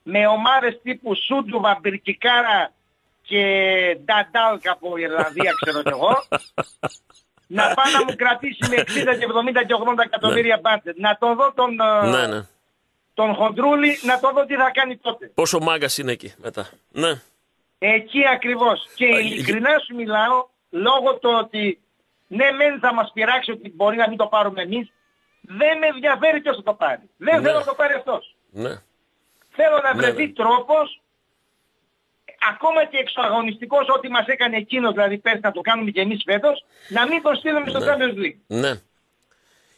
με ομάδες τύπου Σούντουβα, Μπυρκικάρα και Νταντάλκα από Ιρλανδία ξέρω κι εγώ να πάει να μου κρατήσει με 60 και 70 και 80 εκατομμύρια μπάτζετ. Να τον δω τον, ε, ναι, ναι. τον Χοντρούλη, να τον δω τι θα κάνει τότε. Πόσο μάγκας είναι εκεί μετά. Ναι. Εκεί ακριβώς. Και ειλικρινά σου μιλάω, λόγω του ότι ναι μεν θα μας πειράξει ότι μπορεί να μην το πάρουμε εμείς, δεν με ενδιαφέρει ποιος θα το πάρει. Δεν Ναι. θέλω να το πάρει αυτός. Ναι. Θέλω να Ναι, βρεθεί τρόπος, ακόμα και εξωαγωνιστικός ό,τι μας έκανε εκείνος, δηλαδή πέρσι να το κάνουμε και εμείς φέτος, να μην τον στείλουμε στο Champions League. Ναι.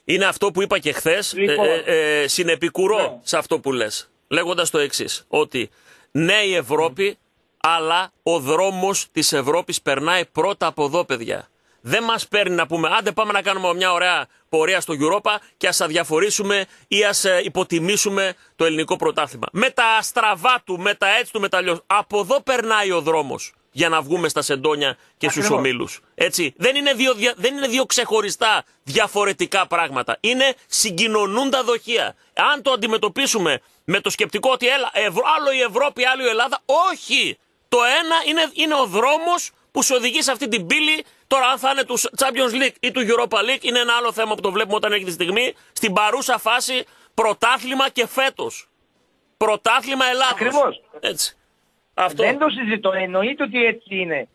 Είναι αυτό που είπα και χθες. Λοιπόν. Ε, ε, ε, συνεπικουρώ σε αυτό που λες. Λέγοντας το εξής. Ότι ναι η Ευρώπη, αλλά ο δρόμος της Ευρώπης περνάει πρώτα από εδώ, παιδιά. Δεν μας παίρνει να πούμε, άντε πάμε να κάνουμε μια ωραία πορεία στο Europa και ας αδιαφορήσουμε ή ας ε, υποτιμήσουμε το ελληνικό πρωτάθλημα. Με τα στραβά του, με τα έτσι του, με τα αλλιώς. Από εδώ περνάει ο δρόμος για να βγούμε στα σεντόνια και στους Ακριβώς. ομίλους. Έτσι. Δεν είναι, δύο, δια- δεν είναι δύο ξεχωριστά διαφορετικά πράγματα. Είναι συγκοινωνούντα δοχεία. Αν το αντιμετωπίσουμε με το σκεπτικό ότι έλα, Ευρω- άλλο η Ευρώπη, άλλο η Ελλάδα, όχι. Το ένα είναι, είναι ο δρόμος που σε οδηγεί σε αυτή την πύλη. Τώρα, αν θα είναι του Champions League ή του Europa League, είναι ένα άλλο θέμα που το βλέπουμε όταν έχει τη στιγμή. Στην παρούσα φάση, πρωτάθλημα και φέτος. Πρωτάθλημα Ελλάδα. Ακριβώς. Έτσι. Αυτό. Δεν το συζητώ. Εννοείται ότι έτσι είναι.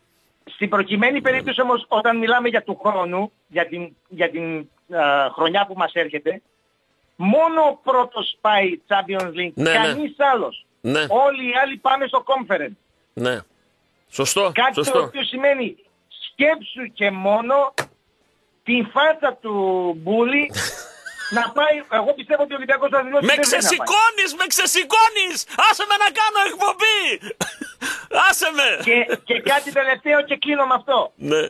Στην προκειμένη περίπτωση όμως όταν μιλάμε για του χρόνου, για την, για την α, χρονιά που μας έρχεται, μόνο ο πρώτος πάει Champions League, Ναι, ναι. κανείς άλλος. Ναι. Όλοι οι άλλοι πάμε στο Conference. Ναι. Σωστό. Κάτι σωστό. το οποίο σημαίνει σκέψου και μόνο την φάτσα του Μπούλη να πάει, εγώ πιστεύω ότι ο Ολυμπιακός θα δηλώσει Με δεν θέλει να πάει. ξεσηκώνεις, με ξεσηκώνεις! Άσε με να κάνω εκπομπή! Άσε με! Και, και κάτι τελευταίο και κλείνω με αυτό. Ναι.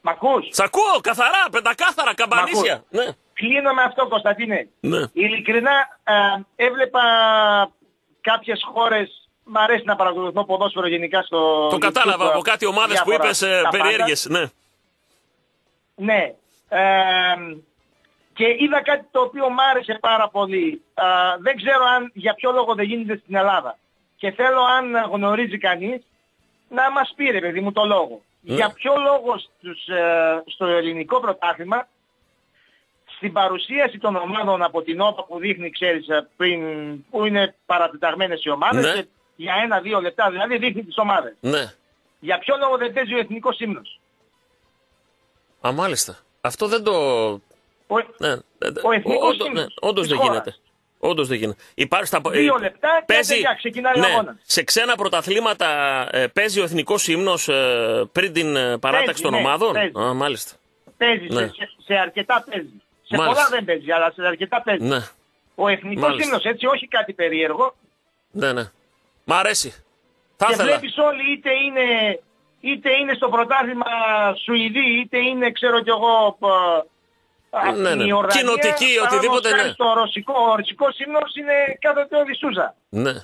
Μ' ακούς; Σ' ακούω, καθαρά, πεντακάθαρα, καμπανίσια. Μ' ακούς; Ναι. Κλείνω με αυτό Κωνσταντίνε. Ναι. Ειλικρινά ε, έβλεπα κάποιες χώρες, μ' αρέσει να παρακολουθώ ποδόσφαιρο γενικά στο Το YouTube, κατάλαβα από κάτι ομάδες που διάφορα είπες ε, τα πάντα. περίεργες. Ναι. Ναι. Ε, και είδα κάτι το οποίο μ' άρεσε πάρα πολύ. Ε, δεν ξέρω αν για ποιο λόγο δεν γίνεται στην Ελλάδα. Και θέλω αν γνωρίζει κανείς να μας πει ρε παιδί μου το λόγο. Ναι. Για ποιο λόγο στους, ε, στο ελληνικό πρωτάθλημα στην παρουσίαση των ομάδων από την ΟΠΑ που δείχνει, ξέρεις, ε, πριν, που είναι παρατεταγμένες οι ομάδες, Ναι. και για ένα-δύο λεπτά δηλαδή δείχνει τις ομάδες. ναι. Για ποιο λόγο δεν παίζει ο εθνικός ύμνος. Α, μάλιστα. Αυτό δεν το... Ο, Ναι, ναι, ο εθνικός όντως- ύμνος ναι, όντως της δεν χώρας. γίνεται. Όντως δεν γίνεται. Υπάρχει στα... Δύο ε, λεπτά και παίζει- παιδιά, ξεκινάει ο ναι, αγώνας. Σε ξένα πρωταθλήματα ε, παίζει ο εθνικός ύμνος ε, πριν την ε, παράταξη Παίζει, των ναι, ομάδων; παίζει. Α, μάλιστα. Παίζει, Ναι. σε, σε, σε αρκετά παίζει. Σε Μάλιστα. πολλά δεν παίζει, αλλά σε αρκετά παίζει. Ναι, Ο εθνικός Μάλιστα. ύμνος, έτσι, όχι κάτι περίεργο. ναι, ναι. Μ' αρέσει. Θα και ήθελα. βλέπεις όλοι είτε είναι, είτε είναι στο πρωτάθλημα Σουηδοί, είτε είναι, ξέρω κι εγώ, π, από Ναι, την ναι. Ιορδανία, Κοινοτική, παραδείγματος οτιδήποτε, χάρη ναι. Στο ρωσικό, ο ρωσικός ύμνος είναι κάτω το Δησούζα. Ναι.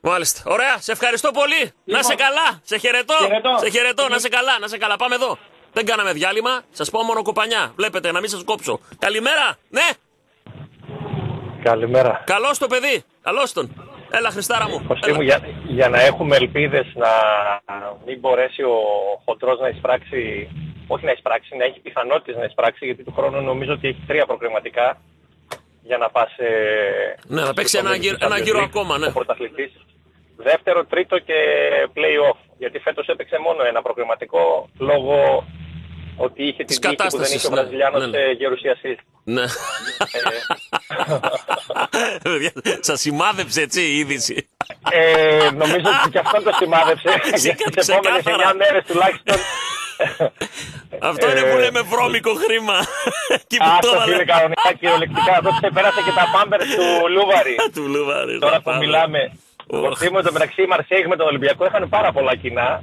Μάλιστα. Ωραία. Σε ευχαριστώ πολύ. Να σε καλά. Σε χαιρετώ. Λοιπόν. Χαιρετώ. Σε χαιρετώ. Να σε καλά. Να σε καλά. Πάμε εδώ. Δεν κάναμε διάλειμμα. Σας πω μόνο κοπανιά. Βλέπετε, να μην σας κόψω. Καλημέρα. Ναι. Καλημέρα. Καλώς το παιδί. Καλώς τον. Έλα, Χριστάρα μου. Κωστή Έλα. μου, για, για να έχουμε ελπίδες να μην μπορέσει ο χοντρός να εισπράξει, όχι να εισπράξει, να έχει πιθανότητες να εισπράξει, γιατί του χρόνου νομίζω ότι έχει τρία προκριματικά για να πας... Ε, Ναι, θα παίξει στο ένα Champions γύρο- ένα League, γύρο ο ακόμα, ναι. πρωταθλητής. Δεύτερο, τρίτο και play-off. Γιατί φέτος έπαιξε μόνο ένα προκριματικό λόγω ότι είχε την τύχη που δεν κατάστασης, είχε ο ναι. Βραζιλιάνος Ναι, ναι. ε, γερουσιαστής. Ναι. Σας σημάδεψε έτσι η είδηση. Ε, νομίζω ότι και αυτό το σημάδεψε για τις επόμενες Ξεκάθαρα. 9 μέρες τουλάχιστον. Αυτό είναι που λέμε βρώμικο χρήμα. Εκεί που το Άστο έβαλε. φίλε κανονικά κυριολεκτικά. Εδώ ξεπέρασε και τα πάμπερς του Λούβαρη. Του Λούβαρη. Τώρα θα που πάμε. μιλάμε. Κωστή μου, το μεταξύ η Μαρσέιγ με τον Ολυμπιακό είχαν πάρα πολλά κοινά.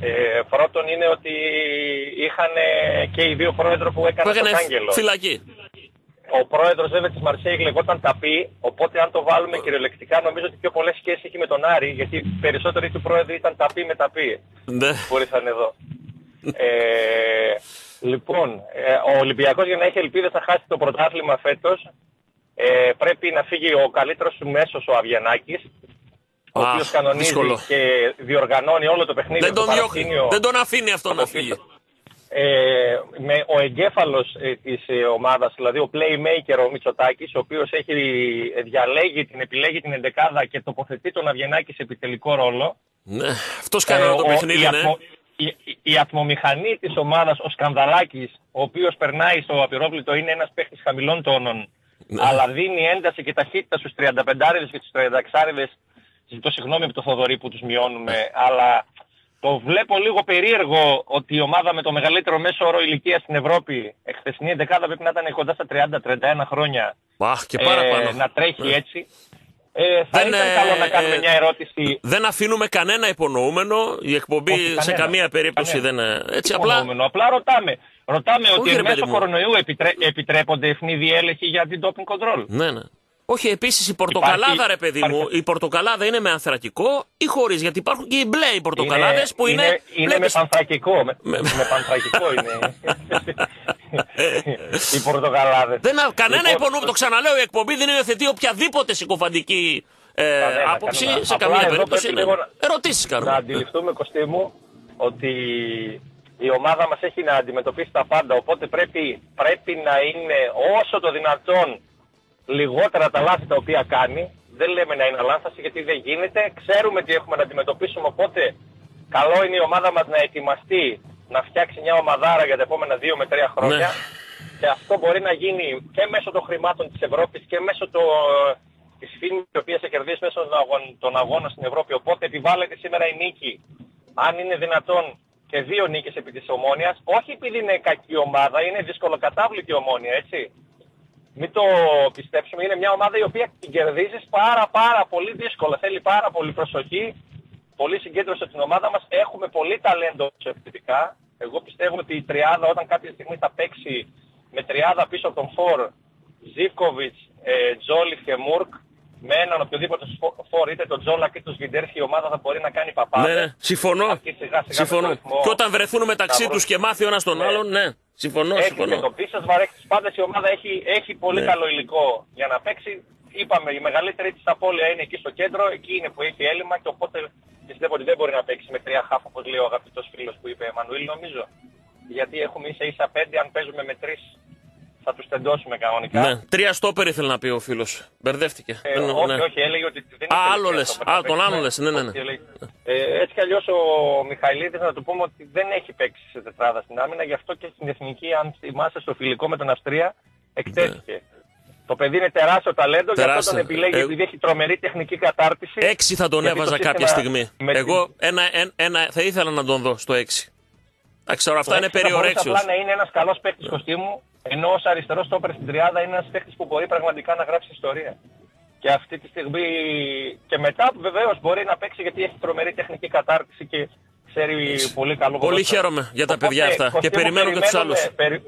Ε, πρώτον είναι ότι είχαν και οι δύο πρόεδρο που Που έκαναν έκανες τον Άγγελο. φυλακή. Ο πρόεδρος βέβαια της Μαρσέιγ λεγόταν Ταπί, οπότε αν το βάλουμε κυριολεκτικά νομίζω ότι πιο πολλές σχέσεις έχει με τον Άρη, γιατί οι περισσότεροι του πρόεδρου ήταν Ταπί με Ταπί Ναι. που ήρθαν εδώ. ε, λοιπόν, ε, ο Ολυμπιακός για να έχει ελπίδες να χάσει το πρωτάθλημα φέτος ε, πρέπει να φύγει ο καλύτερος του μέσος ο Αβιανάκης ο Αχ, οποίος κανονίζει δύσκολο. και διοργανώνει όλο το παιχνίδι Δεν στο τον, διώχνει. παρασκήνιο. δεν τον αφήνει αυτό να φύγει. Ε, με ο εγκέφαλος ε, της ε, ομάδας, δηλαδή ο playmaker ο Μητσοτάκης, ο οποίος έχει ε, διαλέγει την, επιλέγει την εντεκάδα και τοποθετεί τον Αβιανάκη σε επιτελικό ρόλο. Ναι, αυτός κάνει όλο το ο- παιχνίδι, η, ναι. ατμο- η, η- η ατμομηχανή της ομάδας, ο Σκανδαλάκης, ο οποίος περνάει στο απειρόβλητο, είναι ένας παίχτης χαμηλών τόνων, Ναι. αλλά δίνει ένταση και ταχύτητα στους 35 και στους 36 Ζητώ συγγνώμη από το Θοδωρή που τους μειώνουμε, αλλά το βλέπω λίγο περίεργο ότι η ομάδα με το μεγαλύτερο μέσο όρο ηλικίας στην Ευρώπη, εχθεσινή εντεκάδα πρέπει να ήταν κοντά στα 30-31 χρόνια, Αχ, και παραπάνω. να τρέχει Ναι. έτσι. Ε, θα Δεν, ήταν ε, καλό να κάνουμε ε, μια ερώτηση. Δεν αφήνουμε κανένα υπονοούμενο. Η εκπομπή Όχι, σε κανένα. καμία περίπτωση Κανένα. δεν. ε, Έτσι Τι απλά. υπονοούμενο. Απλά ρωτάμε. Ρωτάμε Όχι, ότι ρε εν παιδί μέσω μου. κορονοϊού επιτρέ, επιτρέπονται ευνίδιοι έλεγχοι για την doping control. Ναι, ναι. Όχι, επίσης η πορτοκαλάδα, Υπάρχει- ρε παιδί υπάρχει- μου, η πορτοκαλάδα είναι με ανθρακικό ή χωρίς. Γιατί υπάρχουν και οι μπλε οι πορτοκαλάδες που είναι. είναι, είναι με βλέπεις- πανθρακικό. [LAUGHS] Με, με πανθρακικό είναι. οι πορτοκαλάδες. Δεν, α- κανένα Λοιπόν, υπονοούμενο, το ξαναλέω, η εκπομπή δεν υιοθετεί οποιαδήποτε συκοφαντική ε, Κανένα, άποψη, κανένα. σε Απλά καμία εδώ περίπτωση. πρέπει ναι. λίγο να- Ερωτήσεις κάνουμε. Να αντιληφθούμε, Κωστή μου, ότι η ομάδα μας έχει να αντιμετωπίσει τα πάντα, οπότε πρέπει, πρέπει να είναι όσο το δυνατόν λιγότερα τα λάθη τα οποία κάνει. Δεν λέμε να είναι αλάνθαση γιατί δεν γίνεται. Ξέρουμε τι έχουμε να αντιμετωπίσουμε, οπότε καλό είναι η ομάδα μας να ετοιμαστεί να φτιάξει μια ομαδάρα για τα επόμενα δύο με τρία χρόνια. Και αυτό μπορεί να γίνει και μέσω των χρημάτων της Ευρώπης και μέσω το, της φήμης η οποία σε κερδίσει μέσω των αγών- των αγώνων στην Ευρώπη. Οπότε επιβάλλεται σήμερα η νίκη, αν είναι δυνατόν και δύο νίκες επί της Ομόνιας, όχι επειδή είναι κακή ομάδα, είναι δυσκολοκατάβλητη Ομόνια, έτσι. Μην το πιστέψουμε, είναι μια ομάδα η οποία την κερδίζεις πάρα πάρα πολύ δύσκολα. Θέλει πάρα πολύ προσοχή, πολύ συγκέντρωση στην ομάδα μας. Έχουμε πολύ ταλέντο επιθετικά. Εγώ πιστεύω ότι η τριάδα όταν κάποια στιγμή θα παίξει με τριάδα πίσω από τον Φορ, Ζίβκοβιτς, ε, Τζόλιφ και Μουρκ, με έναν οποιοδήποτε σφο- Φορ, είτε τον Τζόλακ είτε τον Σβιντέρχη, η ομάδα θα μπορεί να κάνει παπάδες. Ναι, ναι, συμφωνώ. Αρκεί σιγά σιγά Συμφωνώ. με τον ρυθμό Και όταν βρεθούν μεταξύ να τους και μάθει ο ένας τον Ναι. άλλον, ναι. Συμφωνώ, έχει συμφωνώ. και τον Πίσας βαρέχει τις πάντες, η ομάδα έχει, έχει πολύ Ναι. καλό υλικό για να παίξει. Είπαμε, η μεγαλύτερη της απώλεια είναι εκεί στο κέντρο, εκεί είναι που έχει έλλειμμα και οπότε πιστεύω ότι δεν μπορεί να παίξει με τρία χάφ όπως λέει ο αγαπητός φίλος που είπε Εμμανουήλ νομίζω. Γιατί έχουμε ίσα ίσα πέντε, αν παίζουμε με τρεις θα τους τεντώσουμε κανονικά. Ναι. Τρία στόπερ ήθελε να πει ο φίλος. Μπερδεύτηκε. Ε, Δεν- όχι, ναι. όχι, έλεγε ότι δεν Α, ήθελε άλλο τρία λες. στόπερ Α, να τον παίξει. άλλο λες. Ναι, ναι, ναι. Όχι, έλεγε. Ε, έτσι κι αλλιώς ο Μιχαηλίδης να του πούμε ότι δεν έχει παίξει σε τετράδα στην άμυνα, γι' αυτό και στην εθνική, αν θυμάσαι στο φιλικό με τον Αυστρία, εκτέθηκε. Το παιδί είναι τεράστιο ταλέντο, γι' αυτό Ναι. Τεράστιο. τον επιλέγει Ε, επειδή έχει τρομερή τεχνική κατάρτιση. Έξι θα τον Γιατί το έβαζα σύστημα κάποια στιγμή. με την- Εγώ ένα, ένα, ένα, θα ήθελα να τον δω στο 6. Εντάξει, τώρα αυτά Το είναι έξι θα μπορούσε περιορέξιος. Απλά να είναι ένας καλός παίκτης κοστίμου, ενώ ως αριστερός στόπερ στην τριάδα είναι ένας παίκτης που μπορεί πραγματικά να γράψει ιστορία. Και αυτή τη στιγμή και μετά βεβαίως μπορεί να παίξει γιατί έχει τρομερή τεχνική κατάρτιση και ξέρει πολύ καλό Πολύ ποδόσφαιρο. χαίρομαι για τα Οπότε, παιδιά αυτά και Κωστή μου, περιμένω και τους περιμένουμε- άλλους. περι-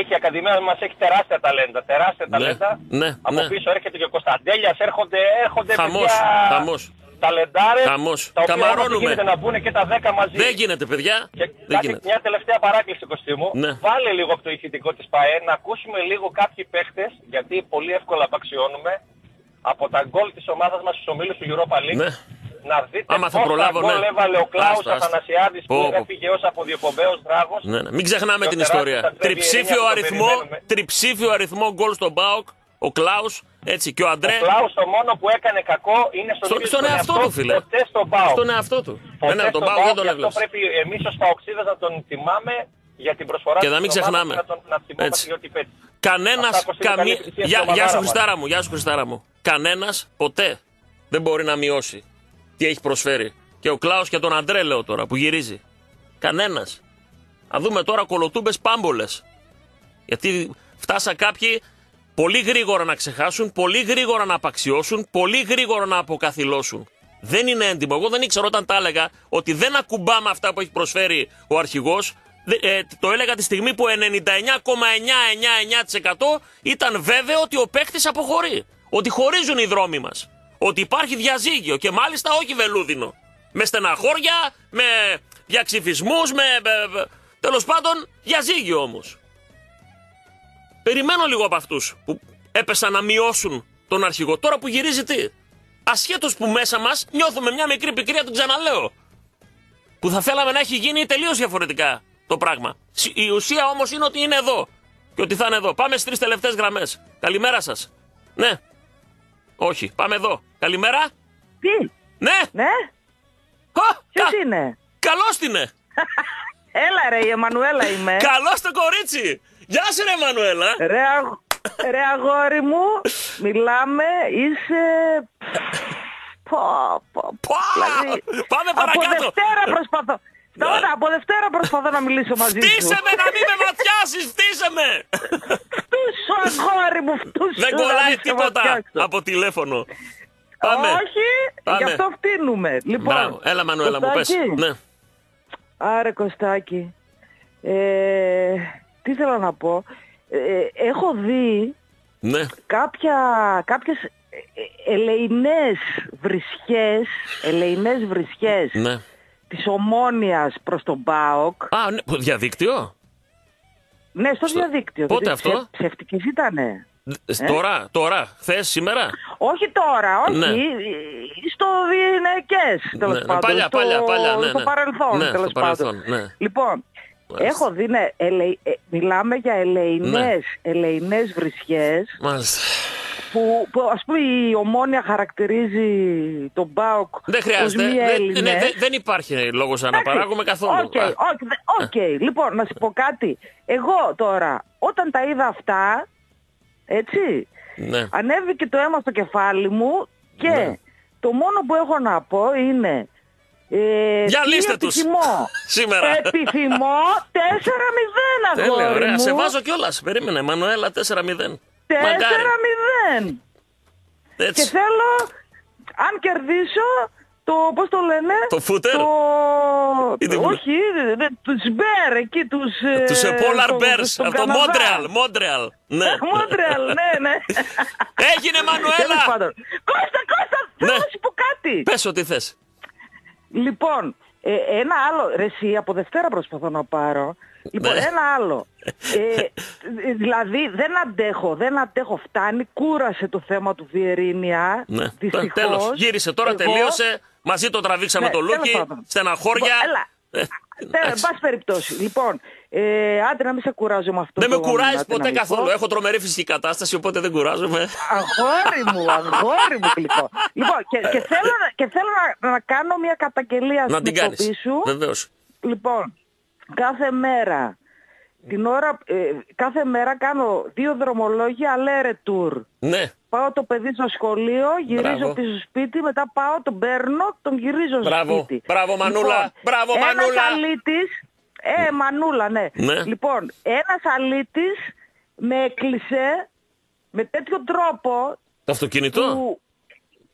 Έχει η Ακαδημία μας έχει τεράστια ταλέντα, τεράστια ταλέντα. Ναι, Από ναι. πίσω έρχεται και ο Κωνσταντέλιας, έρχονται, έρχονται Χαμός, παιδιά χαμός. Ταλεντάρες, Χαμός. τα οποία όμως δεν Καμαρώνουμε. γίνεται να μπουν και τα 10 μαζί. Δεν γίνεται, παιδιά. Και Δεν κάτι, γίνεται. μια τελευταία παράκληση Κωστή μου. Ναι. Βάλε λίγο από το ηχητικό της ΠαΕ να ακούσουμε λίγο κάποιοι παίχτες, γιατί πολύ εύκολα απαξιώνουμε, από τα γκολ της ομάδας μας στους ομίλους του Europa League. Ναι. Να δείτε Άμα θα πόσα προλάβω, γκολ ναι. έβαλε ο Κλάους Άστα, άστα. Αθανασιάδης Πω, που πω. έφυγε ως αποδιοπομπαίος δράγος. Ναι, ναι. Μην ξεχνάμε Και ο την τεράστιος ιστορία. Αντρέ Τριψήφιο Βιερίνια που το αριθμό, περιμένουμε. τριψήφιο αριθμό γκολ στον Μπάουκ, ο Κλάους, έτσι και ο Αντρέ. Ο Κλάους το μόνο που έκανε κακό είναι στον, Στο- ίδιο στον τον εαυτό του, φίλε. Ποτέ στον Πάο. Στον εαυτό του. Ποτέ Ναι, ναι, τον στον Πάουκ δεν ΠΑΟΚ, τον γι' αυτό έβλεπε. πρέπει εμείς ως Παοξίδες να τον τιμάμε για την προσφορά Και του να μην στην ομάδα ξεχνάμε. και Να, τον, να θυμόμαστε Έτσι. για ό,τι πέτυχε. Κανένας. Αυτά, Κωστή, καλή Καμία... επιτυχία Γεια, στην γεια σου, ομαδάρα μας. Χριστάρα μου. Γεια σου, Χριστάρα μου. Κανένας ποτέ δεν μπορεί να μειώσει τι έχει προσφέρει. Και ο Κλάου και τον Αντρέ, λέω τώρα, που γυρίζει. Κανένας. Α δούμε τώρα κολοτούμπες πάμπολες. Γιατί φτάσα κάποιοι πολύ γρήγορα να ξεχάσουν, πολύ γρήγορα να απαξιώσουν, πολύ γρήγορα να αποκαθιλώσουν. Δεν είναι έντιμο. Εγώ δεν ήξερα όταν τα έλεγα ότι δεν ακουμπάμε αυτά που έχει προσφέρει ο αρχηγός. το έλεγα τη στιγμή που 99,999% ήταν βέβαιο ότι ο παίκτης αποχωρεί. Ότι χωρίζουν οι δρόμοι μας. Ότι υπάρχει διαζύγιο και μάλιστα όχι βελούδινο. Με στεναχώρια, με διαξυφισμούς, με. Τέλος πάντων, διαζύγιο όμως. Περιμένω λίγο από αυτούς που έπεσαν να μειώσουν τον αρχηγό. Τώρα που γυρίζει τι. Ασχέτως που μέσα μας νιώθουμε μια μικρή πικρία, τον ξαναλέω. Που θα θέλαμε να έχει γίνει τελείως διαφορετικά το πράγμα. Σ- Η ουσία όμως είναι ότι είναι εδώ. Και ότι θα είναι εδώ. Πάμε στις τρεις τελευταίες γραμμές. Καλημέρα σας. Ναι. Όχι. Πάμε εδώ. Καλημέρα. Τι; Ναι. Ναι. Ποιος είναι; Καλώ την είναι. [LAUGHS] Έλα ρε, η Εμμανουέλα είμαι. Καλώ το κορίτσι. Γεια σου, ρε Εμμανουέλα. Ρε, αγ- ρε αγόρι μου, μιλάμε, είσαι... Πω, πω, πω. Δηλαδή, Πάμε Από παρακάτω. Δευτέρα προσπαθώ. Τώρα, από Δευτέρα προσπαθώ να μιλήσω μαζί σου. Φτύσε με να μην με ματιάσεις, φτύσε με. Φτύσου αγόρι μου, φτύσου. Δεν να κολλάει μην σε τίποτα ματιάξω. από τηλέφωνο. Πάμε. Όχι, Πάμε. γι' αυτό φτύνουμε. Λοιπόν, Μπράβο. Έλα, Μανουέλα μου, πες. Κωστάκη. Ναι. Άρε Κωστάκη, ε, τι θέλω να πω. Ε, έχω δει Ναι. κάποια, κάποιες ε, ε, ελεηνές βρισχές, ελεηνές βρισχές Ναι. της ομόνιας προς τον ΠΑΟΚ. Α, ναι. Διαδίκτυο; Ναι, στο, διαδίκτυο. Πότε γιατί αυτό; Ψε, ψευτικές ήτανε. Ε, Τώρα, τώρα, χθες, σήμερα; Όχι τώρα, όχι. Ναι. Στο διενεκές, τέλος Ναι, ναι, πάντων. παλιά, στο, παλιά, παλιά, ναι, στο ναι. παρελθόν, Ναι, τέλος στο παρελθόν, πάντων. ναι. Λοιπόν, έχω δει, ναι, ελε- ε, μιλάμε για ελεηνές, ελεηνές βρισιές, Μάλιστα. που, που ας πούμε η ομόνια χαρακτηρίζει τον Μπάουκ Δεν ως χρειάζεται. μη Δεν, Έλληνες. ναι, δεν- δεν υπάρχει λόγος να Εντάξει, παράγουμε καθόλου. Οκ, Α, οκ, δε- οκ. Λοιπόν, να σου πω κάτι. Εγώ τώρα, όταν τα είδα αυτά, έτσι, ναι. ανέβηκε το αίμα στο κεφάλι μου και Ναι. το μόνο που έχω να πω είναι... Ε, Για τι λύστε τους. επιθυμώ; [LAUGHS] Σήμερα. Επιθυμώ 4-0 Τέλεια, αγόρι ωραία. μου. Σε βάζω κιόλας. Περίμενε, Μανουέλα 4-0. Μακάρι. 4-0. Και Έτσι. θέλω, αν κερδίσω, το, πώς το λένε, Το φούτερ. το... Ή τι όχι, δε- δε- τους Μπέρ εκεί, τους... ε, Τους Polar στο- Bears στον από το Καναδά. Montreal. Montreal. Ναι. Μόντρεαλ, ναι, ναι. [LAUGHS] Έγινε Μανουέλα. Τέλος πάντων. Κώστα, Κώστα, θέλω Ναι. να σου πω κάτι. Πες ό,τι θες. Λοιπόν, ε, ένα άλλο, ρε εσύ, από Δευτέρα προσπαθώ να πάρω. Λοιπόν, Ναι. ένα άλλο. [LAUGHS] Ε, δηλαδή, δεν αντέχω, δεν αντέχω. Φτάνει, κούρασε το θέμα του Βιερίνια. Ναι. Δυστυχώς. Τέλος. Γύρισε τώρα, Εγώ- τελείωσε. Μαζί το τραβήξαμε Ναι, το τέλος λούκι. πάντων. Στεναχώρια. Έλα. Ε, Τέλος, εν πάση περιπτώσει. Λοιπόν, ε, άντε να μην σε κουράζω με αυτό. Δεν με το κουράζει ποτέ δυναμικό. καθόλου. Έχω τρομερή φυσική κατάσταση, οπότε δεν κουράζομαι. Αγόρι μου, αγόρι μου γλυκό. Λοιπόν, και, και θέλω, να- και θέλω να, να κάνω μια καταγγελία Να στην την κάνεις. εκπομπή σου. Βεβαίως. Λοιπόν, κάθε μέρα, την ώρα, ε, κάθε μέρα κάνω δύο δρομολόγια αλέ ρετούρ. Ναι. Πάω το παιδί στο σχολείο, γυρίζω Μπράβο. πίσω σπίτι, μετά πάω, τον παίρνω, τον γυρίζω Μπράβο. σπίτι. Μπράβο, Μανούλα. Λοιπόν, Μπράβο, ένας Μανούλα. αλήτης, ε, Μανούλα, ναι. Ναι. Λοιπόν, ένας αλήτης με έκλεισε με τέτοιο τρόπο Το αυτοκίνητο; που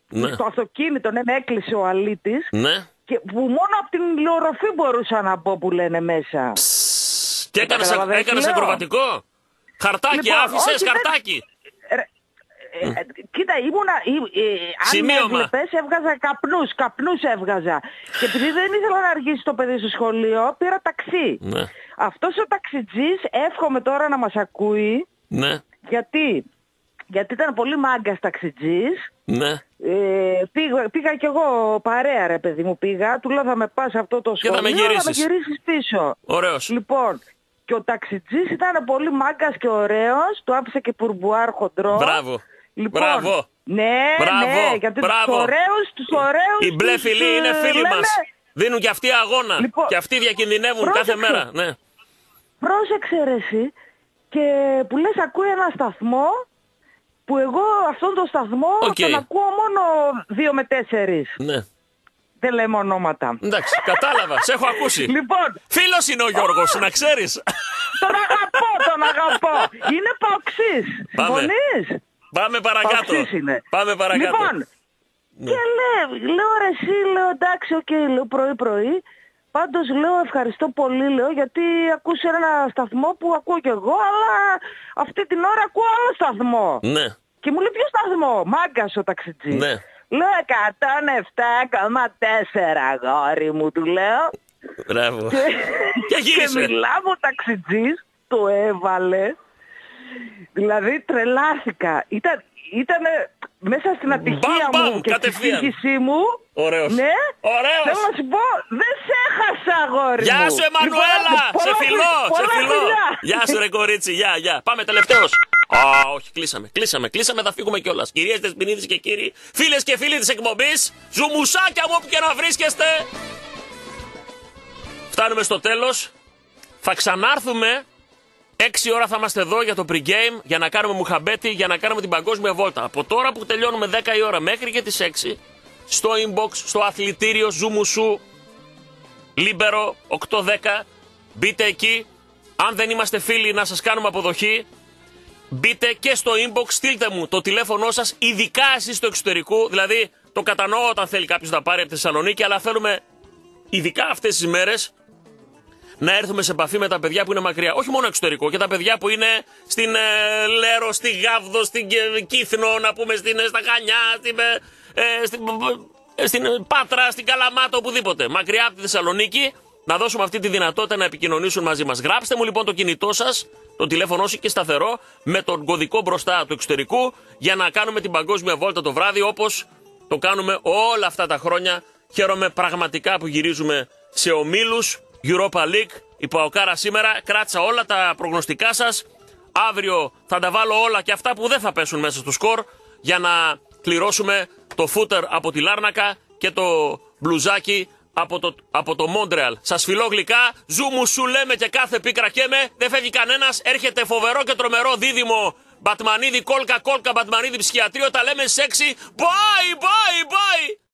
Ναι. στο αυτοκίνητο, ναι, με έκλεισε ο αλήτης Ναι. και που μόνο από την ηλιορροφή μπορούσα να πω που λένε μέσα. Και έκανες, Καταλαβαίνεις τι έκανες λέω; ακροβατικό. Χαρτάκι, Λοιπόν, άφησες όχι, δεν- χαρτάκι. Ε, ε, κοίτα, ήμουνα, ε, ε, αν με Σημείωμα. έβλεπες έβγαζα καπνούς, καπνούς έβγαζα. Και επειδή δεν ήθελα να αργήσει το παιδί στο σχολείο, πήρα ταξί. Ναι. Αυτός ο ταξιτζής εύχομαι τώρα να μας ακούει, Ναι. γιατί, γιατί ήταν πολύ μάγκας ταξιτζής. Ναι. Ε, πήγα, πήγα κι εγώ παρέα ρε παιδί μου πήγα, του λέω θα με πας σε αυτό το Και θα σχολείο, με γυρίσεις. θα με γυρίσεις πίσω. Ωραίος. Λοιπόν, και ο ταξιτζής ήταν πολύ μάγκας και ωραίος, του άφησε και πουρμπουάρ χοντρό. Μπράβο. Λοιπόν, Μπράβο. Ναι, Μπράβο. ναι, γιατί Μπράβο. τους ωραίους, τους ωραίους Οι μπλε τους, φίλοι είναι ε, φίλοι λέμε, μας. Δίνουν και αυτοί αγώνα. Λοιπόν, και αυτοί διακινδυνεύουν πρόσεξε. κάθε μέρα. Ναι. Πρόσεξε ρε εσύ, και που λες ακούει ένα σταθμό, που εγώ αυτόν τον σταθμό Οκ. τον ακούω μόνο δύο με τέσσερις. ναι. Δεν λέμε ονόματα. Εντάξει, κατάλαβα. Σε έχω ακούσει. Λοιπόν, Φίλος είναι ο Γιώργος, να ξέρεις. τον αγαπώ, τον αγαπώ. Είναι παοξής. Πάμε. Συμφωνείς; Πάμε παρακάτω. Παοξής είναι. Πάμε παρακάτω. Λοιπόν, Ναι. και λέω, λέω ρε εσύ, λέω εντάξει, οκ, λέω πρωί πρωί. Πάντως λέω ευχαριστώ πολύ, λέω, γιατί ακούς ένα σταθμό που ακούω κι εγώ, αλλά αυτή την ώρα ακούω άλλο σταθμό. Ναι. Και μου λέει ποιο σταθμό, μάγκας ο ταξιτζής. Ναι. Λέω 107,4 αγόρι μου, του λέω. Μπράβο. Και, Και γύρισε. μιλάμε ο ταξιτζής, το έβαλε. Δηλαδή τρελάθηκα. Ήταν, ήτανε μέσα στην ατυχία μπαμ, μου και κατευθείαν. στη σύγχυσή μου. Ωραίος. Ναι. Ωραίος. Θέλω να σου πω, δεν σε έχασα αγόρι Γεια μου. σου Εμμανουέλα, Λοιπόν, σε πολλά φιλώ, φιλιά, σε πολλά φιλώ. φιλιά. Γεια σου ρε κορίτσι, γεια, γεια. Πάμε τελευταίος. Α, όχι, κλείσαμε, κλείσαμε, κλείσαμε, θα φύγουμε κιόλας. Κυρίες Δεσποινίδες και κύριοι, φίλες και φίλοι της εκπομπής, ζουμουσάκια μου όπου και να βρίσκεστε. Φτάνουμε στο τέλος. Θα ξανάρθουμε 6 ώρα θα είμαστε εδώ για το pre-game, για να κάνουμε μουχαμπέτη, για να κάνουμε την παγκόσμια βόλτα. Από τώρα που τελειώνουμε 10 η ώρα μέχρι και τις 6, στο inbox, στο αθλητήριο Ζουμουσού, Λίμπερο 810. Μπείτε εκεί. Αν δεν είμαστε φίλοι να σας κάνουμε αποδοχή, μπείτε και στο inbox, στείλτε μου το τηλέφωνό σας, ειδικά εσείς στο εξωτερικού. Δηλαδή, το κατανοώ όταν θέλει κάποιος να πάρει από τη Θεσσαλονίκη, αλλά θέλουμε ειδικά αυτές τις μέρες να έρθουμε σε επαφή με τα παιδιά που είναι μακριά. Όχι μόνο εξωτερικό, και τα παιδιά που είναι στην ε, Λέρο, στη Γάβδο, στην Κε- Κύθνο, να πούμε στην, ε, στα Χανιά, στην, ε, ε, στην, ε, στην ε, Πάτρα, στην Καλαμάτα, οπουδήποτε. Μακριά από τη Θεσσαλονίκη, να δώσουμε αυτή τη δυνατότητα να επικοινωνήσουν μαζί μας. Γράψτε μου λοιπόν το κινητό σας, το τηλέφωνο σου και σταθερό με τον κωδικό μπροστά του εξωτερικού για να κάνουμε την παγκόσμια βόλτα το βράδυ όπως το κάνουμε όλα αυτά τα χρόνια. Χαίρομαι πραγματικά που γυρίζουμε σε ομίλους Europa League. Η Παοκάρα σήμερα κράτησα όλα τα προγνωστικά σας. Αύριο θα τα βάλω όλα και αυτά που δεν θα πέσουν μέσα στο σκορ για να κληρώσουμε το φούτερ από τη Λάρνακα και το μπλουζάκι από το, από το Μόντρεαλ. Σας φιλώ γλυκά, ζου μου σου λέμε και κάθε πίκρα και με, δεν φεύγει κανένας. Έρχεται φοβερό και τρομερό δίδυμο. Μπατμανίδη, κόλκα, κόλκα, Μπατμανίδη, ψυχιατρίο. Τα λέμε σεξι. Bye, bye, bye.